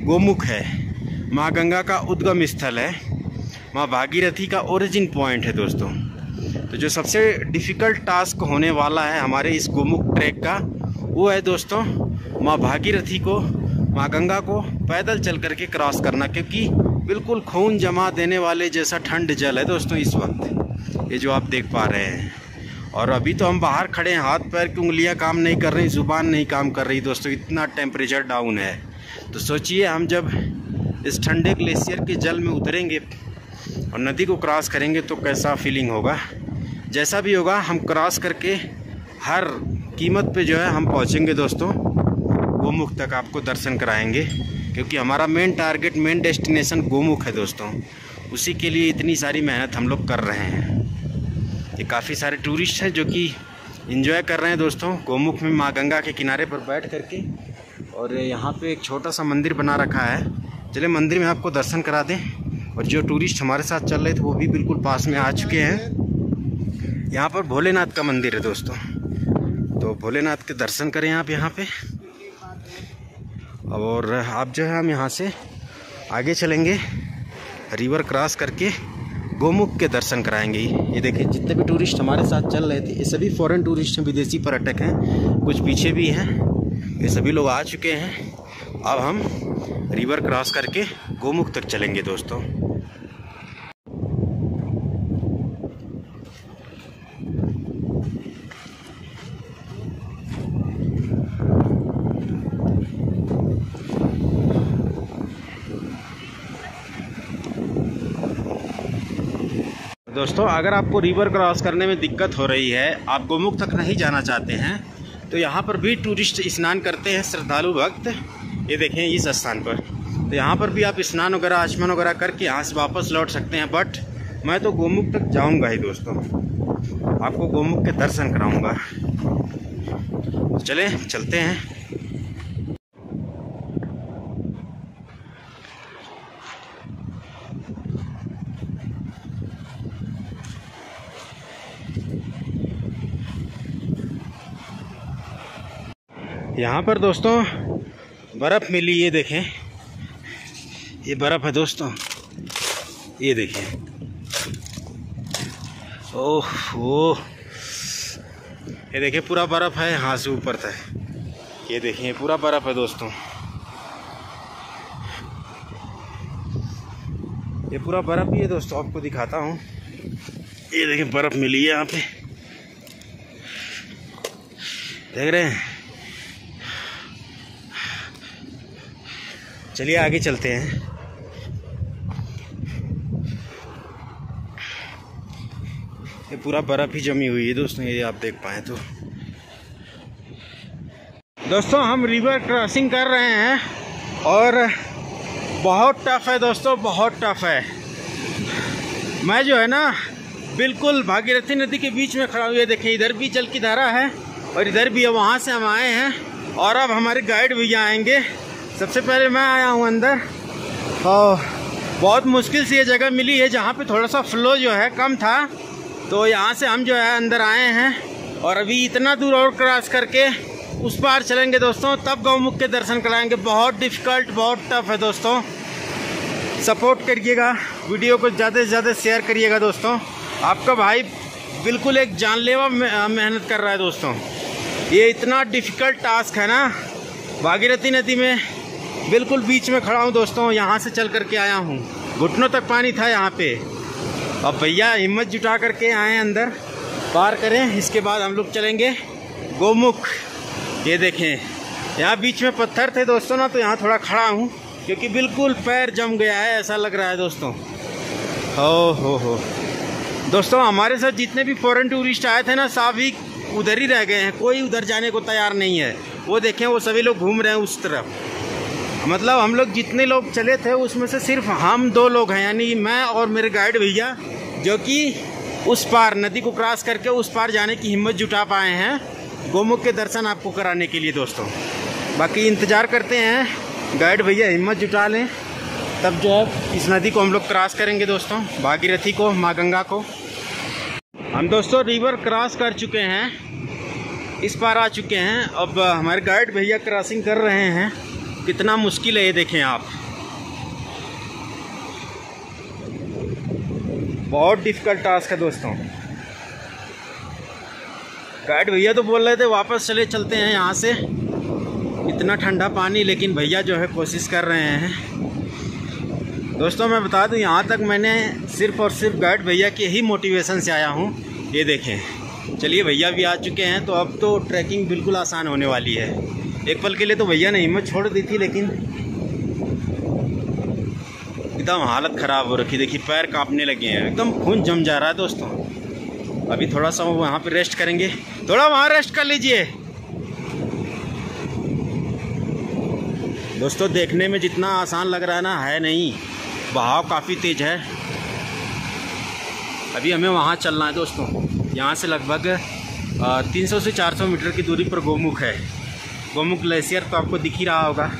गोमुख है। माँ गंगा का उद्गम स्थल है। माँ भागीरथी का ओरिजिन पॉइंट है दोस्तों। तो जो सबसे डिफ़िकल्ट टास्क होने वाला है हमारे इस गोमुख ट्रैक का, वो है दोस्तों, माँ भागीरथी को, माँ गंगा को पैदल चल करके क्रॉस करना। क्योंकि बिल्कुल खून जमा देने वाले जैसा ठंड जल है दोस्तों इस वक्त, ये जो आप देख पा रहे हैं। और अभी तो हम बाहर खड़े हैं, हाथ पैर की उंगलियाँ काम नहीं कर रही, ज़ुबान नहीं काम कर रही दोस्तों, इतना टेम्परेचर डाउन है। तो सोचिए हम जब इस ठंडे ग्लेशियर के जल में उतरेंगे और नदी को क्रॉस करेंगे तो कैसा फीलिंग होगा? जैसा भी होगा, हम क्रॉस करके हर कीमत पे जो है हम पहुँचेंगे दोस्तों गोमुख तक आपको दर्शन कराएँगे। क्योंकि हमारा main target main destination Gomukh है दोस्तों। उसी के लिए इतनी सारी मेहनत हम लोग कर रहे हैं। ये काफ़ी सारे टूरिस्ट हैं जो कि इंजॉय कर रहे हैं दोस्तों। गोमुख में माँ गंगा के किनारे पर बैठ करके। और यहाँ पे एक छोटा सा मंदिर बना रखा है। चले मंदिर में आपको दर्शन करा दें। और जो टूरिस्ट हमारे साथ चल रहे थे, वो भी बिल्कुल पास में आ चुके हैं। यहाँ पर भोलेनाथ का मंदिर है दोस्तों। तो भोलेनाथ के दर्शन करें आप यहाँ पे। और आप जो है, हम यहाँ से आगे चलेंगे रिवर क्रॉस करके गोमुख के दर्शन कराएँगे। ये देखिए, जितने भी टूरिस्ट हमारे साथ चल रहे थे, ये सभी फॉरेन टूरिस्ट हैं, विदेशी पर्यटक हैं, कुछ पीछे भी हैं। ये सभी लोग आ चुके हैं। अब हम रिवर क्रॉस करके गोमुख तक चलेंगे दोस्तों। दोस्तों, अगर आपको रिवर क्रॉस करने में दिक्कत हो रही है, आप गोमुख तक नहीं जाना चाहते हैं तो यहाँ पर भी टूरिस्ट स्नान करते हैं श्रद्धालु भक्त। ये देखें इस स्थान पर। तो यहाँ पर भी आप स्नान वगैरह, आचमन वगैरह करके यहाँ से वापस लौट सकते हैं बट मैं तो गोमुख तक जाऊँगा ही दोस्तों। आपको गोमुख के दर्शन कराऊँगा। चले, चलते हैं। यहाँ पर दोस्तों, बर्फ़ मिली, ये देखें। ये बर्फ़ है दोस्तों। ये देखें। ओह। ओह ये देखिए पूरा बर्फ़ है, यहाँ से ऊपर तक। ये देखिए पूरा बर्फ़ है दोस्तों। ये पूरा बर्फ़ ही है दोस्तों, आपको दिखाता हूँ। ये देखिए बर्फ़ मिली है यहाँ पे। देख रहे हैं? चलिए आगे चलते हैं। ये पूरा बर्फ़ ही जमी हुई है दोस्तों, ये आप देख पाए तो। दोस्तों, हम रिवर क्रॉसिंग कर रहे हैं और बहुत टफ है दोस्तों, बहुत टफ है। मैं जो है ना, बिल्कुल भागीरथी नदी के बीच में खड़ा हुआ है देखें इधर भी जल की धारा है और इधर भी है, वहाँ से हम आए हैं और अब हमारे गाइड भैया आएँगे सबसे पहले मैं आया हूँ अंदर। और बहुत मुश्किल से ये जगह मिली है जहाँ पे थोड़ा सा फ्लो जो है कम था। तो यहाँ से हम जो है अंदर आए हैं। और अभी इतना दूर और क्रॉस करके उस पार चलेंगे दोस्तों, तब गौमुख के दर्शन कराएँगे। बहुत डिफ़िकल्ट बहुत टफ है दोस्तों। सपोर्ट करिएगा वीडियो को ज़्यादा से ज़्यादा शेयर करिएगा दोस्तों। आपका भाई बिल्कुल एक जानलेवा मेहनत कर रहा है दोस्तों। ये इतना डिफ़िकल्ट टास्क है ना, भागीरथी नदी में बिल्कुल बीच में खड़ा हूँ दोस्तों, यहाँ से चल करके आया हूँ। घुटनों तक पानी था यहाँ पे। अब भैया हिम्मत जुटा करके आए अंदर, पार करें, इसके बाद हम लोग चलेंगे गोमुख। ये देखें, यहाँ बीच में पत्थर थे दोस्तों ना तो यहाँ थोड़ा खड़ा हूँ, क्योंकि बिल्कुल पैर जम गया है, ऐसा लग रहा है दोस्तों। हो हो हो। दोस्तों, हमारे साथ जितने भी फॉरेन टूरिस्ट आए थे ना, सभी उधर ही रह गए हैं, कोई उधर जाने को तैयार नहीं है। वो देखें, वो सभी लोग घूम रहे हैं उस तरफ़। मतलब हम लोग जितने लोग चले थे उसमें से सिर्फ़ हम दो लोग हैं, यानी मैं और मेरे गाइड भैया, जो कि उस पार नदी को क्रॉस करके उस पार जाने की हिम्मत जुटा पाए हैं गोमुख के दर्शन आपको कराने के लिए दोस्तों। बाकी इंतज़ार करते हैं, गाइड भैया हिम्मत जुटा लें, तब जो है इस नदी को हम लोग क्रॉस करेंगे दोस्तों, भागीरथी को, माँ गंगा को। हम दोस्तों रिवर क्रॉस कर चुके हैं, इस पार आ चुके हैं, अब हमारे गाइड भैया क्रॉसिंग कर रहे हैं। कितना मुश्किल है ये देखें आप। बहुत डिफ़िकल्ट टास्क है दोस्तों। गाइड भैया तो बोल रहे थे वापस चले, चलते हैं यहाँ से। इतना ठंडा पानी, लेकिन भैया जो है कोशिश कर रहे हैं। दोस्तों, मैं बता दूँ, यहाँ तक मैंने सिर्फ़ और सिर्फ़ गाइड भैया के ही मोटिवेशन से आया हूँ। ये देखें। चलिए, भैया भी आ चुके हैं तो अब तो ट्रैकिंग बिल्कुल आसान होने वाली है। एक पल के लिए तो भैया ने हिम्मत छोड़ दी थी, लेकिन एकदम हालत ख़राब हो रखी। देखिए, पैर कांपने लगे हैं। एकदम खून जम जा रहा है दोस्तों। अभी थोड़ा सा वहाँ पे रेस्ट करेंगे। थोड़ा वहाँ रेस्ट कर लीजिए। दोस्तों, देखने में जितना आसान लग रहा है ना, है नहीं। बहाव काफ़ी तेज़ है। अभी हमें वहाँ चलना है दोस्तों। यहाँ से लगभग 300 से 400 मीटर की दूरी पर गोमुख है। गोमुख ग्लेशियर तो आपको दिख ही रहा होगा।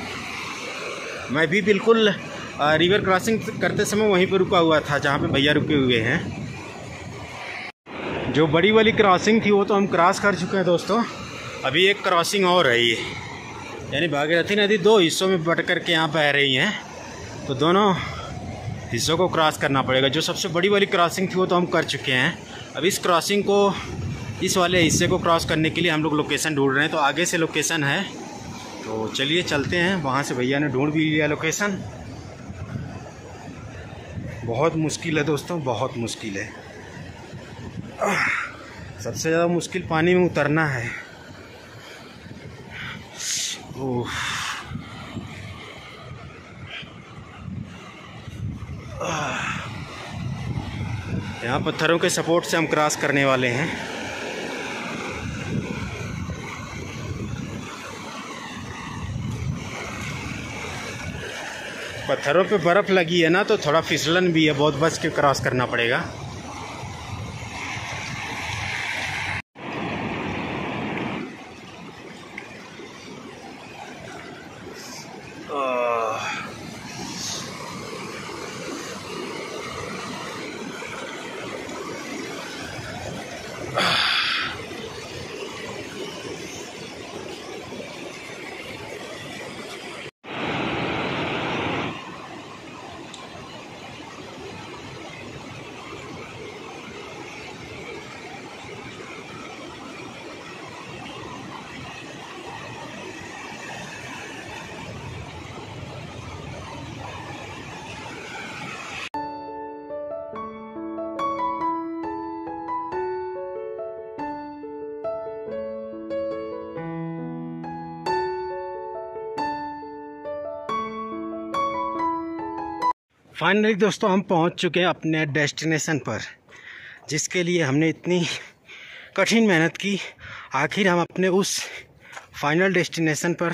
मैं भी बिल्कुल रिवर क्रॉसिंग करते समय वहीं पर रुका हुआ था, जहाँ पे भैया रुके हुए हैं। जो बड़ी वाली क्रॉसिंग थी, वो तो हम क्रॉस कर चुके हैं दोस्तों। अभी एक क्रॉसिंग और है ये। यानी भागीरथी नदी दो हिस्सों में बट कर के यहाँ बह रही हैं। तो दोनों हिस्सों को क्रॉस करना पड़ेगा। जो सबसे बड़ी वाली क्रॉसिंग थी, वो तो हम कर चुके हैं। अब इस क्रॉसिंग को इस वाले हिस्से को क्रॉस करने के लिए हम लोग लोकेशन ढूंढ रहे हैं। तो आगे से लोकेशन है। तो चलिए चलते हैं। वहाँ से भैया ने ढूंढ भी लिया लोकेशन बहुत मुश्किल है दोस्तों, बहुत मुश्किल है। सबसे ज़्यादा मुश्किल पानी में उतरना है। ओह यहाँ पत्थरों के सपोर्ट से हम क्रॉस करने वाले हैं। पत्थरों पे बर्फ़ लगी है ना तो थोड़ा फिसलन भी है, बहुत बस के क्रॉस करना पड़ेगा। फाइनली दोस्तों हम पहुँच चुके हैं अपने डेस्टिनेशन पर, जिसके लिए हमने इतनी कठिन मेहनत की। आखिर हम अपने उस फाइनल डेस्टिनेशन पर,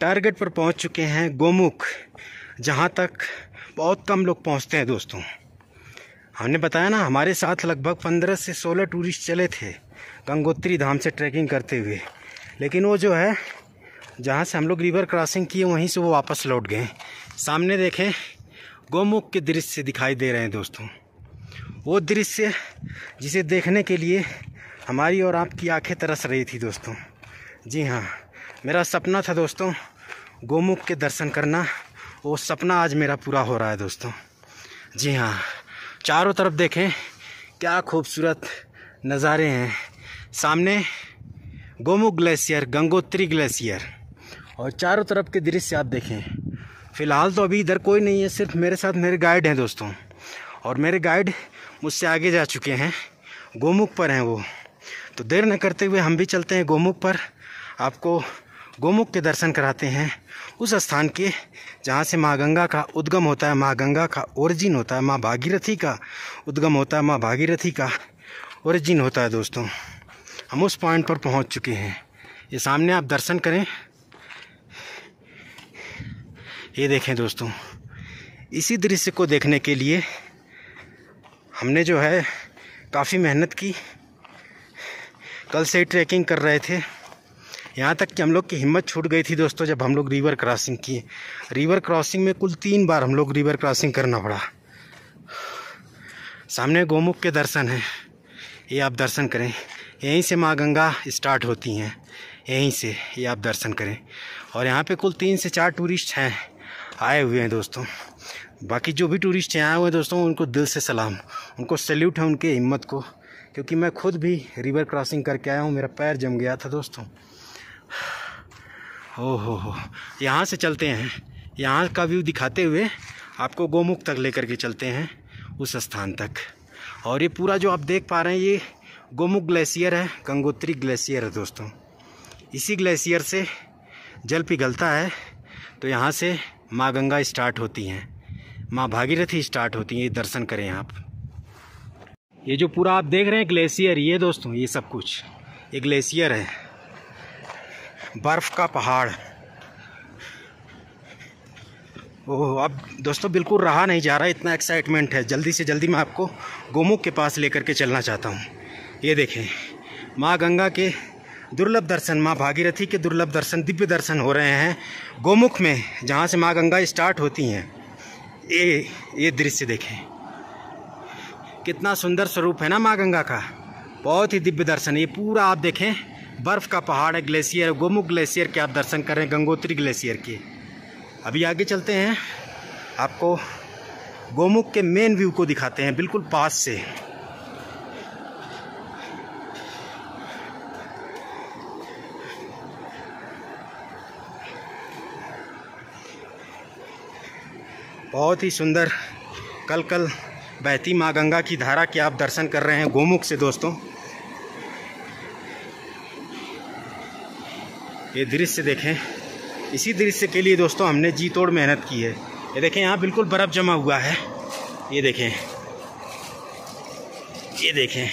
टारगेट पर पहुँच चुके हैं गोमुख, जहाँ तक बहुत कम लोग पहुँचते हैं दोस्तों। हमने बताया ना, हमारे साथ लगभग पंद्रह से सोलह टूरिस्ट चले थे, गंगोत्री धाम से ट्रैकिंग करते हुए। लेकिन वो जो है, जहाँ से हम लोग रिवर क्रॉसिंग किए, वहीं से वो वापस लौट गए। सामने देखें गोमुख के दृश्य दिखाई दे रहे हैं दोस्तों। वो दृश्य जिसे देखने के लिए हमारी और आपकी आँखें तरस रही थी दोस्तों। जी हाँ मेरा सपना था दोस्तों, गोमुख के दर्शन करना। वो सपना आज मेरा पूरा हो रहा है दोस्तों। जी हाँ चारों तरफ़ देखें, क्या खूबसूरत नज़ारे हैं। सामने गोमुख ग्लेशियर, गंगोत्री ग्लेशियर। और चारों तरफ़ के दृश्य आप देखें। फ़िलहाल तो अभी इधर कोई नहीं है, सिर्फ़ मेरे साथ मेरे गाइड हैं दोस्तों। और मेरे गाइड मुझसे आगे जा चुके हैं। गोमुख पर हैं वो। तो देर न करते हुए हम भी चलते हैं गोमुख पर। आपको गोमुख के दर्शन कराते हैं। उस स्थान के जहाँ से माँ गंगा का उद्गम होता है, माँ गंगा का ओरिजिन होता है, माँ भागीरथी का उद्गम होता है, माँ भागीरथी का ओरिजिन होता है दोस्तों। हम उस पॉइंट पर पहुँच चुके हैं। ये सामने आप दर्शन करें। ये देखें दोस्तों, इसी दृश्य को देखने के लिए हमने जो है काफ़ी मेहनत की। कल से ही ट्रैकिंग कर रहे थे। यहाँ तक कि हम लोग की हिम्मत छूट गई थी दोस्तों, जब हम लोग रिवर क्रॉसिंग किए। रिवर क्रॉसिंग में कुल तीन बार हम लोग रिवर क्रॉसिंग करना पड़ा। सामने गोमुख के दर्शन हैं। ये आप दर्शन करें। यहीं से माँ गंगा स्टार्ट होती हैं। यहीं से ये आप दर्शन करें। और यहाँ पे कुल तीन से चार टूरिस्ट हैं। आए हुए हैं दोस्तों। बाकी जो भी टूरिस्ट यहाँ आए हुए हैं दोस्तों, उनको दिल से सलाम। उनको सल्यूट है उनके हिम्मत को, क्योंकि मैं खुद भी रिवर क्रॉसिंग करके आया हूँ, मेरा पैर जम गया था दोस्तों। हो हो हो यहाँ से चलते हैं। यहाँ का व्यू दिखाते हुए आपको गोमुख तक लेकर के चलते हैं, उस स्थान तक। और ये पूरा जो आप देख पा रहे हैं, ये गोमुख ग्लेशियर है, गंगोत्री ग्लेशियर है दोस्तों। इसी ग्लेशियर से जल पिघलता है तो यहाँ से माँ गंगा स्टार्ट होती हैं। माँ भागीरथी स्टार्ट होती हैं, ये दर्शन करें आप। ये जो पूरा आप देख रहे हैं ग्लेशियर ये दोस्तों, ये सब कुछ, ये ग्लेशियर है। बर्फ़ का पहाड़। ओह, अब दोस्तों बिल्कुल रहा नहीं जा रहा, इतना एक्साइटमेंट है। जल्दी से जल्दी मैं आपको गोमुख के पास लेकर के चलना चाहता हूँ। ये देखें, माँ गंगा के दुर्लभ दर्शन, माँ भागीरथी के दुर्लभ दर्शन, दिव्य दर्शन हो रहे हैं गोमुख में, जहाँ से माँ गंगा स्टार्ट होती हैं। ये ये दृश्य देखें। कितना सुंदर स्वरूप है ना माँ गंगा का। बहुत ही दिव्य दर्शन, ये पूरा आप देखें, बर्फ़ का पहाड़ है, ग्लेशियर, गोमुख ग्लेशियर के आप दर्शन कर रहे हैं, गंगोत्री ग्लेशियर के। अभी आगे चलते हैं, आपको गोमुख के मेन व्यू को दिखाते हैं, बिल्कुल पास से। बहुत ही सुंदर कल कल बहती माँ गंगा की धारा के आप दर्शन कर रहे हैं गोमुख से दोस्तों। ये दृश्य देखें। इसी दृश्य के लिए दोस्तों हमने जी तोड़ मेहनत की है। ये देखें, यहाँ बिल्कुल बर्फ़ जमा हुआ है। ये देखें। ये देखें।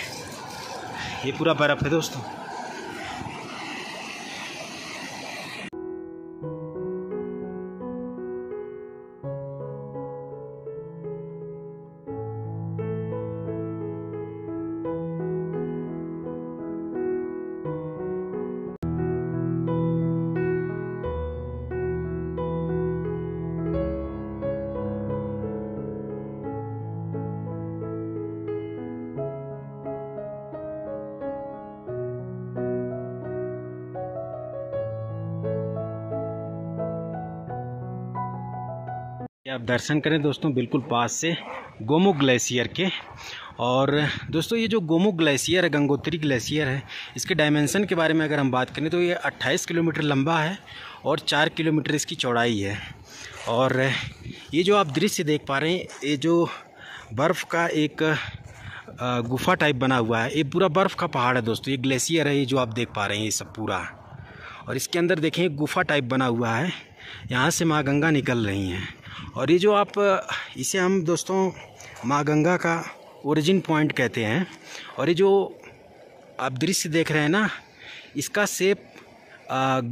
ये पूरा बर्फ़ है दोस्तों। दर्शन करें दोस्तों, बिल्कुल पास से गोमुख ग्लेशियर के। और दोस्तों, ये जो गोमुख ग्लेशियर है गंगोत्री ग्लेशियर है, इसके डायमेंशन के बारे में अगर हम बात करें तो ये 28 किलोमीटर लंबा है और 4 किलोमीटर इसकी चौड़ाई है। और ये जो आप दृश्य देख पा रहे हैं, ये जो बर्फ़ का एक गुफा टाइप बना हुआ है, ये पूरा बर्फ़ का पहाड़ है दोस्तों, ये ग्लेशियर है, ये जो आप देख पा रहे हैं, ये सब पूरा। और इसके अंदर देखें, गुफा टाइप बना हुआ है, यहाँ से माँ गंगा निकल रही हैं। और ये जो आप, इसे हम दोस्तों माँ गंगा का ओरिजिन पॉइंट कहते हैं। और ये जो आप दृश्य देख रहे हैं ना, इसका सेप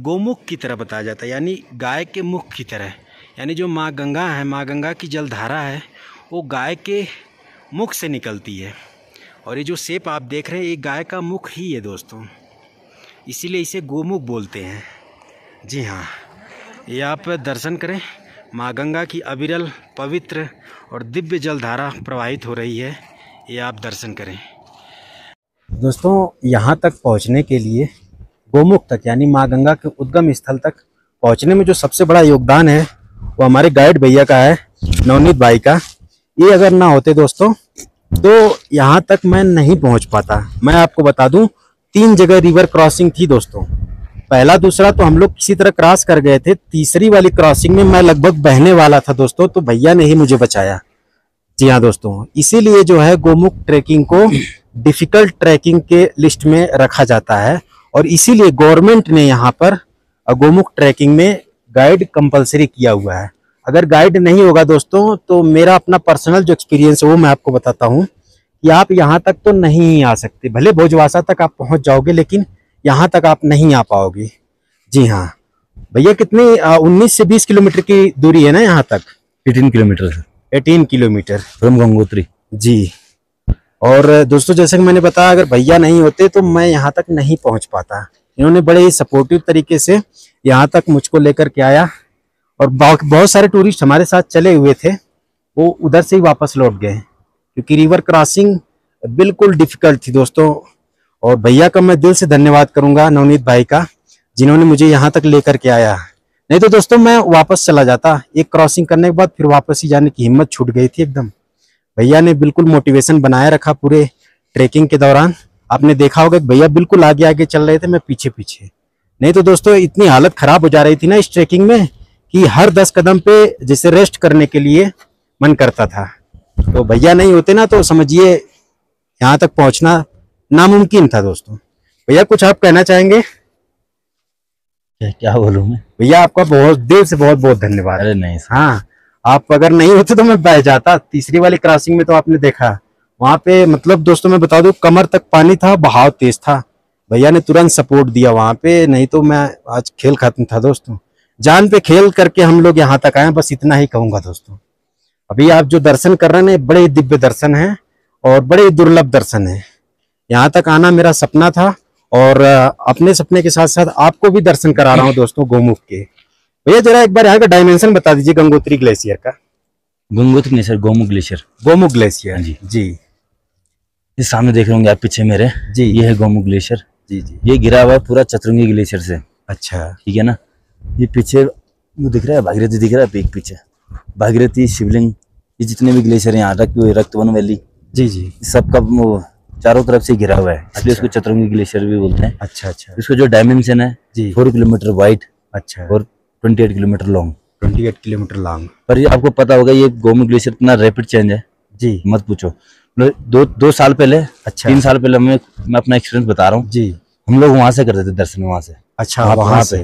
गोमुख की तरह बताया जाता है, यानी गाय के मुख की तरह। यानी जो माँ गंगा है, माँ गंगा की जलधारा है, वो गाय के मुख से निकलती है। और ये जो सेप आप देख रहे हैं, ये गाय का मुख ही है दोस्तों। इसीलिए इसे गोमुख बोलते हैं। जी हाँ ये आप दर्शन करें। माँ गंगा की अविरल, पवित्र और दिव्य जलधारा प्रवाहित हो रही है। ये आप दर्शन करें। दोस्तों, यहाँ तक पहुँचने के लिए गोमुख तक, यानी माँ गंगा के उद्गम स्थल तक पहुँचने में जो सबसे बड़ा योगदान है, वो हमारे गाइड भैया का है, नवनीत भाई का। ये अगर ना होते दोस्तों तो यहाँ तक मैं नहीं पहुँच पाता। मैं आपको बता दूँ, तीन जगह रिवर क्रॉसिंग थी दोस्तों। पहला दूसरा तो हम लोग किसी तरह क्रॉस कर गए थे। तीसरी वाली क्रॉसिंग में मैं लगभग बहने वाला था दोस्तों तो भैया ने ही मुझे बचाया। जी हाँ दोस्तों, इसीलिए जो है गोमुख ट्रैकिंग को डिफ़िकल्ट ट्रैकिंग के लिस्ट में रखा जाता है और इसीलिए गवर्नमेंट ने यहाँ पर गोमुख ट्रैकिंग में गाइड कंपलसरी किया हुआ है। अगर गाइड नहीं होगा दोस्तों तो मेरा अपना पर्सनल जो एक्सपीरियंस है वो मैं आपको बताता हूँ कि आप यहाँ तक तो नहीं आ सकते। भले भोजवासा तक आप पहुँच जाओगे, लेकिन यहाँ तक आप नहीं आ पाओगे। जी हाँ। भैया कितनी उन्नीस से बीस किलोमीटर की दूरी है ना यहाँ तक? Eighteen kilometre eighteen kilometre. From Gangotri. जी। और दोस्तों जैसे कि मैंने बताया अगर भैया नहीं होते तो मैं यहाँ तक नहीं पहुँच पाता। इन्होंने बड़े ही सपोर्टिव तरीके से यहाँ तक मुझको लेकर के आया। और बहुत सारे टूरिस्ट हमारे साथ चले हुए थे। वो उधर से ही वापस लौट गए। क्योंकि रिवर क्रॉसिंग बिल्कुल डिफ़िकल्ट थी दोस्तों। और भैया का मैं दिल से धन्यवाद करूँगा नवनीत भाई का, जिन्होंने मुझे यहाँ तक लेकर के आया। नहीं तो दोस्तों, मैं वापस चला जाता। एक क्रॉसिंग करने के बाद फिर वापस ही जाने की हिम्मत छूट गई थी एकदम। भैया ने बिल्कुल मोटिवेशन बनाए रखा पूरे ट्रेकिंग के दौरान। आपने देखा होगा भैया बिल्कुल आगे आगे चल रहे थे, मैं पीछे पीछे। नहीं तो दोस्तों, इतनी हालत खराब हो जा रही थी ना इस ट्रेकिंग में कि हर दस कदम पे जैसे रेस्ट करने के लिए मन करता था। तो भैया नहीं होते ना तो समझिए, यहाँ तक पहुँचना नामुमकिन था दोस्तों। भैया कुछ आप कहना चाहेंगे? क्या बोलूँ मैं? भैया आपका बहुत दिल से बहुत बहुत धन्यवाद। अरे नहीं हाँ आप अगर नहीं होते तो मैं बह जाता। तीसरी वाली क्रॉसिंग में तो आपने देखा। वहाँ पे मतलब दोस्तों मैं बता दू कमर तक पानी था बहाव तेज था। भैया ने तुरंत सपोर्ट दिया वहाँ पे नहीं तो मैं आज खेल खत्म था दोस्तों। जान पे खेल करके हम लोग यहाँ तक आए बस इतना ही कहूँगा दोस्तों। अभी आप जो दर्शन कर रहे हैं बड़े दिव्य दर्शन है और बड़े दुर्लभ दर्शन है। यहाँ तक आना मेरा सपना था और अपने सपने के साथ साथ आपको भी दर्शन करा रहा हूँ दोस्तों गोमुख के। भैया जरा एक बार यहाँ का डायमेंशन बता दीजिए गंगोत्री ग्लेशियर का। Gangotri glacier Gomukh glacier Gomukh glacier हाँ जी। जी। ये सामने देख रहे होंगे आप पीछे मेरे। जी। ये है गोमुख ग्लेशियर जी जी। ये गिरा हुआ है पूरा चतुरंगी ग्लेशियर से। अच्छा। ठीक है ना? ये पीछे वो दिख रहा है भागीरथी दिख रहा है पीक पीछे। भागीरथी शिवलिंग ये जितने भी ग्लेशियर यहाँ रक्त रक्तवन वैली जी जी। सबका चारों तरफ़ से घिरा हुआ है। इसलिए इसको अच्छा। चतुरंगी ग्लेशियर भी बोलते हैं। अच्छा अच्छा। इसका जो डायमेंशन है जी। फोर किलोमीटर वाइड अच्छा। और twenty eight kilometre long twenty eight kilometre long पर ये आपको पता होगा ये गोमुख ग्लेशियर इतना रैपिड चेंज है। जी। मत पूछो। मतलब दो दो साल पहले अच्छा। तीन साल पहले मैं मैं अपना एक्सपीरियंस बता रहा हूँ। जी। हम लोग वहाँ से करते थे दर्शन वहाँ से। अच्छा वहाँ से।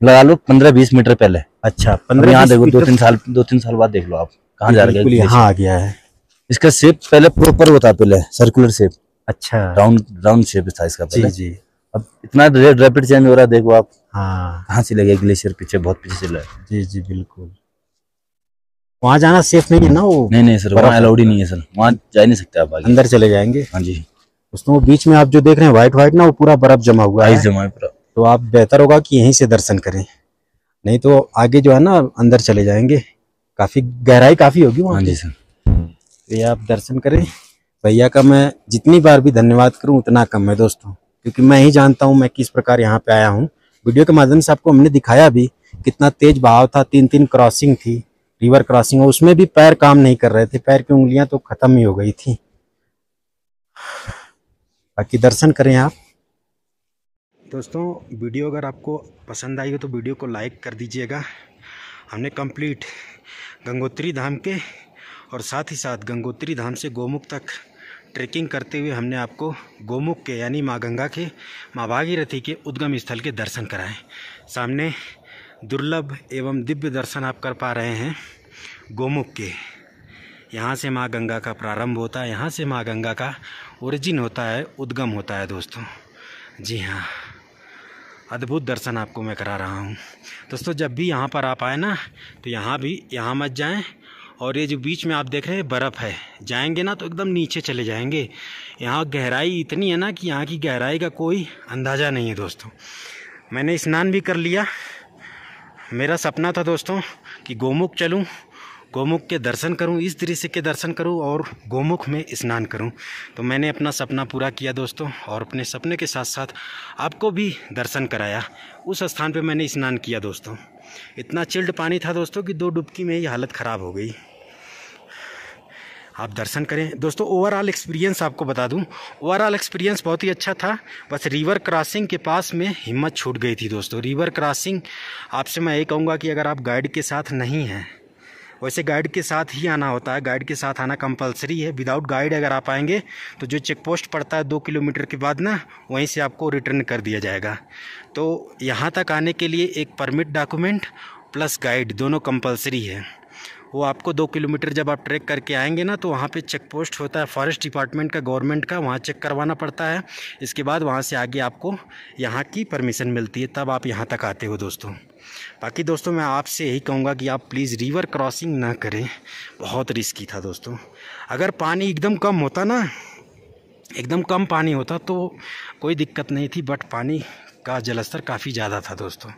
लगा लो पंद्रह बीस मीटर पहले। अच्छा पंद्रह यहाँ देखो दो तीन साल दो तीन साल बाद देख लो आप। कहाँ जा रहे हैं? यहाँ आ गया है। इसका शेप पहले प्रॉपर होता पहले सर्कुलर शेप अच्छा। राउंड राउंड शेप था इसका जी पहले। जी। अब इतना रैपिड चेंज हो रहा है देखो आप। हाँ। कहाँ चले गए ग्लेशियर पीछे बहुत पीछे चला है जी जी बिल्कुल। वहाँ जाना सेफ़ नहीं है ना वो? नहीं नहीं सर वहाँ अलाउड ही नहीं है सर वहाँ जा नहीं सकते आप अंदर चले जाएँगे? हाँ जी। दोस्तों वो बीच में आप जो देख रहे हैं व्हाइट व्हाइट ना वो पूरा बर्फ़ जमा हुआ है। जमा है पूरा। तो आप बेहतर होगा कि यहीं से दर्शन करें। नहीं तो आगे जो है ना अंदर चले जाएँगे। काफ़ी गहराई काफ़ी होगी वहाँ हाँ जी सर तो ये आप दर्शन करें। भैया का मैं जितनी बार भी धन्यवाद करूँ, उतना कम है दोस्तों। क्योंकि मैं ही जानता हूँ मैं किस प्रकार यहाँ पे आया हूँ। वीडियो के माध्यम से आपको हमने दिखाया भी कितना तेज बहाव था तीन तीन क्रॉसिंग थी रिवर क्रॉसिंग उसमें भी पैर काम नहीं कर रहे थे। पैर की उंगलियाँ तो खत्म ही हो गई थी। बाकी दर्शन करें आप। दोस्तों, वीडियो अगर आपको पसंद आई हो तो वीडियो को लाइक कर दीजिएगा। हमने कंप्लीट गंगोत्री धाम के और साथ ही साथ गंगोत्री धाम से गोमुख तक ट्रैकिंग करते हुए हमने आपको गोमुख के, यानी माँ गंगा के, माँ भागीरथी के उद्गम स्थल के दर्शन कराए। सामने दुर्लभ एवं दिव्य दर्शन आप कर पा रहे हैं गोमुख के। यहाँ से माँ गंगा का प्रारंभ होता है, यहाँ से माँ गंगा का ओरिजिन होता है, उद्गम होता है दोस्तों। जी हाँ अद्भुत दर्शन आपको मैं करा रहा हूँ। दोस्तों, जब भी यहाँ पर आप आए ना तो यहाँ भी, यहाँ मत जाएँ और ये जो बीच में आप देख रहे हैं, बर्फ़ है। जाएँगे ना तो एकदम नीचे चले जाएँगे। यहाँ गहराई इतनी है ना कि यहाँ की गहराई का कोई अंदाज़ा नहीं है दोस्तों। मैंने स्नान भी कर लिया। मेरा सपना था दोस्तों कि गोमुख चलूँ, गोमुख के दर्शन करूँ, इस दृश्य के दर्शन करूँ और गोमुख में स्नान करूँ। तो मैंने अपना सपना पूरा किया दोस्तों और अपने सपने के साथ साथ आपको भी दर्शन कराया। उस स्थान पे मैंने स्नान किया दोस्तों। इतना चिल्ड पानी था दोस्तों कि दो डुबकी में ही हालत ख़राब हो गई। आप दर्शन करें। दोस्तों ओवरऑल एक्सपीरियंस आपको बता दूँ। ओवरऑल एक्सपीरियंस बहुत ही अच्छा था। बस रिवर क्रॉसिंग के पास में हिम्मत छूट गई थी दोस्तों। रिवर क्रॉसिंग आपसे मैं यही कहूँगा कि अगर आप गाइड के साथ नहीं हैं, वैसे गाइड के साथ ही आना होता है। गाइड के साथ आना कंपलसरी है। विदाउट गाइड अगर आप आएँगे तो जो चेक पोस्ट पड़ता है दो किलोमीटर के बाद ना, वहीं से आपको रिटर्न कर दिया जाएगा। तो यहाँ तक आने के लिए एक परमिट डॉक्यूमेंट प्लस गाइड दोनों कंपलसरी है। वो आपको दो किलोमीटर जब आप ट्रैक करके आएँगे ना तो वहाँ पे चेक पोस्ट होता है फॉरेस्ट डिपार्टमेंट का गवर्नमेंट का, वहाँ चेक करवाना पड़ता है। इसके बाद वहाँ से आगे आपको यहाँ की परमिशन मिलती है, तब आप यहाँ तक आते हो दोस्तों। बाकी दोस्तों, मैं आपसे यही कहूँगा कि आप प्लीज़ रिवर क्रॉसिंग ना करें। बहुत रिस्की था दोस्तों। अगर पानी एकदम कम होता ना, एकदम कम पानी होता तो कोई दिक्कत नहीं थी बट पानी का जलस्तर काफ़ी ज़्यादा था दोस्तों।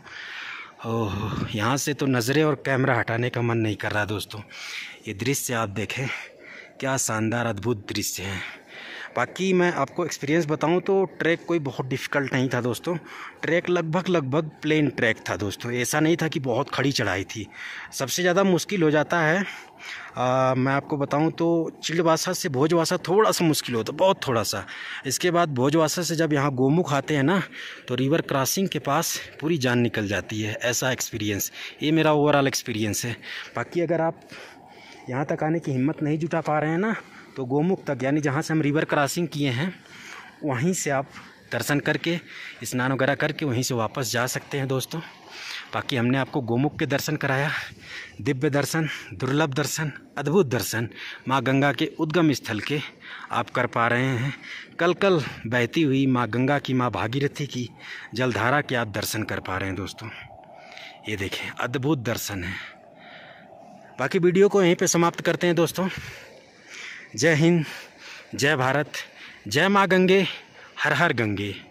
ओह, यहाँ से तो नज़रें और कैमरा हटाने का मन नहीं कर रहा दोस्तों। ये दृश्य आप देखें, क्या शानदार अद्भुत दृश्य है। बाकी मैं आपको एक्सपीरियंस बताऊँ तो ट्रैक कोई बहुत डिफ़िकल्ट नहीं था दोस्तों। ट्रैक लगभग लगभग प्लेन ट्रैक था दोस्तों। ऐसा नहीं था कि बहुत खड़ी चढ़ाई थी। सबसे ज़्यादा मुश्किल हो जाता है आ, मैं आपको बताऊँ तो चिड़वासा से भोजवासा थोड़ा सा मुश्किल होता बहुत थोड़ा सा। इसके बाद भोजवासा से जब यहाँ गोमुख आते हैं ना तो रिवर क्रॉसिंग के पास पूरी जान निकल जाती है ऐसा एक्सपीरियंस ये मेरा ओवरऑल एक्सपीरियंस है। बाकी अगर आप यहाँ तक आने की हिम्मत नहीं जुटा पा रहे हैं ना तो गोमुख तक यानी जहाँ से हम रिवर क्रॉसिंग किए हैं वहीं से आप दर्शन करके स्नान वगैरह करके वहीं से वापस जा सकते हैं दोस्तों। बाकी हमने आपको गोमुख के दर्शन कराया, दिव्य दर्शन, दुर्लभ दर्शन, अद्भुत दर्शन, माँ गंगा के उद्गम स्थल के आप कर पा रहे हैं। कल कल बहती हुई माँ गंगा की माँ भागीरथी की जलधारा के आप दर्शन कर पा रहे हैं दोस्तों। ये देखें, अद्भुत दर्शन है। बाकी वीडियो को यहीं पे समाप्त करते हैं दोस्तों। जय हिंद, जय भारत, जय माँ गंगे, हर हर गंगे।